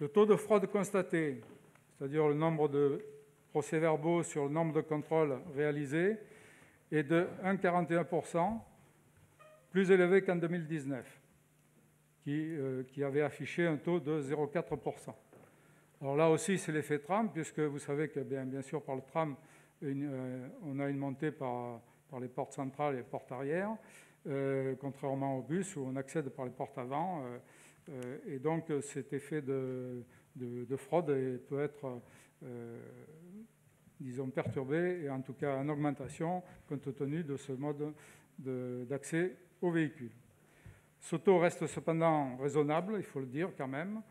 Le taux de fraude constaté, c'est-à-dire le nombre de procès-verbaux sur le nombre de contrôles réalisés, est de 1,41%, plus élevé qu'en 2019, euh, qui, avait affiché un taux de 0,4%. Alors là aussi, c'est l'effet tram, puisque vous savez que bien, sûr, par le tram, euh, on a une montée par, les portes centrales et les portes arrière, euh, contrairement au bus où on accède par les portes avant. Et donc, cet effet de, de fraude peut être disons, perturbé et en tout cas en augmentation compte tenu de ce mode d'accès aux véhicules. Ce taux reste cependant raisonnable, il faut le dire quand même,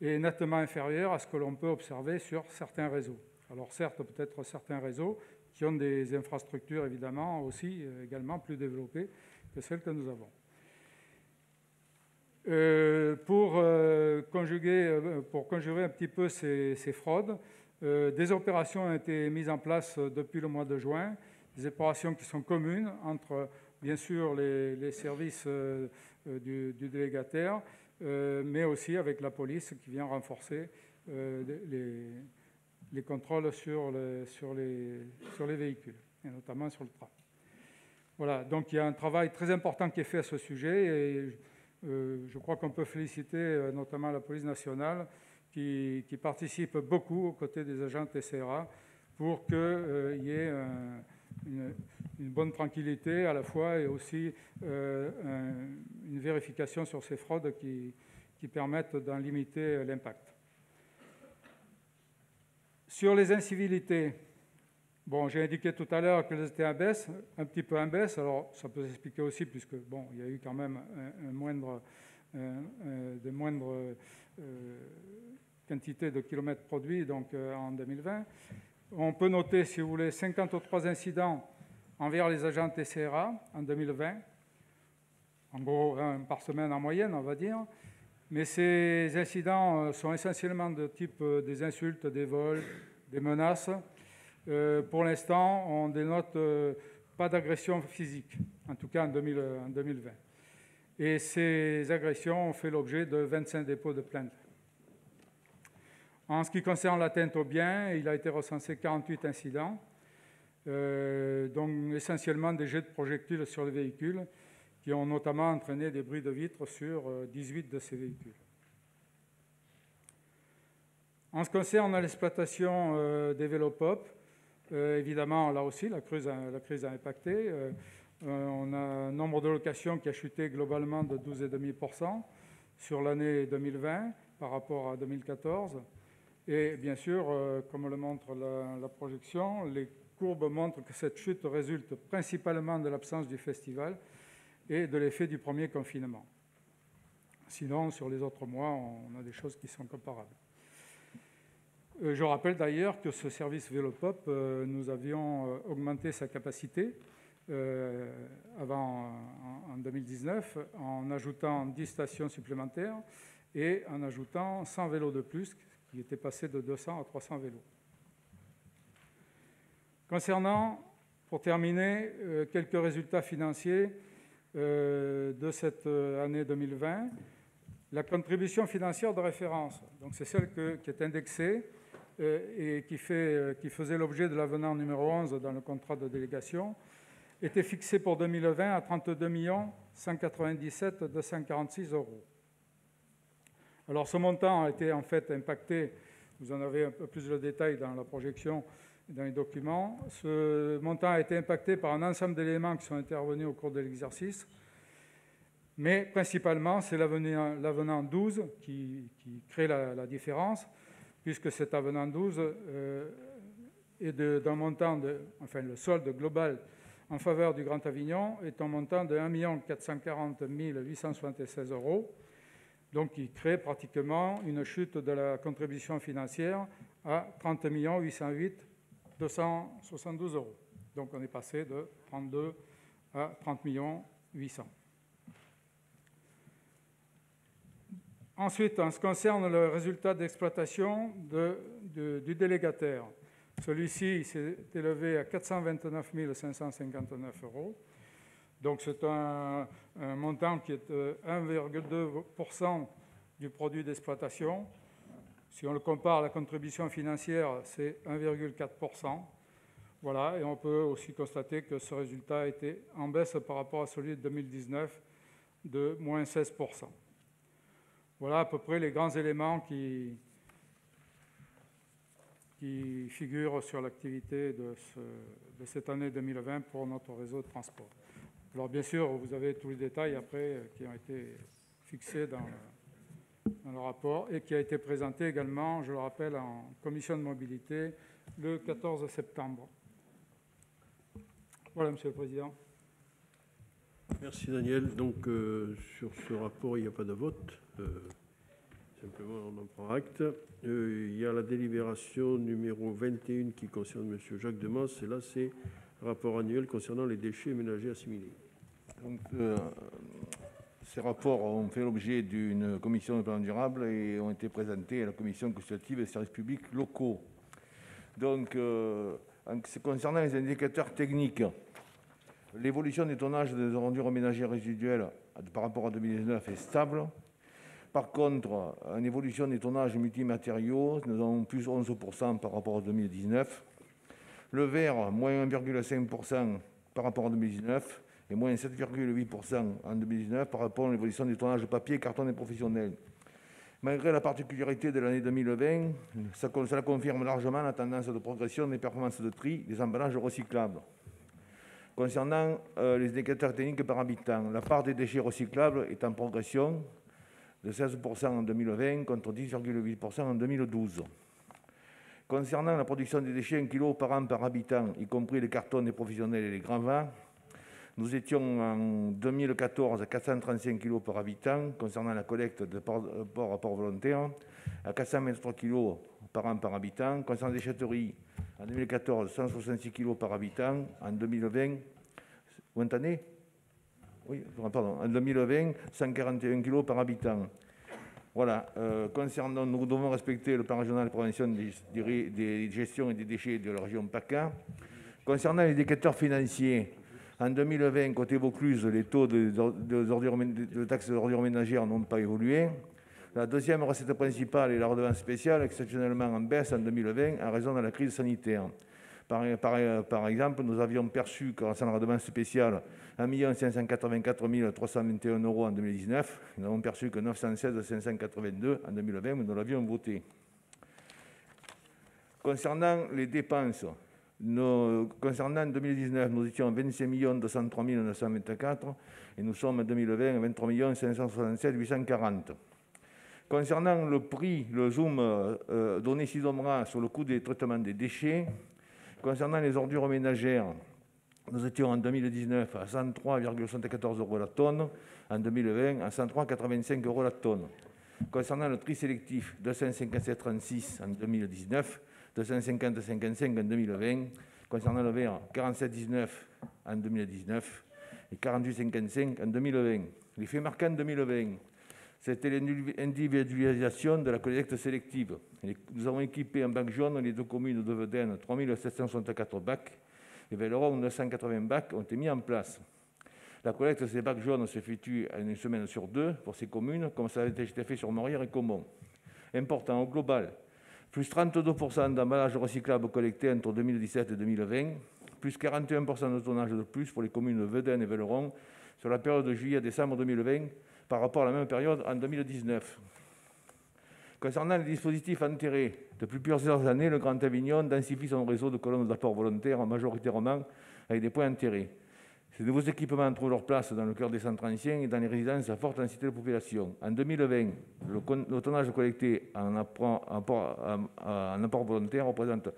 et nettement inférieur à ce que l'on peut observer sur certains réseaux. Alors certes, peut-être certains réseaux qui ont des infrastructures évidemment aussi euh, également plus développées que celles que nous avons. Euh, pour, euh, conjuguer, pour conjurer un petit peu ces fraudes, euh, des opérations ont été mises en place euh, depuis le mois de juin, des opérations qui sont communes entre, bien sûr, les, services euh, du, délégataire, mais aussi avec la police qui vient renforcer les, contrôles sur, les, véhicules, et notamment sur le tram. Voilà, donc il y a un travail très important qui est fait à ce sujet, et je crois qu'on peut féliciter notamment la police nationale qui, participent beaucoup aux côtés des agents TCRA pour qu'il euh, y ait une, bonne tranquillité à la fois et aussi euh, une vérification sur ces fraudes qui, permettent d'en limiter l'impact. Sur les incivilités, bon, j'ai indiqué tout à l'heure qu'elles étaient en baisse, un petit peu en baisse, alors ça peut s'expliquer aussi puisque bon, il y a eu quand même un, moindre, de moindres euh, quantité de kilomètres produits donc, euh, en 2020. On peut noter, si vous voulez, 53 incidents envers les agents TCRA en 2020, en gros par semaine en moyenne, on va dire. Mais ces incidents euh, sont essentiellement de type des insultes, des vols, des menaces. Pour l'instant, on dénote pas d'agression physique, en tout cas en, 2020. Et ces agressions ont fait l'objet de 25 dépôts de plaintes. En ce qui concerne l'atteinte aux biens, il a été recensé 48 incidents. euh, donc essentiellement des jets de projectiles sur les véhicules, qui ont notamment entraîné des bruits de vitres sur 18 de ces véhicules. En ce qui concerne l'exploitation des vélos pop, évidemment, là aussi, la crise a, la crise a impacté. on a un nombre de locations qui a chuté globalement de 12,5% sur l'année 2020 par rapport à 2014. Et bien sûr, comme le montre la projection, les courbes montrent que cette chute résulte principalement de l'absence du festival et de l'effet du premier confinement. Sinon, sur les autres mois, on a des choses qui sont comparables. Euh, je rappelle d'ailleurs que ce service Vélopop, euh, nous avions euh, augmenté sa capacité avant, en 2019 en ajoutant 10 stations supplémentaires et en ajoutant 100 vélos de plus, qui était passé de 200 à 300 vélos. Concernant, pour terminer, quelques résultats financiers de cette année 2020, la contribution financière de référence, donc c'est celle qui est indexée et qui, fait, qui faisait l'objet de l'avenant numéro 11 dans le contrat de délégation, était fixée pour 2020 à 32 197 246 euros. Alors ce montant a été en fait impacté, vous en avez un peu plus de détails dans la projection, dans les documents. Ce montant a été impacté par un ensemble d'éléments qui sont intervenus au cours de l'exercice, mais principalement, c'est l'avenant 12 qui, crée la, différence, puisque cet avenant 12 euh, est d'un montant, de, enfin le solde global en faveur du Grand Avignon est un montant de 1 440 876 euros, donc qui crée pratiquement une chute de la contribution financière à 30 808 272 euros. Donc on est passé de 32 à 30 millions 800. Ensuite, en ce qui concerne le résultat d'exploitation du délégataire, celui-ci s'est élevé à 429 559 euros. Donc c'est un, un, montant qui est 1,2% du produit d'exploitation, si on le compare à la contribution financière, c'est 1,4%. Voilà, et on peut aussi constater que ce résultat été en baisse par rapport à celui de 2019 de moins 16%. Voilà à peu près les grands éléments qui, figurent sur l'activité de, cette année 2020 pour notre réseau de transport. Alors bien sûr, vous avez tous les détails après qui ont été fixés dans le, dans le rapport et qui a été présenté également, je le rappelle, en commission de mobilité le 14 septembre. Voilà, Monsieur le Président. Merci Daniel. Donc euh, sur ce rapport, il n'y a pas de vote. Euh, simplement, on en prend acte. Euh, il y a la délibération numéro 21 qui concerne Monsieur Jacques Demas. Et là, c'est rapport annuel concernant les déchets ménagers assimilés. Donc, ces rapports ont fait l'objet d'une commission de plan durable et ont été présentés à la commission consultative des services publics locaux. Donc, euh, concernant les indicateurs techniques, l'évolution des tonnages des ordures ménagères résiduelles par rapport à 2019 est stable. Par contre, une évolution des tonnages multimatériaux, nous avons plus 11% par rapport à 2019. Le verre, moins 1,5% par rapport à 2019 et moins 7,8% en 2019 par rapport à l'évolution du tonnage de papier carton des professionnels. Malgré la particularité de l'année 2020, ça, cela confirme largement la tendance de progression des performances de tri des emballages recyclables. Concernant euh, les indicateurs techniques par habitant, la part des déchets recyclables est en progression de 16% en 2020 contre 10,8% en 2012. Concernant la production des déchets 1 kg par an par habitant, y compris les cartons des professionnels et les grands vins, nous étions en 2014 à 435 kg par habitant concernant la collecte de port, à port volontaire, à 423 kg par an par habitant. Concernant les déchetteries, en 2014, 166 kg par habitant. En 2020, ou année Oui, pardon. En 2020, 141 kg par habitant. Voilà. Euh, concernant, nous devons respecter le plan régional de prévention des, gestions et des déchets de la région PACA. Concernant les indicateurs financiers, en 2020, côté Vaucluse, les taux de, de, taxes d'ordures ménagères n'ont pas évolué. La deuxième recette principale est la redevance spéciale, exceptionnellement en baisse en 2020 en raison de la crise sanitaire. Par, exemple, nous avions perçu, grâce à la redevance spéciale, 1 584 321 euros en 2019. Nous n'avons perçu que 916 582 en 2020, mais nous l'avions voté. Concernant les dépenses, concernant 2019, nous étions à 25 203 924 et nous sommes en 2020 à 23 567 840. Concernant le prix, le zoom euh, donné ci-dessous sur le coût des traitements des déchets, concernant les ordures ménagères, nous étions en 2019 à 103,74 euros la tonne, en 2020 à 103,85 euros la tonne. Concernant le tri sélectif, 257,36 en 2019, 250,55 en 2020. Concernant le verre, 47,19 en 2019 et 48,55 en 2020. L'effet marquant en 2020, c'était l'individualisation de la collecte sélective. Nous avons équipé en bac jaune les deux communes de Vedène, 3764 bacs, et Velleron, 980 bacs ont été mis en place. La collecte de ces bacs jaunes s'effectue une semaine sur deux pour ces communes, comme ça a été fait sur Morière et Comont. Important, au global, plus 32% d'emballages recyclables collectés entre 2017 et 2020, plus 41% de tonnage de plus pour les communes de Vedène et Velleron sur la période de juillet à décembre 2020 par rapport à la même période en 2019. Concernant les dispositifs enterrés, depuis plusieurs années, le Grand Avignon densifie son réseau de colonnes d'apport volontaires, majoritairement avec des points enterrés. Ces nouveaux équipements trouvent leur place dans le cœur des centres anciens et dans les résidences à forte densité de population. En 2020, le, tonnage collecté en en apport volontaire représente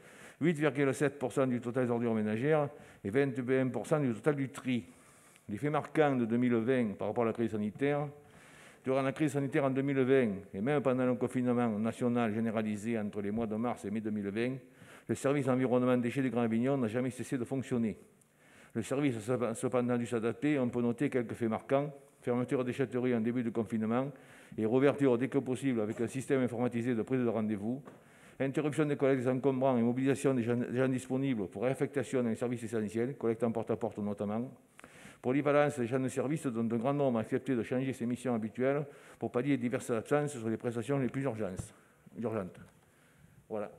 8,7% du total des ordures ménagères et 21% du total du tri. L'effet marquant de 2020 par rapport à la crise sanitaire, Durant la crise sanitaire en 2020 et même pendant le confinement national généralisé entre les mois de mars et mai 2020, le service environnement déchets du Grand Avignon n'a jamais cessé de fonctionner. Le service a cependant dû s'adapter. On peut noter quelques faits marquants. Fermeture des châteries en début de confinement et réouverture dès que possible avec un système informatisé de prise de rendez-vous. Interruption des collectes encombrants et mobilisation des gens, des gens disponibles pour réaffectation dans les services essentiels, collecte en porte-à-porte notamment. Polyvalence des gens de service dont un grand nombre a accepté de changer ses missions habituelles pour pallier diverses absences sur les prestations les plus urgentes. Voilà.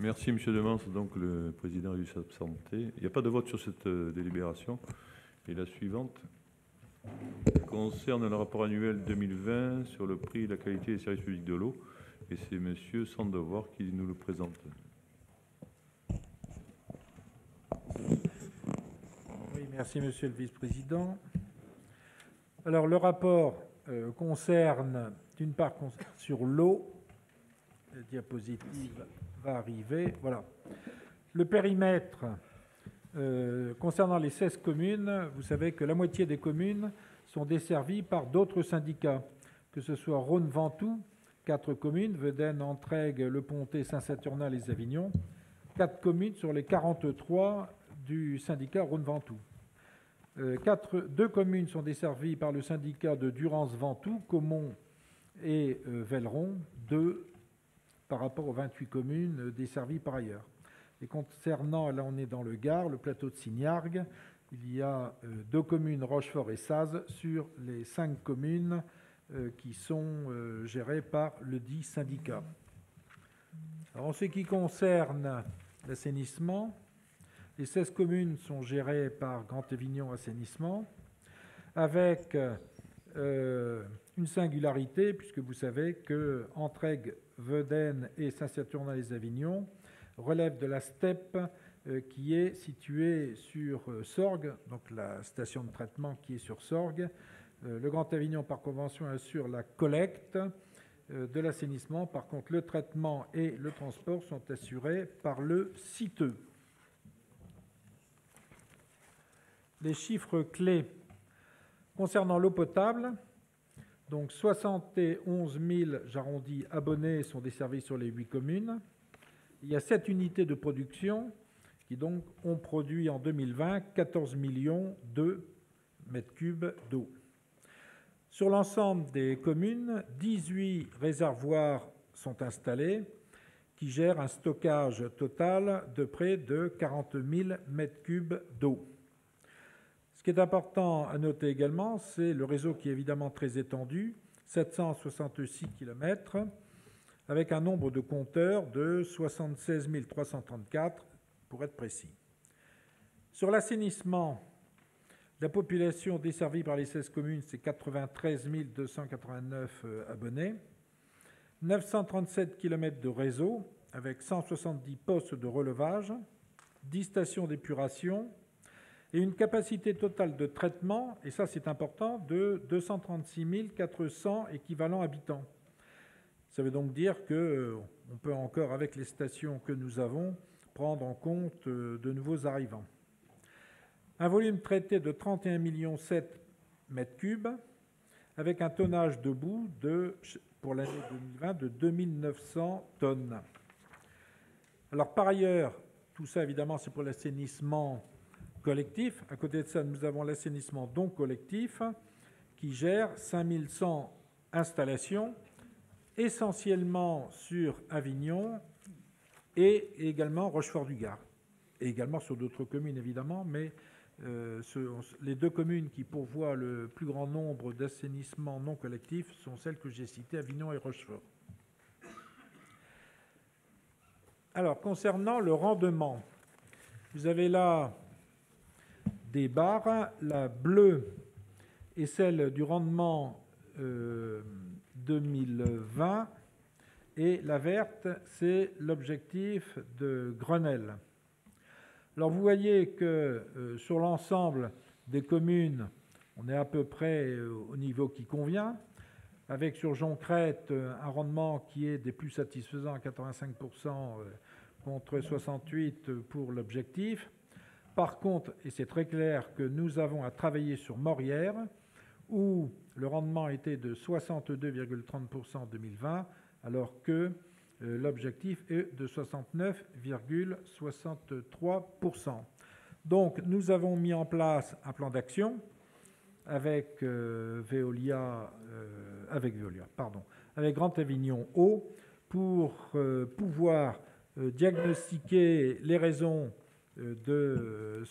Merci, M. Demans. Donc, le président dû s'absenter. Il n'y a pas de vote sur cette euh, délibération. Et la suivante concerne le rapport annuel 2020 sur le prix et la qualité des services publics de l'eau. Et c'est M. Sandevoir qui nous le présente. Merci, Monsieur le Vice-président. Alors, le rapport euh, concerne, d'une part, sur l'eau. La diapositive va arriver. Voilà. Le périmètre euh, concernant les 16 communes, vous savez que la moitié des communes sont desservies par d'autres syndicats, que ce soit Rhône-Ventoux, 4 communes, Vedène, Entraigue, Le Pontet, Saint-Saturnin, les Avignon, 4 communes sur les 43 du syndicat Rhône-Ventoux. Euh, deux communes sont desservies par le syndicat de Durance-Ventoux, Caumont et euh, Velleron, deux par rapport aux 28 communes euh, desservies par ailleurs. Et concernant, là on est dans le Gard, le plateau de Signargues, il y a deux communes, Rochefort et Saz, sur les cinq communes qui sont gérées par le dit syndicat. en ce qui concerne l'assainissement, les 16 communes sont gérées par Grand Évignon Assainissement, avec euh, une singularité, puisque vous savez que Entraigue, Vedène et Saint-Saturnin-les-Avignon relèvent de la steppe euh, qui est située sur euh, Sorgue, donc la station de traitement qui est sur Sorgue. le Grand Avignon, par convention, assure la collecte de l'assainissement. Par contre, le traitement et le transport sont assurés par le siteux. Les chiffres clés concernant l'eau potable. Donc 71 000, j'arrondis, abonnés sont desservis sur les 8 communes. Il y a 7 unités de production qui donc ont produit en 2020 14 millions de mètres cubes d'eau. Sur l'ensemble des communes, 18 réservoirs sont installés qui gèrent un stockage total de près de 40 000 mètres cubes d'eau. Ce qui est important à noter également, c'est le réseau qui est évidemment très étendu, 766 km, avec un nombre de compteurs de 76 334 pour être précis. Sur l'assainissement, la population desservie par les 16 communes, c'est 93 289 euh, abonnés, 937 km de réseau avec 170 postes de relevage, 10 stations d'épuration et une capacité totale de traitement, et ça c'est important, de 236 400 équivalents habitants. Ça veut donc dire qu'on euh, peut encore, avec les stations que nous avons, prendre en compte euh, de nouveaux arrivants. Un volume traité de 31,7 millions mètres cubes, avec un tonnage de boue de, pour l'année 2020 de 2900 tonnes. Alors par ailleurs, tout ça évidemment c'est pour l'assainissement collectif. À côté de ça, nous avons l'assainissement donc collectif qui gère 5100 installations essentiellement sur Avignon et également Rochefort-du-Gard, et également sur d'autres communes évidemment, mais euh, les deux communes qui pourvoient le plus grand nombre d'assainissements non collectifs sont celles que j'ai citées, Avignon et Rochefort. Alors, concernant le rendement, vous avez là des barres. La bleue est celle du rendement euh, 2020 et la verte, c'est l'objectif de Grenelle. Alors vous voyez que euh, sur l'ensemble des communes, on est à peu près euh, au niveau qui convient, avec sur euh, un rendement qui est des plus satisfaisants à 85% contre 68% pour l'objectif. Par contre, et c'est très clair que nous avons à travailler sur Morière, où le rendement était de 62,30% en 2020, alors que euh, l'objectif est de 69,63%. Donc nous avons mis en place un plan d'action avec euh, Veolia, euh, avec Veolia, pardon, avec Grand Avignon Eau pour pouvoir diagnostiquer les raisons de,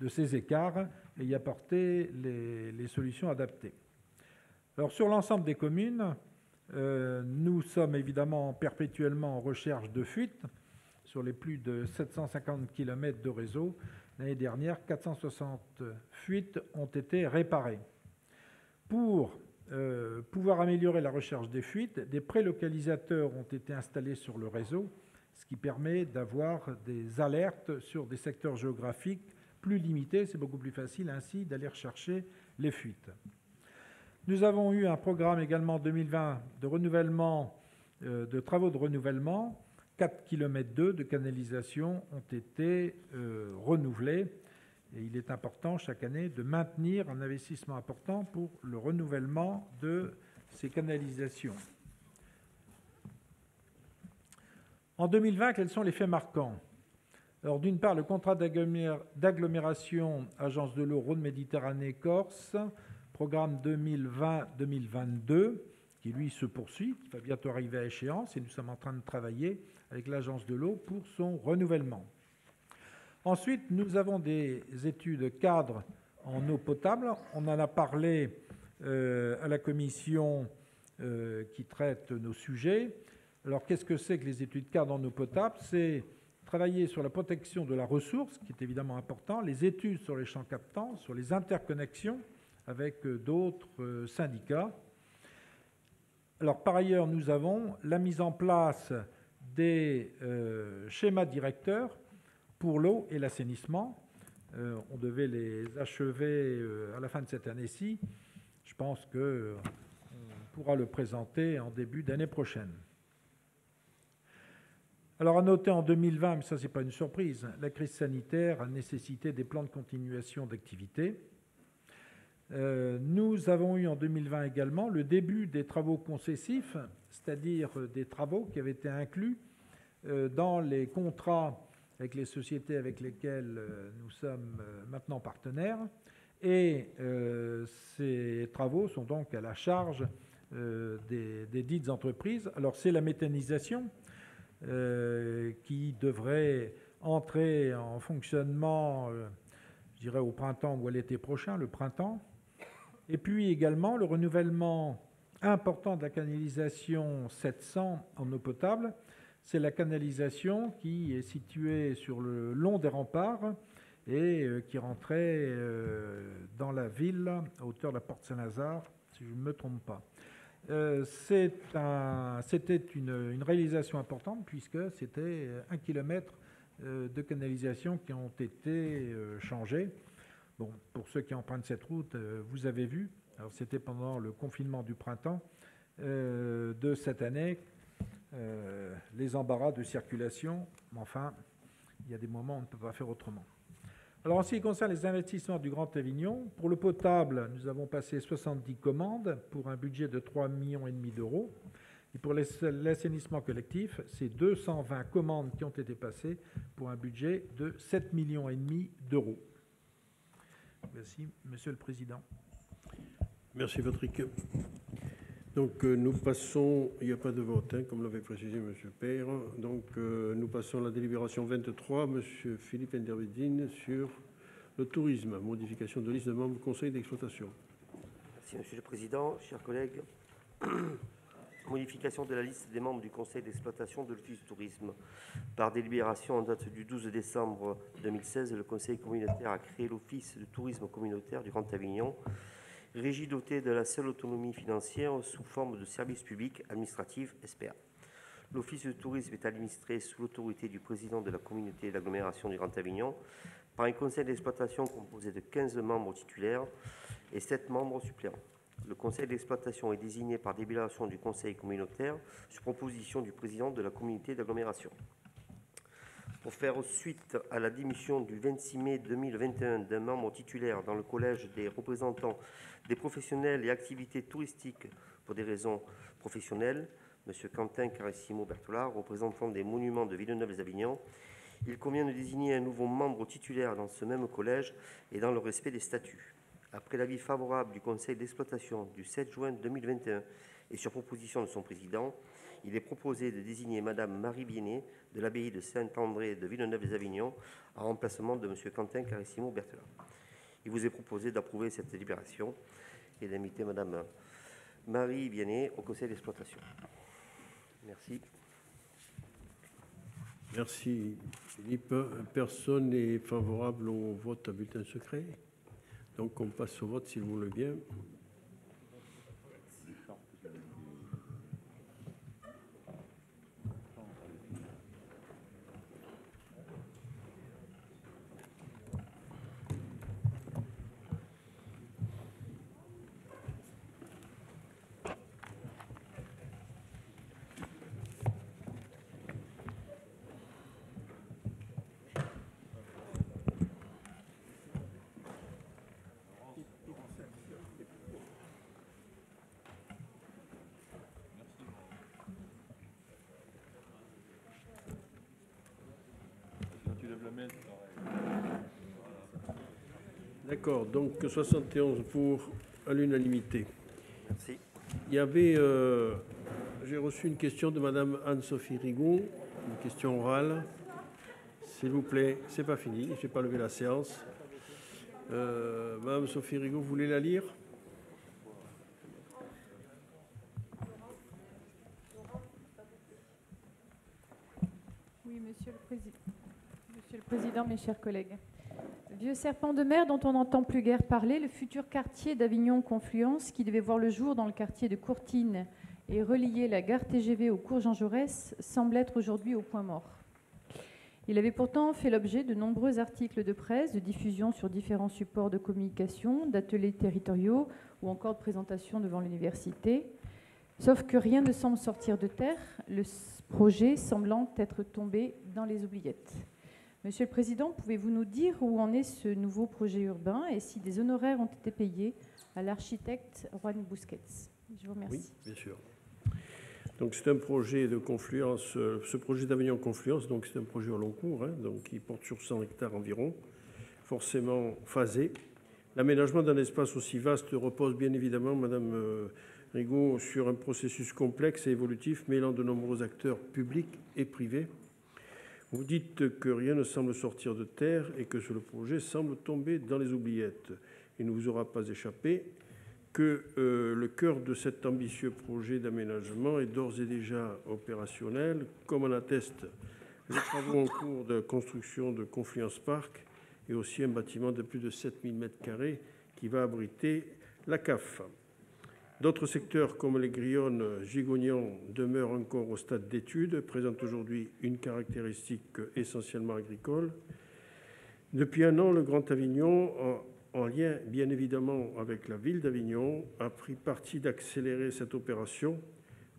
de ces écarts et y apporter les, solutions adaptées. Alors sur l'ensemble des communes, euh, nous sommes évidemment perpétuellement en recherche de fuites sur les plus de 750 km de réseau. L'année dernière, 460 fuites ont été réparées. Pour euh, pouvoir améliorer la recherche des fuites, des prélocalisateurs ont été installés sur le réseau, ce qui permet d'avoir des alertes sur des secteurs géographiques plus limité, c'est beaucoup plus facile ainsi d'aller rechercher les fuites. Nous avons eu un programme également 2020 de renouvellement, euh, de travaux de renouvellement. 4 km 2 de canalisation ont été euh, renouvelés. Et il est important chaque année de maintenir un investissement important pour le renouvellement de ces canalisations. En 2020, quels sont les faits marquants? Alors, d'une part, le contrat d'agglomération Agence de l'eau Rhône-Méditerranée-Corse, programme 2020-2022, qui lui se poursuit, qui va bientôt arriver à échéance, et nous sommes en train de travailler avec l'Agence de l'eau pour son renouvellement. Ensuite, nous avons des études cadres en eau potable. On en a parlé euh, à la commission euh, qui traite nos sujets. Alors, qu'est-ce que c'est que les études cadres en eau potable? C'est travailler sur la protection de la ressource, qui est évidemment important, les études sur les champs captants, sur les interconnexions avec euh, d'autres euh, syndicats. Alors, par ailleurs, nous avons la mise en place des euh, schémas directeurs pour l'eau et l'assainissement. on devait les achever à la fin de cette année-ci. Je pense qu'on pourra le présenter en début d'année prochaine. Alors à noter en 2020, mais ça c'est pas une surprise, la crise sanitaire a nécessité des plans de continuation d'activité. Euh, nous avons eu en 2020 également le début des travaux concessifs, c'est-à-dire des travaux qui avaient été inclus euh, dans les contrats avec les sociétés avec lesquelles euh, nous sommes maintenant partenaires. Et ces travaux sont donc à la charge des dites entreprises. Alors c'est la méthanisation, euh, qui devrait entrer en fonctionnement, euh, je dirais, au printemps ou à l'été prochain, le printemps. Et puis également le renouvellement important de la canalisation 700 en eau potable, c'est la canalisation qui est située sur le long des remparts et euh, qui rentrait dans la ville à hauteur de la porte Saint-Lazare, si je ne me trompe pas. Euh, c'était une, une, réalisation importante puisque c'était un kilomètre de canalisation qui ont été changés. Bon, pour ceux qui empruntent cette route, vous avez vu, c'était pendant le confinement du printemps de cette année, les embarras de circulation, mais enfin, il y a des moments où on ne peut pas faire autrement. Alors, en ce qui concerne les investissements du Grand Avignon, pour le potable, nous avons passé 70 commandes pour un budget de 3,5 millions d'euros. Et pour l'assainissement collectif, c'est 220 commandes qui ont été passées pour un budget de 7,5 millions d'euros. Merci, Monsieur le Président. Merci, Patrick. Donc euh, nous passons, il n'y a pas de vote, hein, comme l'avait précisé M. Père. Donc euh, nous passons à la délibération 23, M. Philippe Endervedine, sur le tourisme, modification de liste de membres du conseil d'exploitation. Merci Monsieur le Président, chers collègues. modification de la liste des membres du conseil d'exploitation de l'Office du tourisme. Par délibération en date du 12 décembre 2016, le conseil communautaire a créé l'Office de tourisme communautaire du Grand Avignon régie dotée de la seule autonomie financière sous forme de service public administratif SPA. L'Office de tourisme est administré sous l'autorité du président de la communauté d'agglomération du Grand Avignon par un conseil d'exploitation composé de 15 membres titulaires et 7 membres suppléants. Le conseil d'exploitation est désigné par délibération du conseil communautaire sur proposition du président de la communauté d'agglomération pour faire suite à la démission du 26 mai 2021 d'un membre titulaire dans le collège des représentants des professionnels et activités touristiques pour des raisons professionnelles, M. Quentin Carissimo Bertola, représentant des monuments de Villeneuve-les-Avignon, il convient de désigner un nouveau membre titulaire dans ce même collège et dans le respect des statuts. Après l'avis favorable du conseil d'exploitation du 7 juin 2021 et sur proposition de son président, il est proposé de désigner Madame Marie Binet de l'abbaye de Saint-André de Villeneuve-les-Avignon en remplacement de M. Quentin Carissimo Berthelin. Il vous est proposé d'approuver cette délibération et d'inviter Madame Marie Binet au conseil d'exploitation. Merci. Merci Philippe. Personne n'est favorable au vote à bulletin secret. Donc on passe au vote s'il vous le bien. D'accord, donc 71 pour à l'unanimité. Merci. Il y avait, euh, j'ai reçu une question de Madame Anne-Sophie Rigaud, une question orale. S'il vous plaît, c'est pas fini, je n'ai pas levé la séance. Euh, Madame Sophie Rigaud, vous voulez la lire? Oui, Monsieur le Président. Monsieur le Président, mes chers collègues. Vieux serpent de mer dont on n'entend plus guère parler, le futur quartier d'Avignon-Confluence, qui devait voir le jour dans le quartier de Courtine et relier la gare TGV au cours Jean Jaurès, semble être aujourd'hui au point mort. Il avait pourtant fait l'objet de nombreux articles de presse, de diffusion sur différents supports de communication, d'ateliers territoriaux ou encore de présentations devant l'université. Sauf que rien ne semble sortir de terre, le projet semblant être tombé dans les oubliettes. Monsieur le Président, pouvez-vous nous dire où en est ce nouveau projet urbain et si des honoraires ont été payés à l'architecte Juan Busquets? Je vous remercie. Oui, bien sûr. Donc c'est un projet de confluence, euh, ce projet d'Avignon Confluence, donc c'est un projet au long cours, hein, donc qui porte sur 100 hectares environ, forcément phasé. L'aménagement d'un espace aussi vaste repose bien évidemment, Madame euh, Rigaud, sur un processus complexe et évolutif mêlant de nombreux acteurs publics et privés vous dites que rien ne semble sortir de terre et que ce projet semble tomber dans les oubliettes. Il ne vous aura pas échappé que euh, le cœur de cet ambitieux projet d'aménagement est d'ores et déjà opérationnel, comme en attestent les travaux en cours de construction de Confluence Park et aussi un bâtiment de plus de 7000 m2 qui va abriter la CAF. D'autres secteurs comme les grillons gigonians demeurent encore au stade d'étude, présentent aujourd'hui une caractéristique essentiellement agricole. Depuis un an, le Grand Avignon, en, en lien bien évidemment avec la ville d'Avignon, a pris parti d'accélérer cette opération,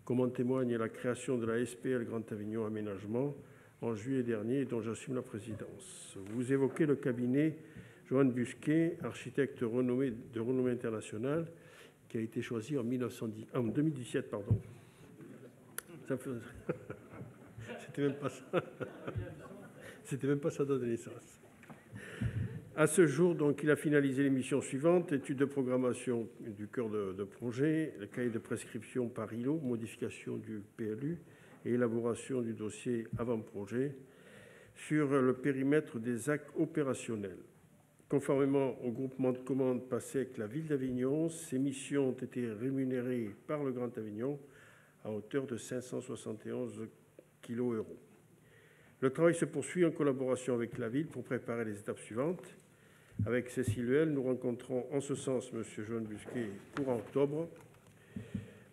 comme en témoigne la création de la SPL Grand Avignon Aménagement en juillet dernier, dont j'assume la présidence. Vous évoquez le cabinet Joanne Busquet, architecte renommé de renommée internationale, qui a été choisi en, 1910, en 2017. Pardon. C'était même pas ça. Sa date de naissance. À ce jour, donc, il a finalisé les missions suivantes étude de programmation du cœur de, de projet, le cahier de prescription par îlot, modification du PLU et élaboration du dossier avant-projet sur le périmètre des actes opérationnels. Conformément au groupement de commandes passé avec la ville d'Avignon, ces missions ont été rémunérées par le Grand Avignon à hauteur de 571 kg euros. Le travail se poursuit en collaboration avec la ville pour préparer les étapes suivantes. Avec Cécile Huel, nous rencontrons en ce sens M. Joanne Busquet courant octobre.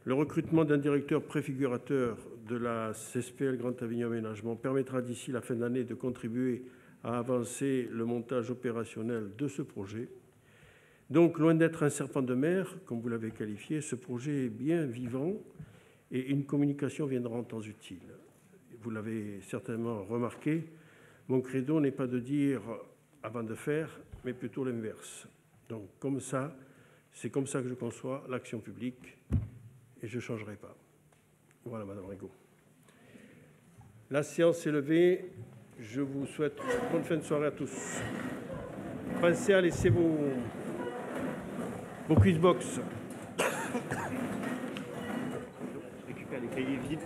Le recrutement d'un directeur préfigurateur de la CSPL Grand Avignon Aménagement permettra d'ici la fin d'année de contribuer à avancer le montage opérationnel de ce projet. Donc, loin d'être un serpent de mer, comme vous l'avez qualifié, ce projet est bien vivant et une communication viendra en temps utile. Vous l'avez certainement remarqué, mon credo n'est pas de dire avant de faire, mais plutôt l'inverse. Donc, comme ça, c'est comme ça que je conçois l'action publique et je ne changerai pas. Voilà, Madame Rigaud. La séance est levée. Je vous souhaite une bonne fin de soirée à tous. Pensez à laisser vos, vos quizbox. Récupère les cahiers vides.